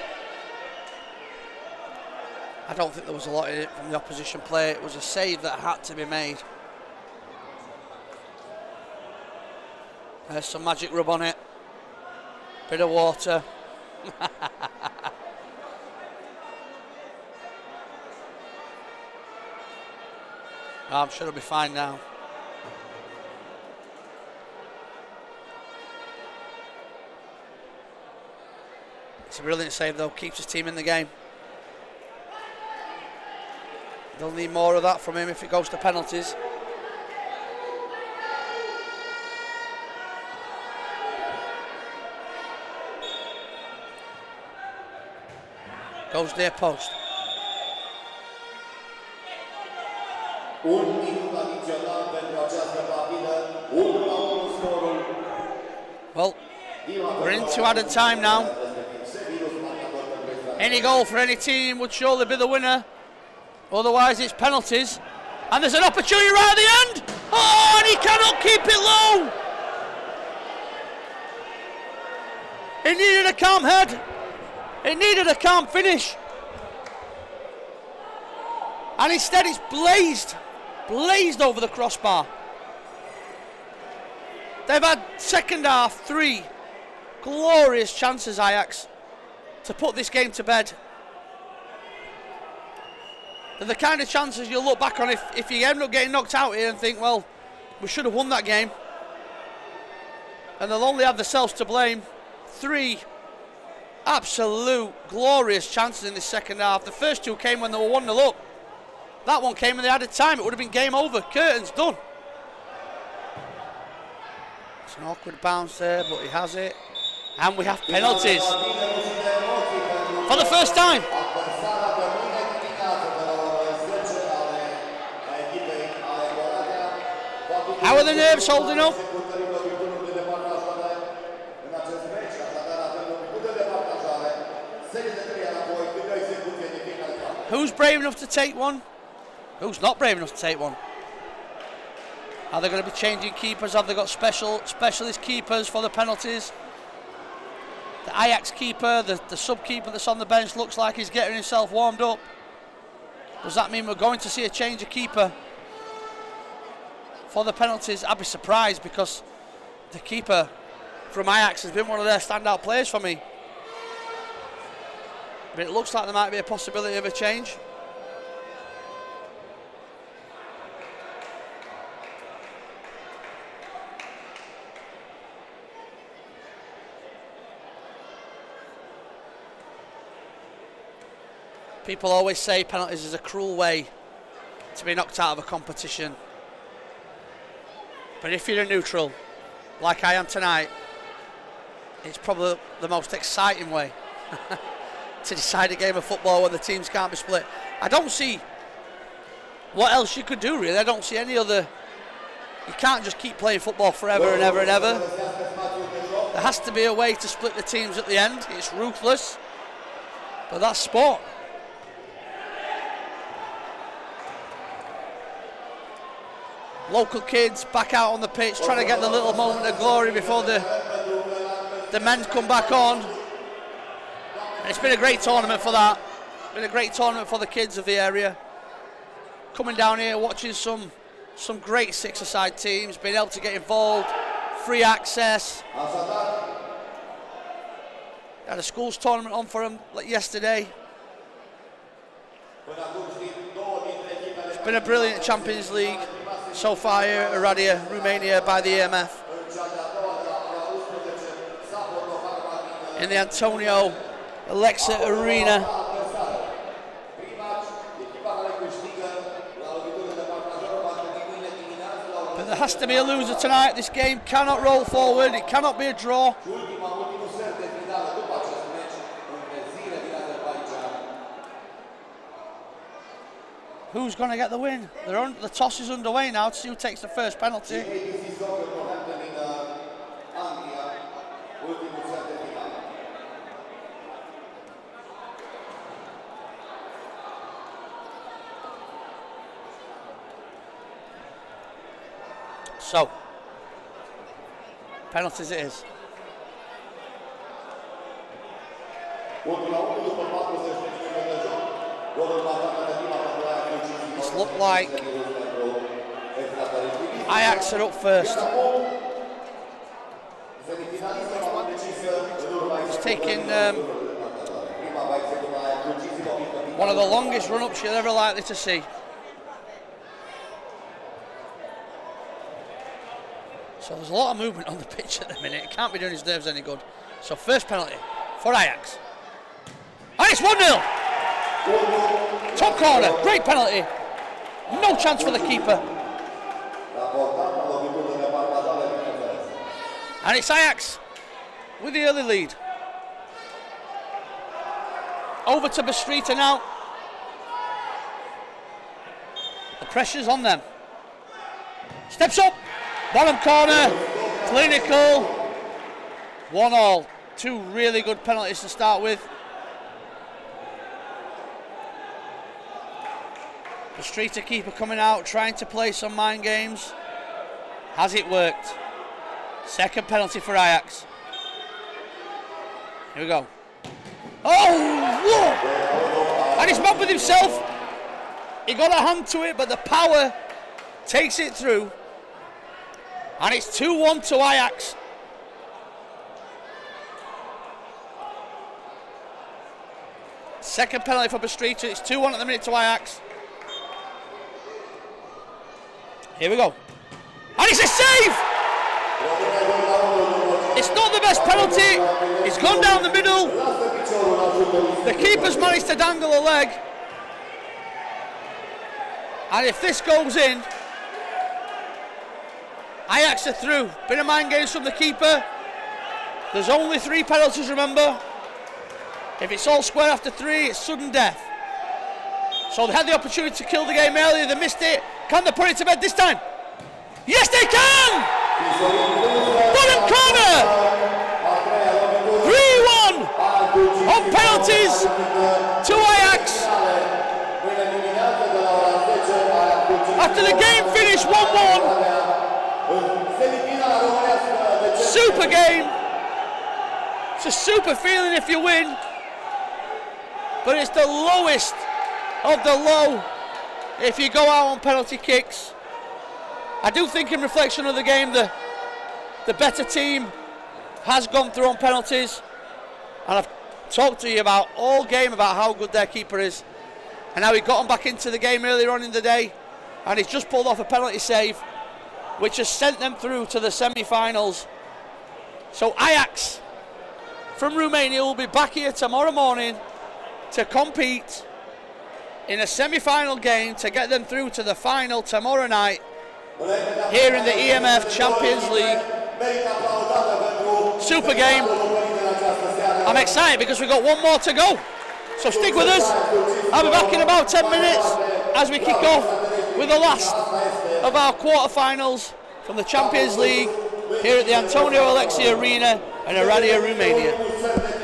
I don't think there was a lot in it from the opposition player. It was a save that had to be made. There's some magic rub on it. Bit of water. I'm sure it'll be fine now. It's a brilliant save though, keeps his team in the game. They'll need more of that from him if it goes to penalties. Goes near post. We're into added time now. Any goal for any team would surely be the winner. Otherwise, it's penalties. And there's an opportunity right at the end. Oh, and he cannot keep it low. It needed a calm head. It needed a calm finish. And instead, it's blazed, blazed over the crossbar. They've had second half three glorious chances, Ajax, to put this game to bed. They're the kind of chances you'll look back on if, if you end up getting knocked out here and think, well, we should have won that game. And they'll only have themselves to blame. Three absolute glorious chances in this second half. The first two came when they were 1 0 up. That one came when they added time. It would have been game over. Curtains done. It's an awkward bounce there, but he has it. And we have penalties. For the first time. Adversara rămâne ridicată de la ora 10 ale echipei ale Oradea. Va fi How are the nerves holding up? secundărilor din turnul de departajare în acest meci. Așadar avem un punct de departajare. Serie de 3 înapoi, câte o execuție de fiecare parte. Who's brave enough to take one? Who's not brave enough to take one? Are they going to be changing keepers? Have they got special specialist keepers for the penalties? The Ajax keeper, the, the sub keeper that's on the bench looks like he's getting himself warmed up. Does that mean we're going to see a change of keeper for the penalties? I'd be surprised because the keeper from Ajax has been one of their standout players for me. But it looks like there might be a possibility of a change. People always say penalties is a cruel way to be knocked out of a competition. But if you're a neutral, like I am tonight, it's probably the most exciting way to decide a game of football when the teams can't be split. I don't see what else you could do really. I don't see any other. You can't just keep playing football forever and ever and ever. There has to be a way to split the teams at the end. It's ruthless, but that's sport. Local kids back out on the pitch trying to get the little moment of glory before the the men come back on. And it's been a great tournament for that. Been a great tournament for the kids of the area. Coming down here, watching some some great six-a-side teams, being able to get involved, free access. Had a schools tournament on for them like yesterday. It's been a brilliant Champions League so far Oradea, Romania by the EMF. In the Antonio Alexe Arena. But there has to be a loser tonight. This game cannot roll forward. It cannot be a draw. Who's going to get the win? They're on, the toss is underway now to see who takes the first penalty. ABC Soccer Northampton din uh, Anglia, ultimul set de finală. So, penalties it is. Looked like. Ajax are up first. It's taken um, one of the longest run-ups you're ever likely to see. So there's a lot of movement on the pitch at the minute. It can't be doing his nerves any good. So first penalty for Ajax. And it's 1-0. Top corner, great penalty. No chance for the keeper. And it's Ajax with the early lead. Over to Bistrita now. The pressure's on them. Steps up, bottom corner, clinical. One all. Two really good penalties to start with. The streeter keeper coming out, trying to play some mind games. Has it worked? Second penalty for Ajax. Here we go. Oh, whoa! And he's mobbed with himself. He got a hand to it, but the power takes it through. And it's 2 1 to Ajax. Second penalty for Bistrita. It's 2 1 at the minute to Ajax. Here we go. And it's a save! It's not the best penalty. It's gone down the middle. The keeper's managed to dangle a leg. And if this goes in, Ajax are through. Bit of mind games from the keeper. There's only three penalties, remember. If it's all square after three, it's sudden death. So they had the opportunity to kill the game earlier, they missed it. Can they put it to bed this time? Yes, they can! Bottom corner! 3 1 on penalties to Ajax. After the game finished 1 1. Super game. It's a super feeling if you win. But it's the lowest of the low if you go out on penalty kicks. I do think in reflection of the game the the better team has gone through on penalties and I've talked to you about all game about how good their keeper is and how he got them back into the game earlier on in the day and he's just pulled off a penalty save which has sent them through to the semi-finals so Ajax from Romania will be back here tomorrow morning to compete in a semi-final game to get them through to the final tomorrow night here in the EMF Champions League. Super game. I'm excited because we've got one more to go. So stick with us. I'll be back in about 10 minutes as we kick off with the last of our quarter-finals from the Champions League here at the Antonio Alexe Arena in Oradea, Romania.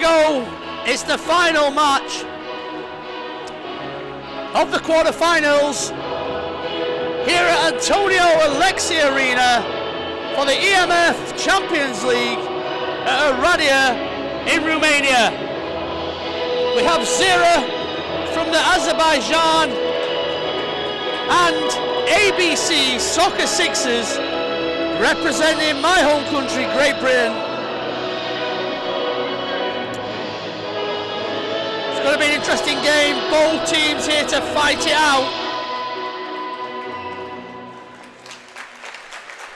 Go. It's the final match of the quarterfinals here at Antonio Alexe Arena for the EMF Champions League at Oradea in Romania. We have Zira from the Azerbaijan and ABC Soccer Sixers representing my home country, Great Britain. Both teams here to fight it out.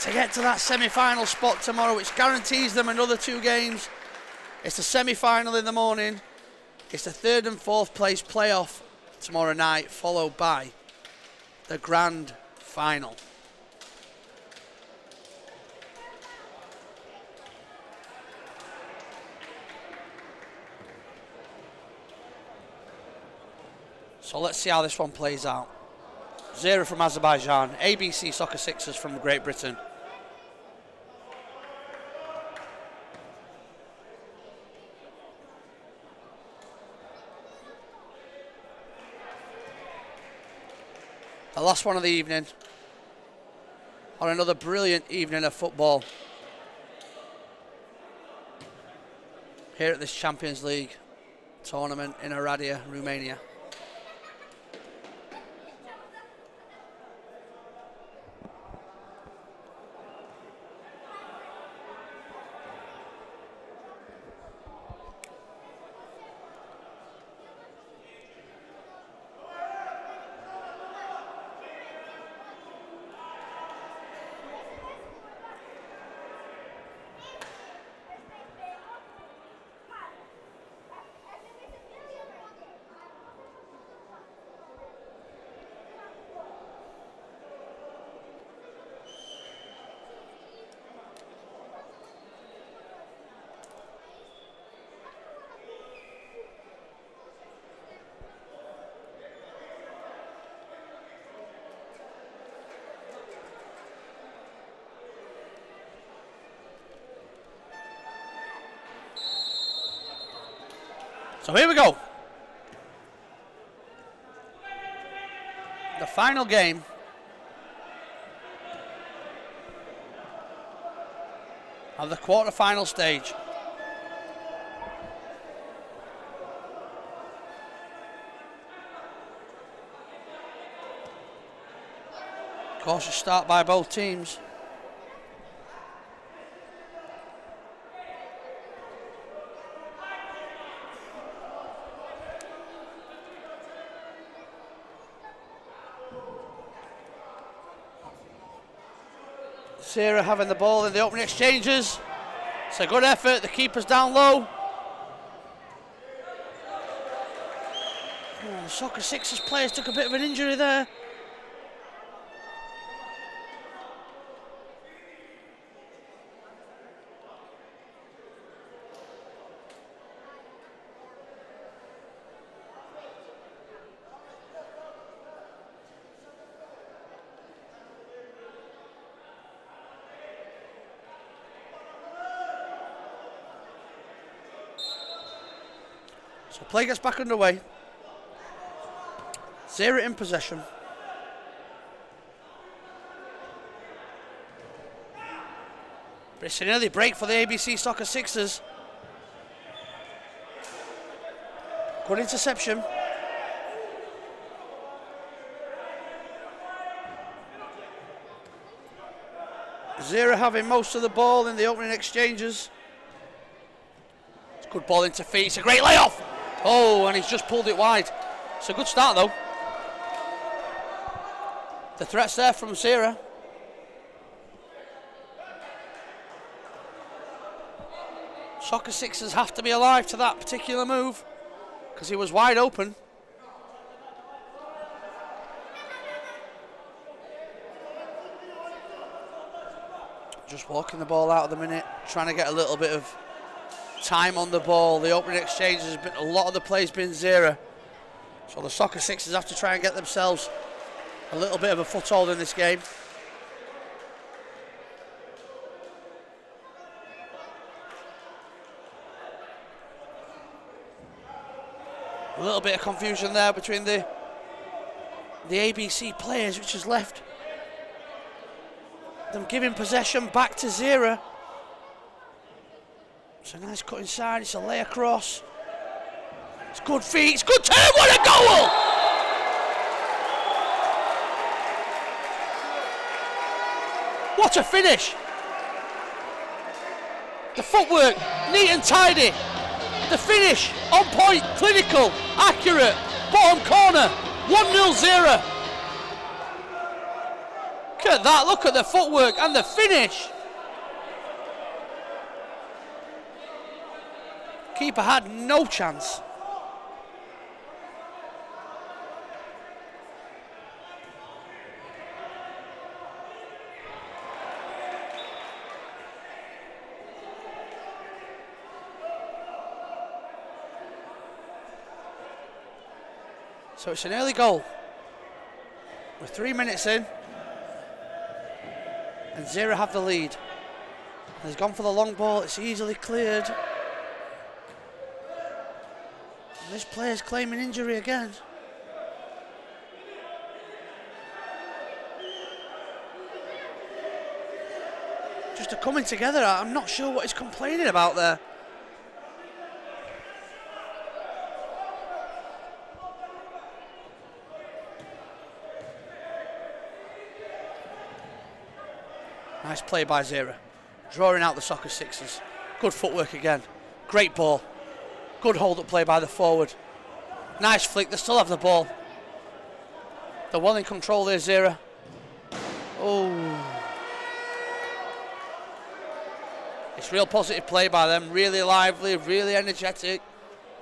To get to that semi-final spot tomorrow, which guarantees them another two games. It's the semi-final in the morning. It's the third and fourth place playoff tomorrow night, followed by the grand final. So let's see how this one plays out. Zira from Azerbaijan, ABC Soccer Sixers from Great Britain. The last one of the evening on another brilliant evening of football here at this Champions League tournament in Oradea, Romania. Here we go. The final game. Of the quarter-final stage. Cautious start by both teams. Zira having the ball in the open exchanges. It's a good effort. The keeper's down low. Oh, Soccer Sixers players took a bit of an injury there. So play gets back underway. Zira in possession. But it's an early break for the ABC Soccer Sixers. Good interception. Zira having most of the ball in the opening exchanges. It's good ball into feet. It's a great layoff. Oh, and he's just pulled it wide. It's a good start, though. The threat's there from Zira. Soccer Sixers have to be alive to that particular move because he was wide open. Just walking the ball out of the minute, trying to get a little bit of time on the ball. The opening exchange has been a lot of the plays been Zira. So the soccer sixers have to try and get themselves a little bit of a foothold in this game. A little bit of confusion there between the the ABC players, which has left them giving possession back to Zira. It's a nice cut inside, it's a lay across. It's good feet, it's good turn, what a goal! What a finish! The footwork, neat and tidy. The finish, on point, clinical, accurate, bottom corner, 1-0 Zira. Look at that, look at the footwork and the finish. Keeper had no chance. So it's an early goal. We're three minutes in. And Zira have the lead. And he's gone for the long ball. It's easily cleared. And this player's claiming injury again. Just a coming together. I'm not sure what he's complaining about there. Nice play by Zira. Drawing out the soccer sixes. Good footwork again. Great ball. Good hold up play by the forward. Nice flick. They still have the ball. They're well in control there, Zira. Oh. It's real positive play by them. Really lively, really energetic.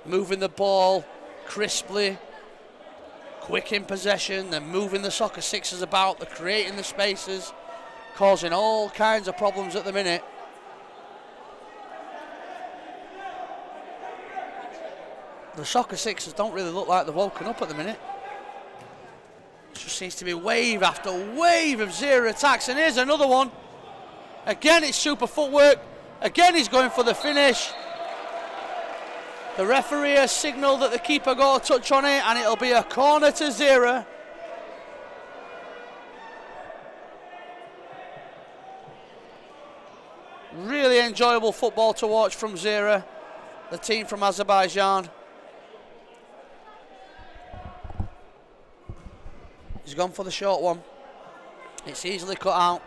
Moving the ball crisply. Quick in possession. They're moving the soccer sixes about. They're creating the spaces causing all kinds of problems at the minute. The soccer sixers don't really look like they've woken up at the minute. It just seems to be wave after wave of Zira attacks, and here's another one. Again, it's super footwork. Again, he's going for the finish. The referee has signalled that the keeper got a touch on it, and it'll be a corner to Zira. Really enjoyable football to watch from Zira, the team from Azerbaijan. He's gone for the short one. It's easily cut out.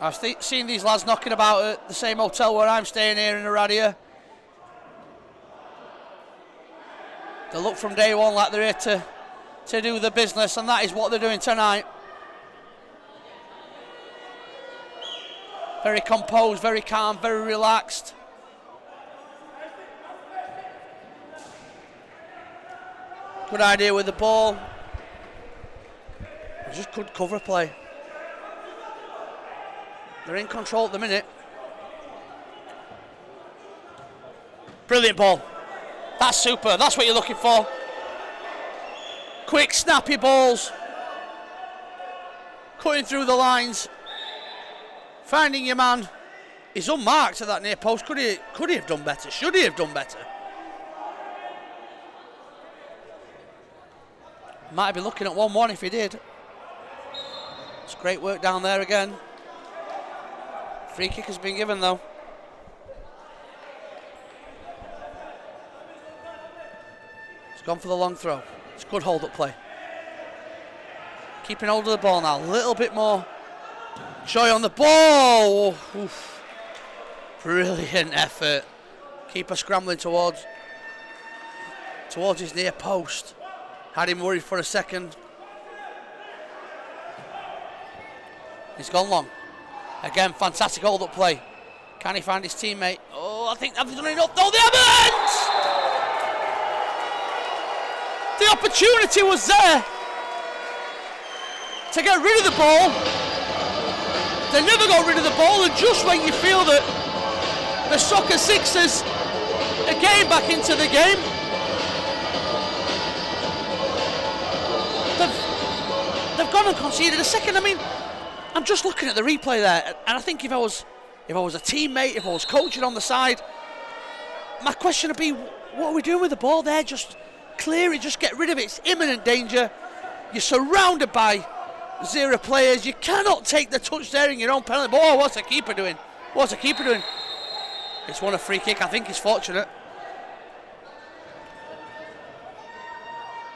I've seen these lads knocking about at the same hotel where I'm staying here in Oradea. They look from day one like they're here to, to do the business, and that is what they're doing tonight. Very composed, very calm, very relaxed. Good idea with the ball. Just good cover play. They're in control at the minute. Brilliant ball. That's super. That's what you're looking for. Quick, snappy balls. Cutting through the lines. Finding your man. He's unmarked at that near post. Could he, could he have done better? Should he have done better? Might be looking at 1-1 if he did. It's great work down there again. Free kick has been given though. He's gone for the long throw. It's good hold up play. Keeping hold of the ball now. A little bit more Joy on the ball. Oof. Brilliant effort. Keeper scrambling towards towards his near post. Had him worried for a second. He's gone long. Again, fantastic hold up play. Can he find his teammate? Oh, I think they've done enough. No, they haven't! The opportunity was there to get rid of the ball. They never got rid of the ball, and just when you feel that the soccer sixers are getting back into the game, gone and conceded a second. I mean, I'm just looking at the replay there, and I think if I was if I was a teammate, if I was coaching on the side, my question would be, what are we doing with the ball there? Just clear it, just get rid of it. It's imminent danger. You're surrounded by Zira players. You cannot take the touch there in your own penalty. Oh, what's the keeper doing? What's the keeper doing? It's won a free kick. I think he's fortunate.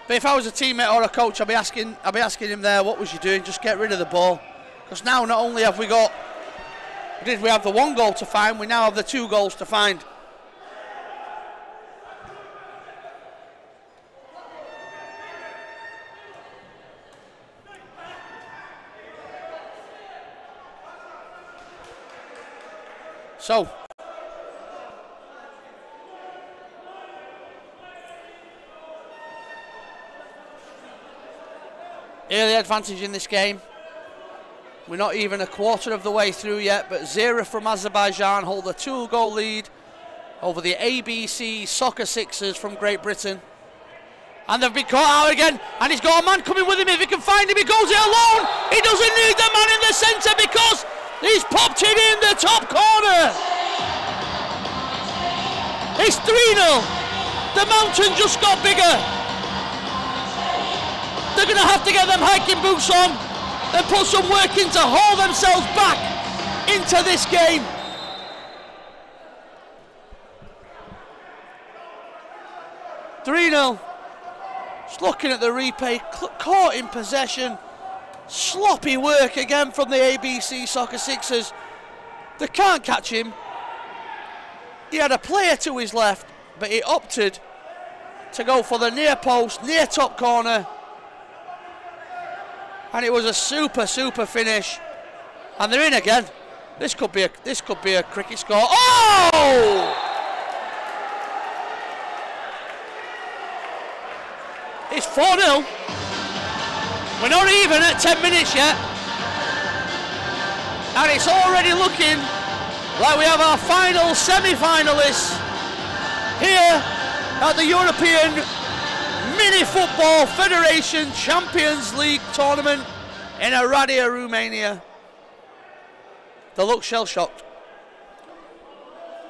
But if I was a teammate or a coach, I'd be asking, I'd be asking him there, what was you doing? Just get rid of the ball. Because now not only have we got, did we have the one goal to find, we now have the two goals to find. So, early advantage in this game. We're not even a quarter of the way through yet, but Zira from Azerbaijan hold a two-goal lead over the ABC Soccer Sixers from Great Britain. And they've been caught out again, and he's got a man coming with him. If he can find him, he goes it alone. He doesn't need the man in the centre because he's popped it in the top corner. It's 3-0. The mountain just got bigger. They're going to have to get them hiking boots on and put some work in to haul themselves back into this game. Three 0 Just looking at the replay, caught in possession. Sloppy work again from the ABC Soccer Sixers. They can't catch him. He had a player to his left, but he opted to go for the near post, near top corner. And it was a super, super finish. And they're in again. This could be a this could be a cricket score. Oh! It's 4-0. We're not even at 10 minutes yet. And it's already looking like we have our final semi-finalists here at the European Mini Football Federation Champions League tournament in Oradea, Romania. They look shell-shocked.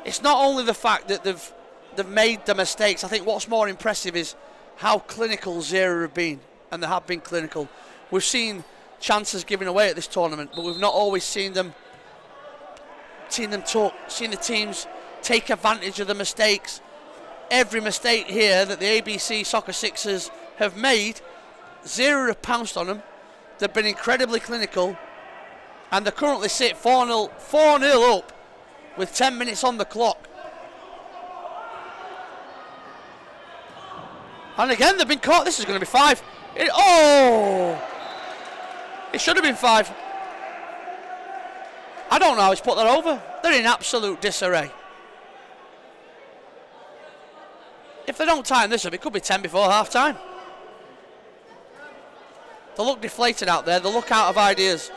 It's not only the fact that they've they've made the mistakes. I think what's more impressive is how clinical Zira have been, and they have been clinical. We've seen chances given away at this tournament, but we've not always seen them seen them talk, seen the teams take advantage of the mistakes. Every mistake here that the ABC Soccer Sixers have made, Zira have pounced on them. They've been incredibly clinical, and they currently sit 4 0 4 0 up with 10 minutes on the clock. And again, they've been caught. This is going to be five. It, oh! It should have been five. I don't know how he's put that over. They're in absolute disarray. If they don't time this up, it could be 10 before half time. They look deflated out there. They look out of ideas.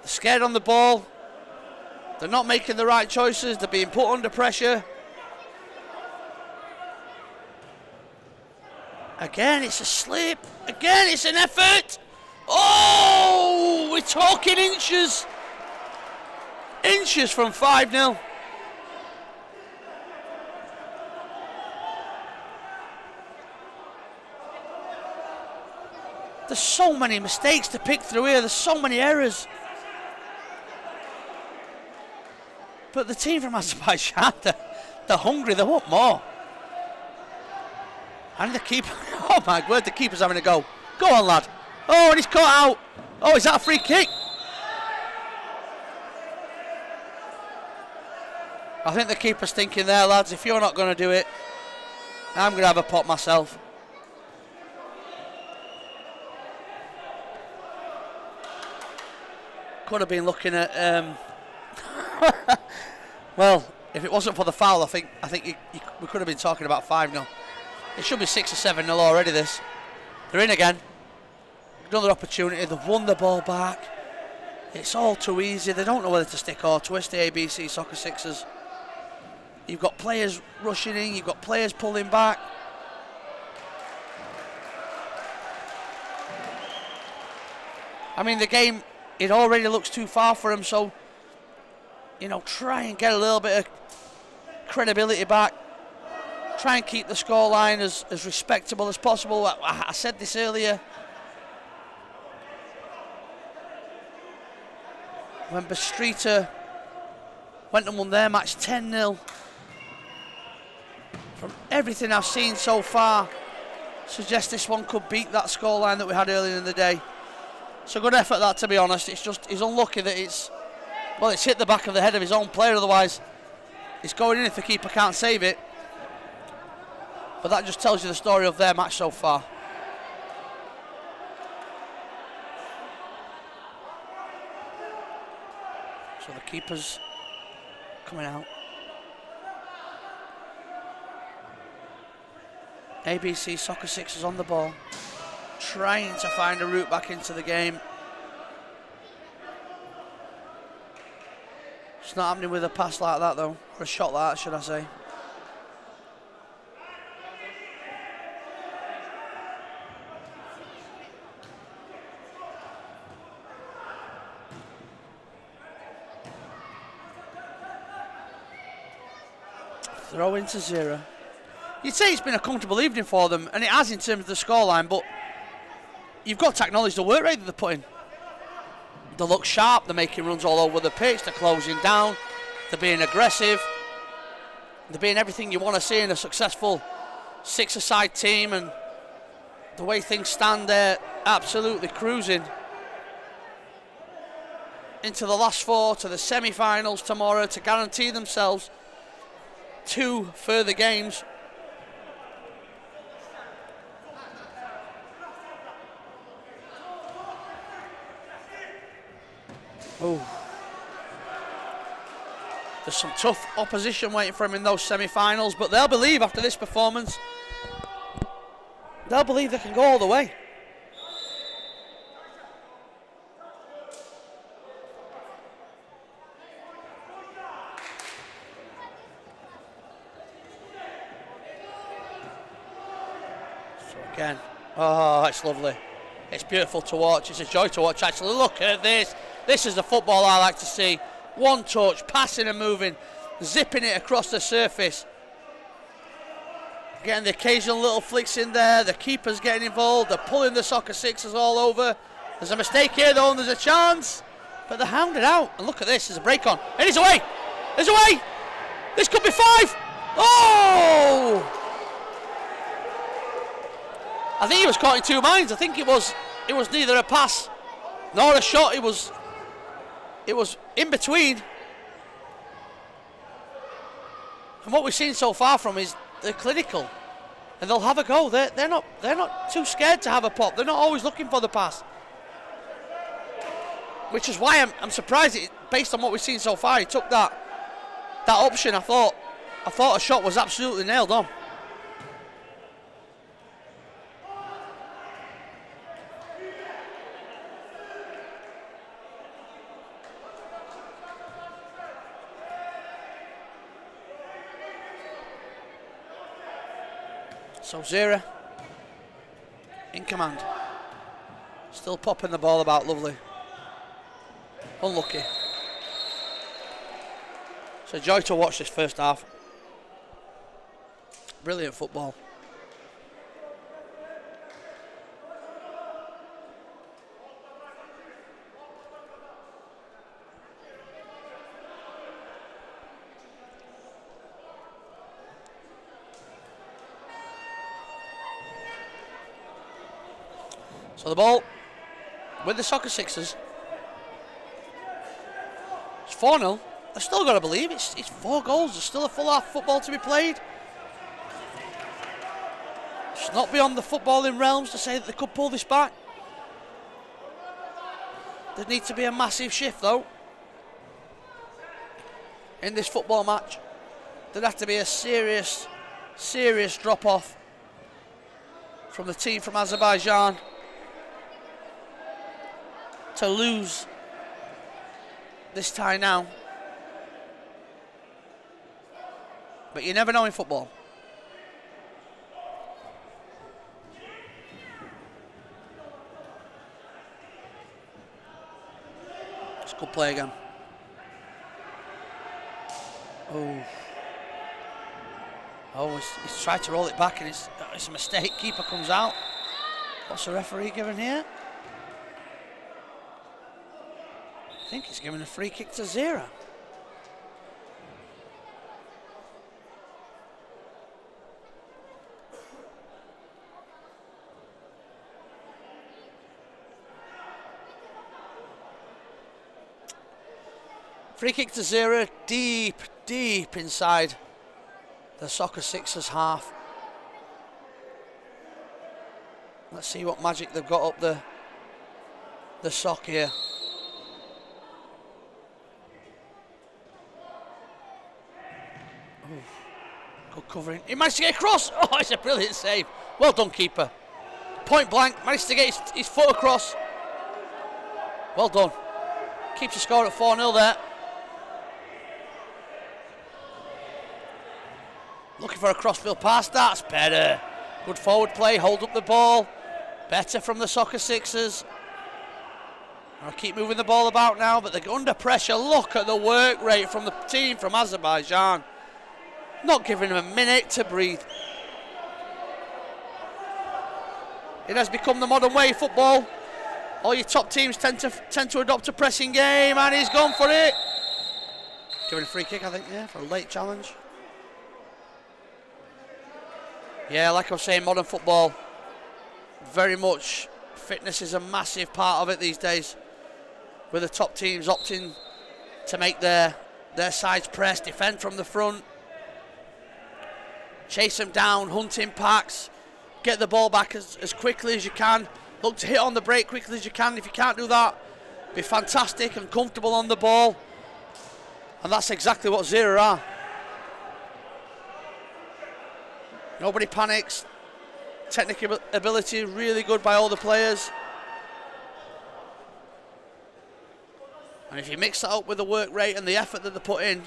They're scared on the ball. They're not making the right choices. They're being put under pressure. Again, it's a slip. Again, it's an effort. Oh, we're talking inches. Inches from 5 0. There's so many mistakes to pick through here. There's so many errors. But the team from Azerbaijan, they're, they're hungry. They want more. And the keeper, oh my word, the keeper's having a go. Go on, lad. Oh, and he's caught out. Oh, is that a free kick? I think the keeper's thinking there, lads, if you're not going to do it, I'm going to have a pot myself. Could have been looking at. Um, well, if it wasn't for the foul, I think I think you, you, we could have been talking about five 0 It should be six or seven 0 already. This, they're in again another opportunity. They've won the ball back. It's all too easy. They don't know whether to stick or twist the ABC Soccer Sixers. You've got players rushing in, you've got players pulling back. I mean, the game, it already looks too far for him. so, you know, try and get a little bit of credibility back, try and keep the scoreline as, as respectable as possible. I, I said this earlier. When Bistrita went and won their match 10 0. From everything I've seen so far, suggests this one could beat that scoreline that we had earlier in the day. It's a good effort, that, to be honest. It's just he's unlucky that it's well, it's hit the back of the head of his own player. Otherwise, it's going in if the keeper can't save it. But that just tells you the story of their match so far. So the keeper's coming out. ABC Soccer Sixers on the ball, trying to find a route back into the game. It's not happening with a pass like that though, or a shot like that, should I say. Throw into Zira. You'd say it's been a comfortable evening for them, and it has in terms of the scoreline, but you've got to acknowledge the work rate that they're putting. They look sharp, they're making runs all over the pitch, they're closing down, they're being aggressive, they're being everything you want to see in a successful six-a-side team, and the way things stand, they're absolutely cruising. Into the last four, to the semi-finals tomorrow, to guarantee themselves two further games Oh. There's some tough opposition waiting for him in those semi-finals, but they'll believe after this performance, they'll believe they can go all the way. So again, oh, it's lovely. It's beautiful to watch. It's a joy to watch, actually. Look at this. This is the football I like to see. One touch, passing and moving, zipping it across the surface. Getting the occasional little flicks in there. The keeper's getting involved. They're pulling the soccer sixes all over. There's a mistake here, though, and there's a chance. But they're hounded out. And look at this. There's a break on. It is away. It's away. This could be five. Oh! I think he was caught in two minds. I think it was it was neither a pass nor a shot. It was it was in between. And what we've seen so far from is they're clinical, and they'll have a go. They're, they're not they're not too scared to have a pop. They're not always looking for the pass, which is why I'm, I'm surprised. It, based on what we've seen so far, he took that that option. I thought I thought a shot was absolutely nailed on. So Zira in command. Still popping the ball about, lovely. Unlucky. It's a joy to watch this first half. Brilliant football. The ball with the soccer sixes. It's 4 0. I still got to believe it's, it's four goals. There's still a full half football to be played. It's not beyond the footballing realms to say that they could pull this back. There needs to be a massive shift though in this football match. There'd have to be a serious, serious drop off from the team from Azerbaijan to lose this tie now. But you never know in football. It's good play again. Oh. Oh, he's, he's tried to roll it back and it's, it's a mistake. Keeper comes out. What's the referee giving here? I think he's giving a free kick to Zira. Free kick to Zira, deep, deep inside the Soccer Sixers half. Let's see what magic they've got up the the sock here. Good covering. He managed to get across. Oh, it's a brilliant save. Well done, keeper. Point blank, managed to get his, his foot across. Well done. Keeps the score at 4 0 there. Looking for a crossfield pass. That's better. Good forward play. Hold up the ball. Better from the soccer sixers. I'll keep moving the ball about now, but they're under pressure. Look at the work rate from the team from Azerbaijan. Not giving them a minute to breathe. It has become the modern way of football. All your top teams tend to tend to adopt a pressing game, and he's gone for it. Giving a free kick, I think, yeah, for a late challenge. Yeah, like I was saying, modern football, very much fitness is a massive part of it these days. With the top teams opting to make their their sides press, defend from the front, chase them down, hunting packs, get the ball back as, as quickly as you can. Look to hit on the break quickly as you can. If you can't do that, be fantastic and comfortable on the ball. And that's exactly what Zira are. Nobody panics. Technical ability really good by all the players. And if you mix that up with the work rate and the effort that they put in,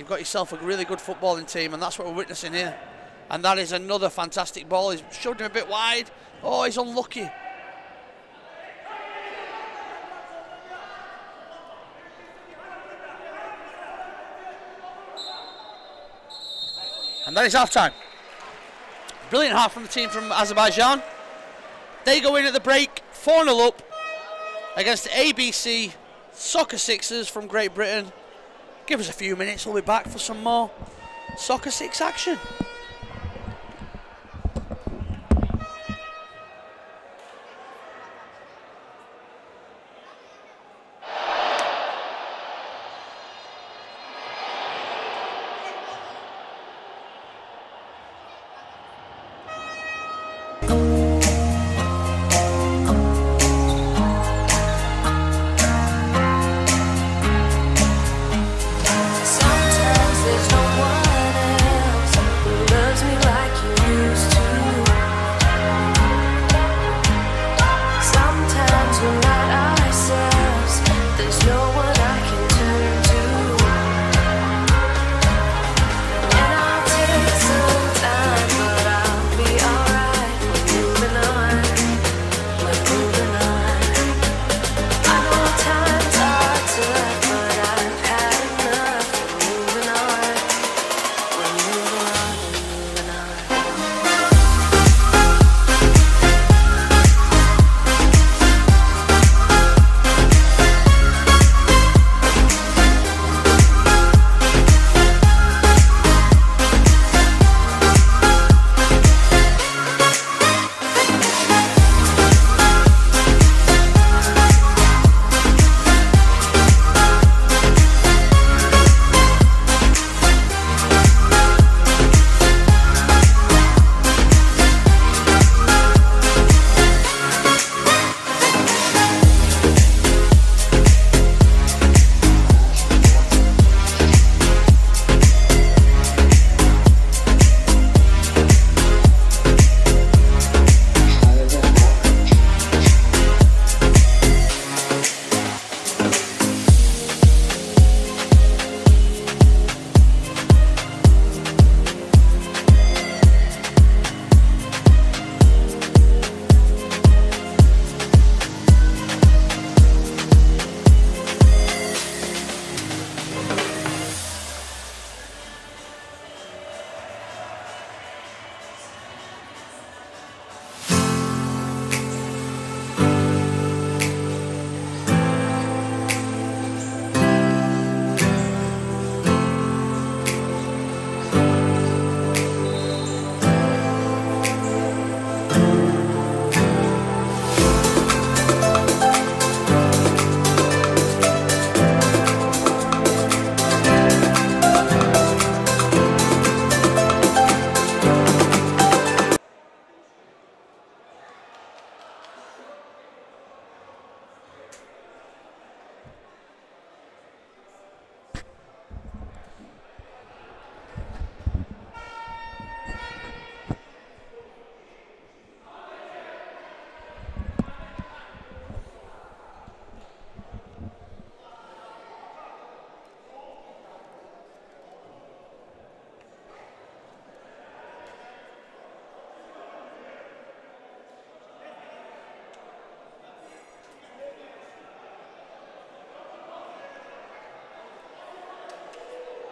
you've got yourself a really good footballing team, and that's what we're witnessing here. And that is another fantastic ball. He's shoved him a bit wide. Oh, he's unlucky. And that is half time. Brilliant half from the team from Azerbaijan. They go in at the break, 4 0 up against ABC Soccer Sixers from Great Britain. Give us a few minutes, we'll be back for some more Soccer Six action.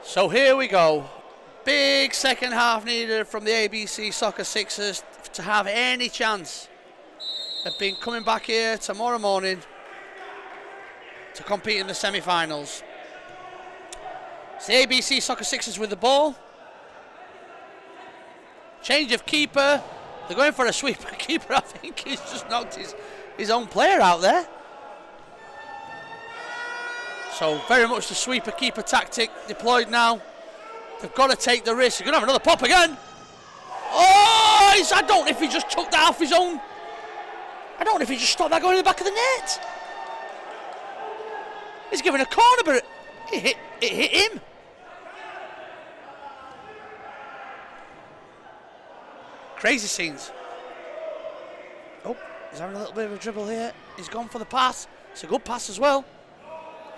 So here we go. Big second half needed from the ABC Soccer Sixers to have any chance of being coming back here tomorrow morning to compete in the semi-finals. It's the ABC Soccer Sixers with the ball. Change of keeper. They're going for a sweeper. Keeper, I think, he's just knocked his, his own player out there. So very much the sweeper keeper tactic deployed now. They've got to take the risk. They're going to have another pop again. Oh, he's, I don't know if he just took that off his own. I don't know if he just stopped that going in the back of the net. He's given a corner, but it hit, it hit him. Crazy scenes. Oh, he's having a little bit of a dribble here. He's gone for the pass. It's a good pass as well.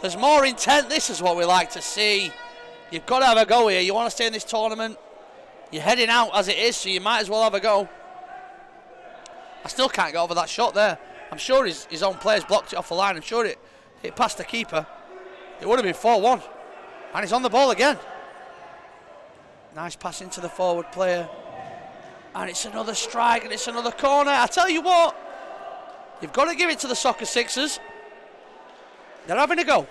There's more intent. This is what we like to see. You've got to have a go here. You want to stay in this tournament. You're heading out as it is, so you might as well have a go. I still can't get over that shot there. I'm sure his, his own players blocked it off the line. I'm sure it, it passed the keeper. It would have been 4-1. And he's on the ball again. Nice pass into the forward player. And it's another strike and it's another corner. I tell you what, you've got to give it to the Soccer Sixers. They're having a go.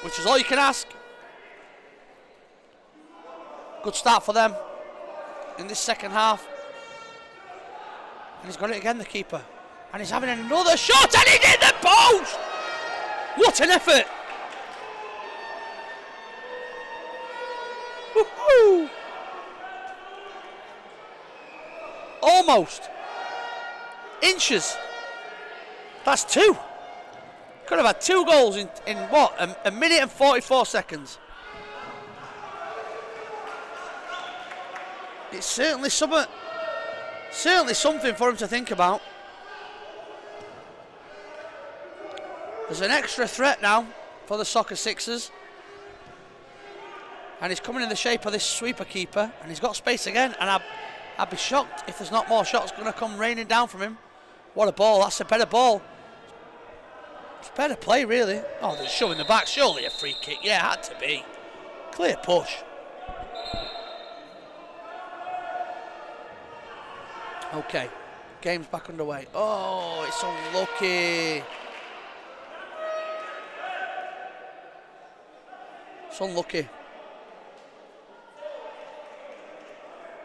Which is all you can ask. Good start for them in this second half. And he's got it again, the keeper. And he's having another shot and he did the post! What an effort! Woohoo! Almost. Inches. That's two. Could have had two goals in, in what? A, a minute and 44 seconds. It's certainly something, uh, certainly something for him to think about. There's an extra threat now for the Soccer Sixers. And he's coming in the shape of this sweeper keeper. And he's got space again. And I'd, I'd be shocked if there's not more shots going to come raining down from him. What a ball. That's a better ball. Better play, really. Oh, they're shoving the back. Surely a free kick. Yeah, had to be. Clear push. Okay. Game's back underway. Oh, it's unlucky. It's unlucky.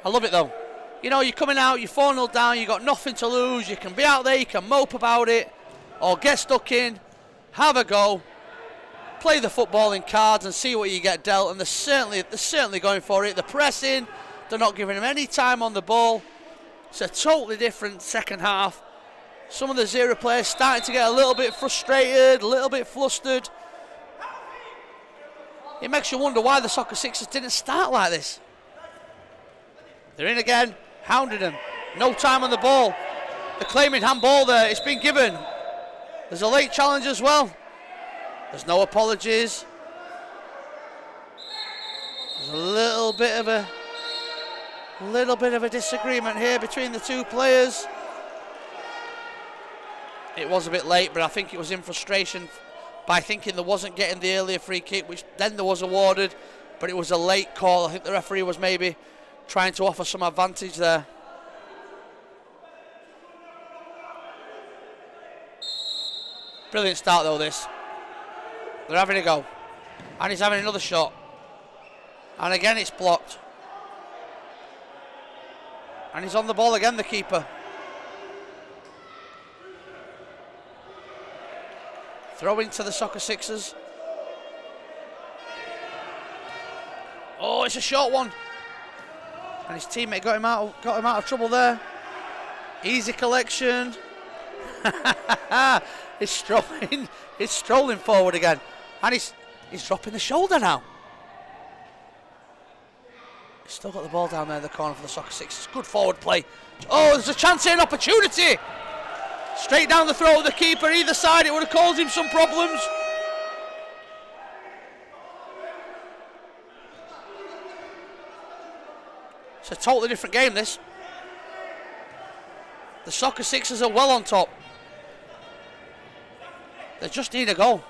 I love it though. You know, you're coming out, you're 4 0 down, you've got nothing to lose, you can be out there, you can mope about it, or get stuck in, have a go, play the football in cards and see what you get dealt. And they're certainly, they're certainly going for it. They're pressing, they're not giving them any time on the ball. It's a totally different second half. Some of the Zira players starting to get a little bit frustrated, a little bit flustered. It makes you wonder why the Soccer Sixers didn't start like this. They're in again, hounding them. No time on the ball. They're claiming handball there. It's been given. There's a late challenge as well. There's no apologies. There's a little bit of a little bit of a disagreement here between the two players. It was a bit late, but I think it was in frustration by thinking there wasn't getting the earlier free kick, which then there was awarded, but it was a late call. I think the referee was maybe trying to offer some advantage there. Brilliant start though this. They're having a go. And he's having another shot. And again it's blocked. And he's on the ball again, the keeper. Throw into the Soccer Sixers. Oh, it's a short one. And his teammate got him out, got him out of trouble there. Easy collection. he's strolling, he's strolling forward again, and he's he's dropping the shoulder now. He's still got the ball down there in the corner for the soccer six. Good forward play. Oh, there's a chance here, an opportunity. Straight down the throat of the keeper, either side. It would have caused him some problems. It's a totally different game, this. The Soccer Sixers are well on top. They just need a goal.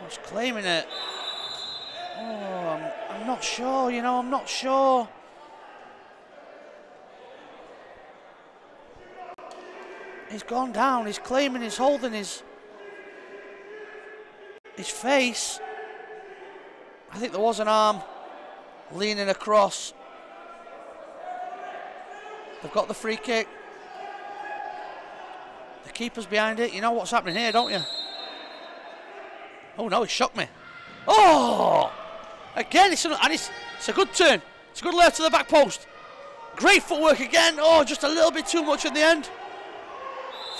Oh, claiming it. Oh, I'm, I'm not sure, you know, I'm not sure. He's gone down, he's claiming, he's holding his his face. I think there was an arm leaning across. They've got the free kick. Keeper's behind it. You know what's happening here, don't you? Oh no, he shocked me. Oh! Again, it's, an, and it's, it's a good turn. It's a good left to the back post. Great footwork again. Oh, just a little bit too much in the end.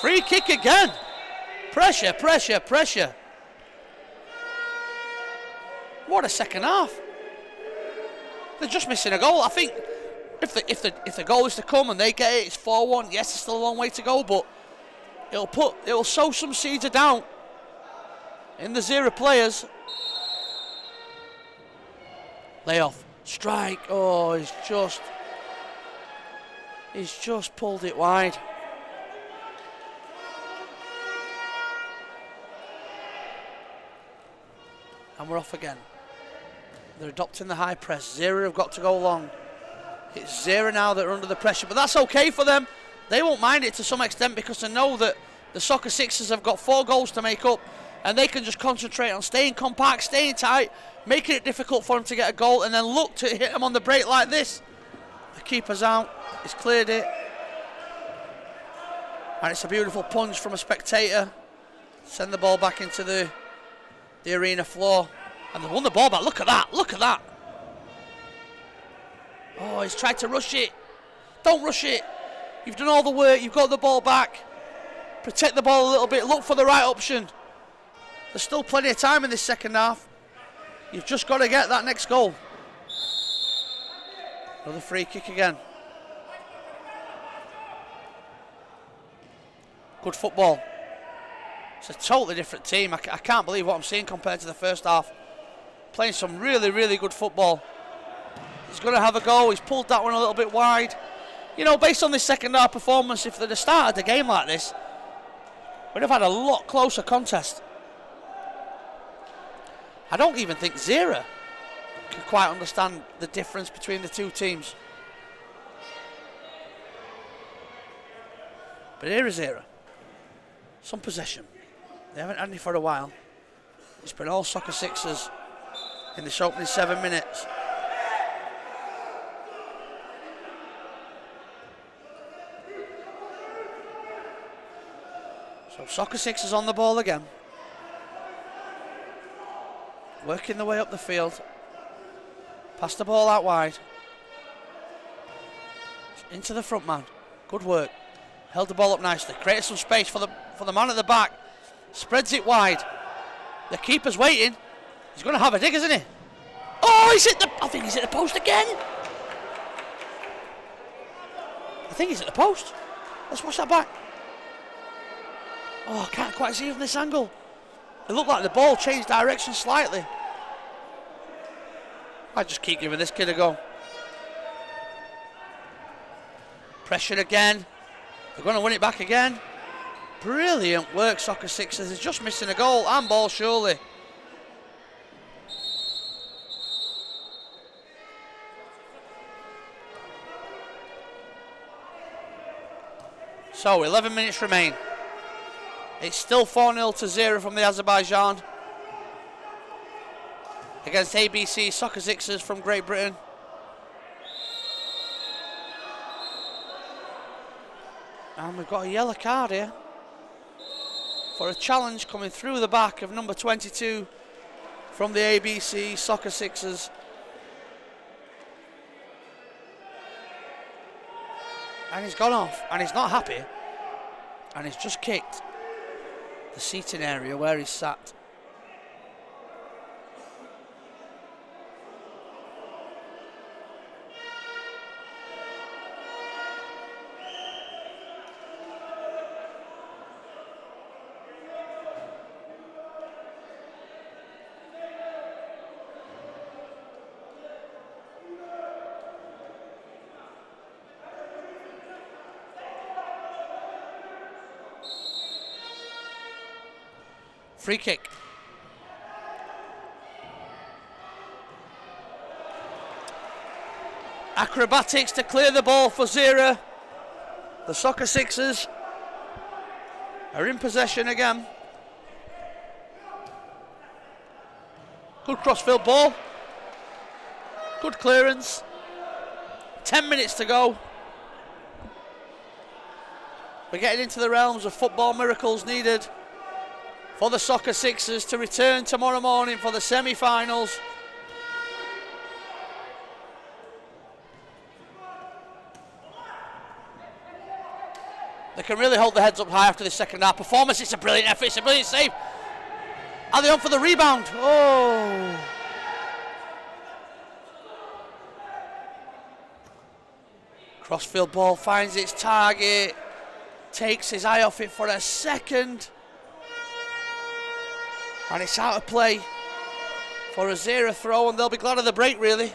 Free kick again. Pressure, pressure, pressure. What a second half. They're just missing a goal. I think if the if the if the goal is to come and they get it, it's 4-1. Yes, it's still a long way to go, but it'll put it'll sow some seeds of doubt in the Zira players. Layoff. Strike. Oh, he's just he's just pulled it wide. And we're off again. They're adopting the high press. Zira have got to go long. It's Zira now that are under the pressure, but that's okay for them. They won't mind it to some extent because they know that the Soccer Sixers have got four goals to make up and they can just concentrate on staying compact, staying tight, making it difficult for them to get a goal and then look to hit them on the break like this. The keeper's out. He's cleared it. And it's a beautiful punch from a spectator. Send the ball back into the the arena floor. And they won the ball back. Look at that. Look at that. Oh, he's tried to rush it. Don't rush it. You've done all the work. You've got the ball back. Protect the ball a little bit. Look for the right option. There's still plenty of time in this second half. You've just got to get that next goal. Another free kick again. Good football. It's a totally different team. I, can't believe what I'm seeing compared to the first half. Playing some really, really good football. He's going to have a go. He's pulled that one a little bit wide. You know, based on this second half performance, if they'd have started the game like this, we'd have had a lot closer contest. I don't even think Zira can quite understand the difference between the two teams. But here is Zira. Some possession. They haven't had any for a while. It's been all Soccer Sixers in this opening seven minutes. So soccer is on the ball again. Working the way up the field. Pass the ball out wide. Into the front man. Good work. Held the ball up nicely. Created some space for the for the man at the back. Spreads it wide. The keeper's waiting. He's going to have a dig, isn't he? Oh, he's hit the. I think he's hit the post again. I think he's at the post. Let's watch that back. Oh, I can't quite see from this angle. It looked like the ball changed direction slightly. I just keep giving this kid a go. Pressure again. They're going to win it back again. Brilliant work, Soccer Sixers. He's just missing a goal and ball, surely. So, 11 minutes remain. It's still 4 0 to 0 from the Azerbaijan against ABC Soccer Sixers from Great Britain. And we've got a yellow card here for a challenge coming through the back of number 22 from the ABC Soccer Sixers. And he's gone off and he's not happy. And he's just kicked the seating area where he's sat. Free kick. Acrobatics to clear the ball for Zira. The Soccer Sixers are in possession again. Good crossfield ball. Good clearance. 10 minutes to go. We're getting into the realms of football miracles needed for the Soccer Sixers to return tomorrow morning for the semi finals. They can really hold their heads up high after this second half performance. It's a brilliant effort, it's a brilliant save. Are they on for the rebound? Oh. Crossfield ball finds its target, takes his eye off it for a second, and it's out of play for a Zira throw, and they'll be glad of the break, really.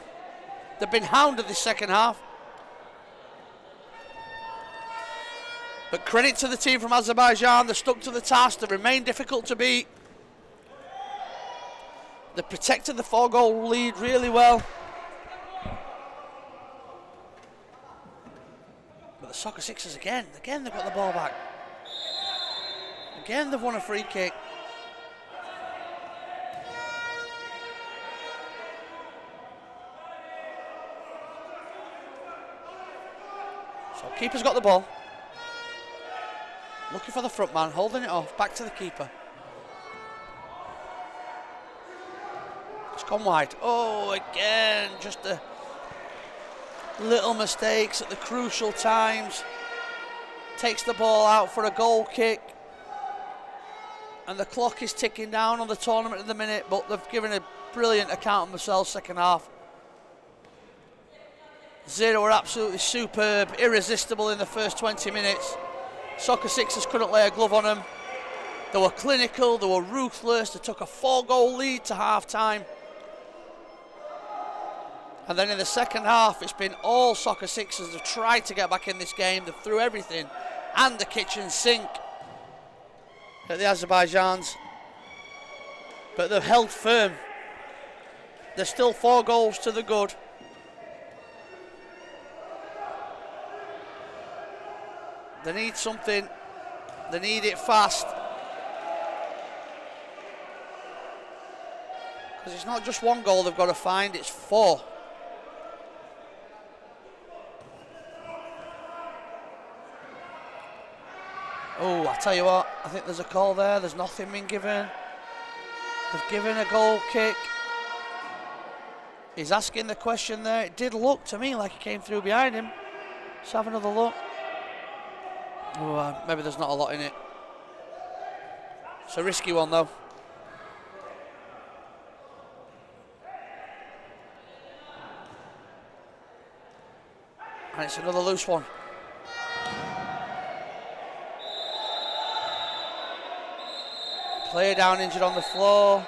They've been hounded this second half. But credit to the team from Azerbaijan, they stuck to the task, they remained difficult to beat. They protected the four goal lead really well. But the Soccer Sixers again, again they've got the ball back. Again they've won a free kick. Keeper's got the ball. Looking for the front man, holding it off, back to the keeper. It's gone wide. Oh, again, just the little mistakes at the crucial times. Takes the ball out for a goal kick. And the clock is ticking down on the tournament at the minute, but they've given a brilliant account of themselves second half. Zira were absolutely superb, irresistible in the first 20 minutes. Soccer Sixers couldn't lay a glove on them. They were clinical, they were ruthless, they took a four goal lead to half time. And then in the second half, it's been all Soccer Sixers have tried to get back in this game. They threw everything and the kitchen sink at the Azerbaijans. But they've held firm. There's still four goals to the good. They need something. They need it fast. Because it's not just one goal they've got to find, it's four. Oh, I tell you what, I think there's a call there. There's nothing been given. They've given a goal kick. He's asking the question there. It did look to me like he came through behind him. Let's have another look. Oh, maybe there's not a lot in it. It's a risky one though. And it's another loose one. Player down injured on the floor.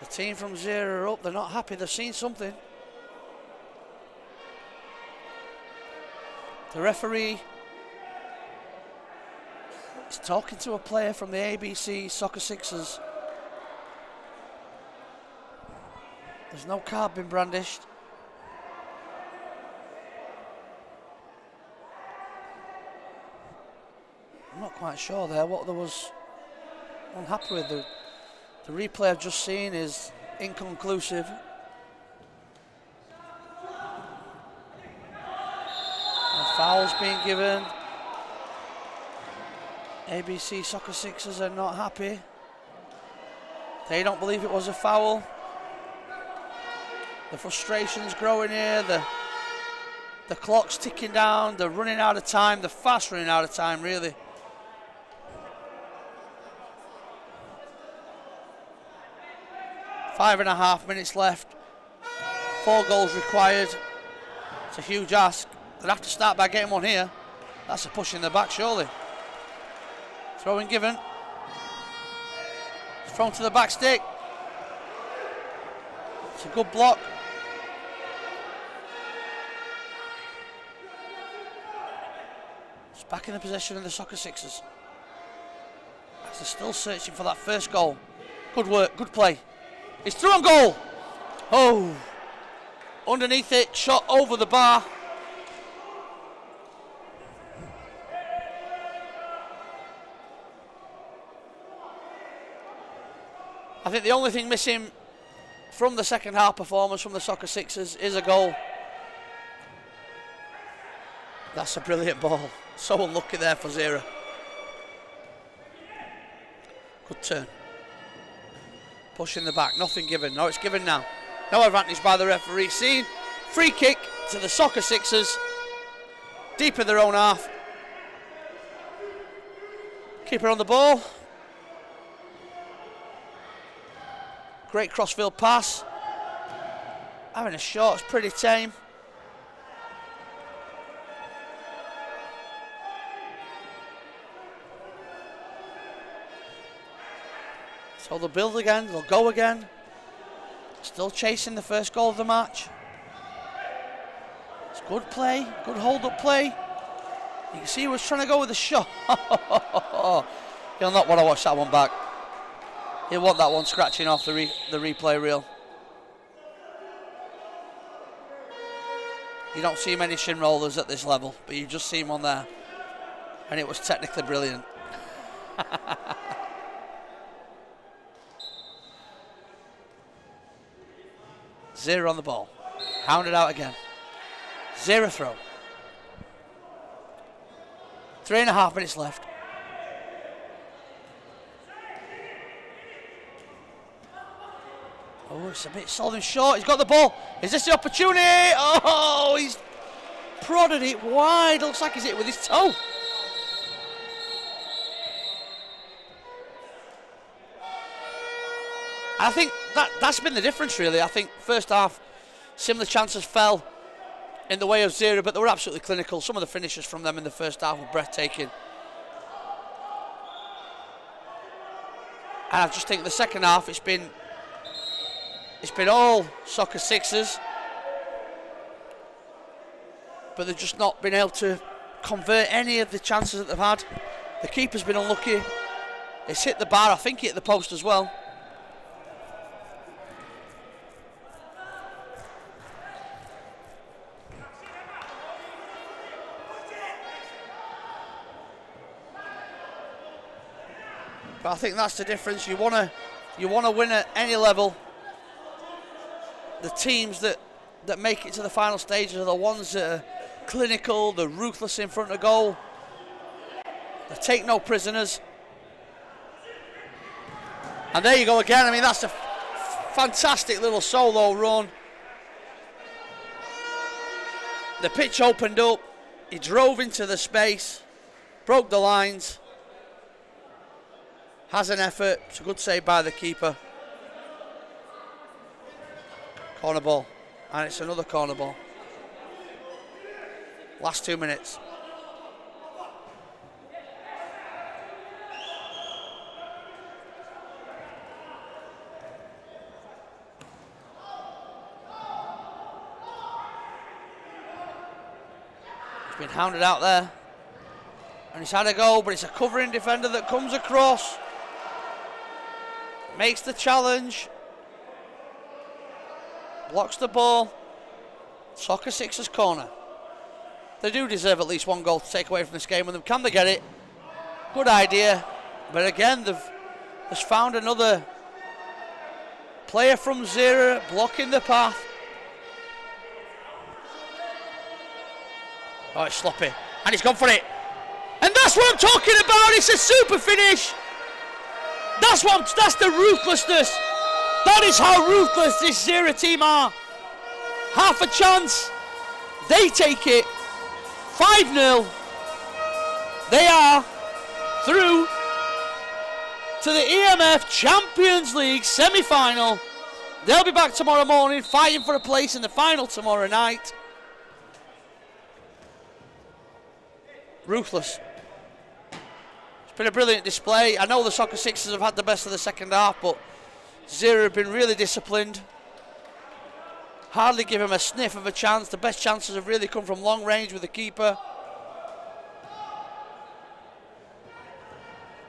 The team from Zira up. They're not happy. They've seen something. The referee is talking to a player from the ABC Soccer Sixers. There's no card being brandished. I'm not quite sure there what there was unhappy with. The, the replay I've just seen is inconclusive. Fouls being given. ABC Soccer Sixers are not happy. They don't believe it was a foul. The frustration's growing here. The the clock's ticking down. They're running out of time. They're fast running out of time, really. Five and a half minutes left. Four goals required. It's a huge ask. They'll have to start by getting one here. That's a push in the back, surely. Throwing given. Thrown to the back stick. It's a good block. It's back in the possession of the Soccer Sixers. As they're still searching for that first goal. Good work, good play. It's through on goal. Oh. Underneath it, shot over the bar. I think the only thing missing from the second half performance from the Soccer Sixers is a goal. That's a brilliant ball. So unlucky there for Zira. Good turn. Pushing the back, nothing given. No, it's given now. No advantage by the referee. Seen free kick to the Soccer Sixers. Deep in their own half. Keeper on the ball. Great crossfield pass. Having a shot, it's pretty tame. So they'll build again, they'll go again. Still chasing the first goal of the match. It's good play, good hold up play. You can see he was trying to go with the shot. He'll not want to watch that one back. He'll want that one scratching off the, re the replay reel. You don't see many shin rollers at this level, but you just see him on there. And it was technically brilliant. Zira on the ball. Hounded out again. Zira throw. Three and a half minutes left. Oh, it's a bit solid and short. He's got the ball. Is this the opportunity? Oh, he's prodded it wide. Looks like he's hit with his toe. I think that that's been the difference, really. I think first half, similar chances fell in the way of Zira, but they were absolutely clinical. Some of the finishes from them in the first half were breathtaking. And I just think the second half, it's been it's been all Soccer Sixers, but they've just not been able to convert any of the chances that they've had. The keeper's been unlucky. It's hit the bar. I think it hit the post as well. But I think that's the difference. You want to you want to win at any level. The teams that that make it to the final stages are the ones that are clinical, they're ruthless in front of goal. They take no prisoners. And there you go again. I mean, that's a fantastic little solo run. The pitch opened up. He drove into the space, broke the lines has an effort. It's a good save by the keeper. Corner ball. And it's another corner ball. Last two minutes. He's been hounded out there. And he's had a goal, but it's a covering defender that comes across makes the challenge, blocks the ball. Soccer Sixers corner. They do deserve at least one goal to take away from this game, and can they get it? Good idea, but again they've just found another player from Zira blocking the path. Oh, it's sloppy, and he's gone for it, and that's what I'm talking about. It's a super finish. That's what that's the ruthlessness. That is how ruthless this Zira team are. Half a chance. They take it. 5-0. They are through to the EMF Champions League semi-final. They'll be back tomorrow morning fighting for a place in the final tomorrow night. Ruthless It's been a brilliant display. I know the Soccer Sixers have had the best of the second half, but Zira have been really disciplined. Hardly give him a sniff of a chance. The best chances have really come from long range with the keeper.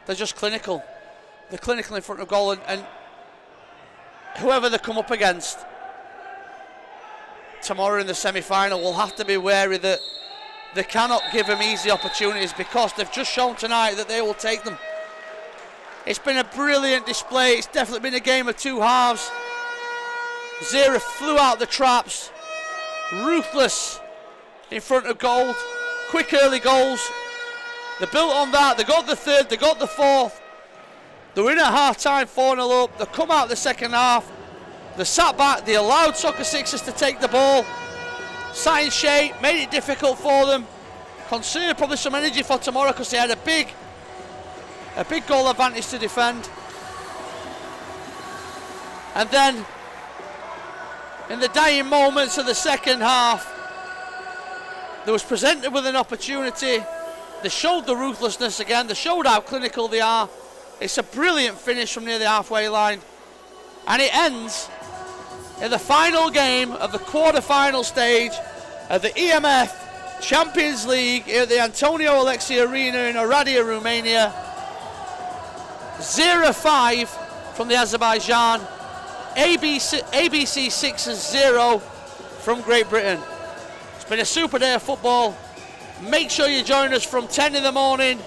They're just clinical. They're clinical in front of goal, and, and whoever they come up against, tomorrow in the semi-final will have to be wary that they cannot give them easy opportunities because they've just shown tonight that they will take them. It's been a brilliant display. It's definitely been a game of two halves. Zira flew out the traps, ruthless in front of goal, quick early goals. They built on that. They got the third. They got the fourth. They were in at half time, 4 0 up. They come out the second half. They sat back. They allowed Soccer Sixers to take the ball. Sat in shape, made it difficult for them. Conserved probably some energy for tomorrow because they had a big, a big goal advantage to defend. And then, in the dying moments of the second half, they was presented with an opportunity. They showed the ruthlessness again. They showed how clinical they are. It's a brilliant finish from near the halfway line. And it ends in the final game of the quarter-final stage of the EMF Champions League at the Antonio Alexe Arena in Oradea, Romania. 0-5 from the Azerbaijan. ABC, ABC 6-0 from Great Britain. It's been a super day of football. Make sure you join us from 10 in the morning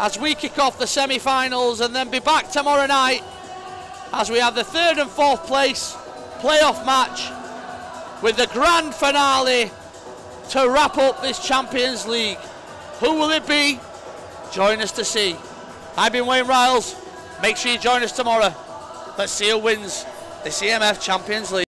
as we kick off the semi-finals and then be back tomorrow night as we have the third and fourth place playoff match with the grand finale to wrap up this Champions League. Who will it be? Join us to see. I've been Wayne Riles. Make sure you join us tomorrow. Let's see who wins the EMF Champions League.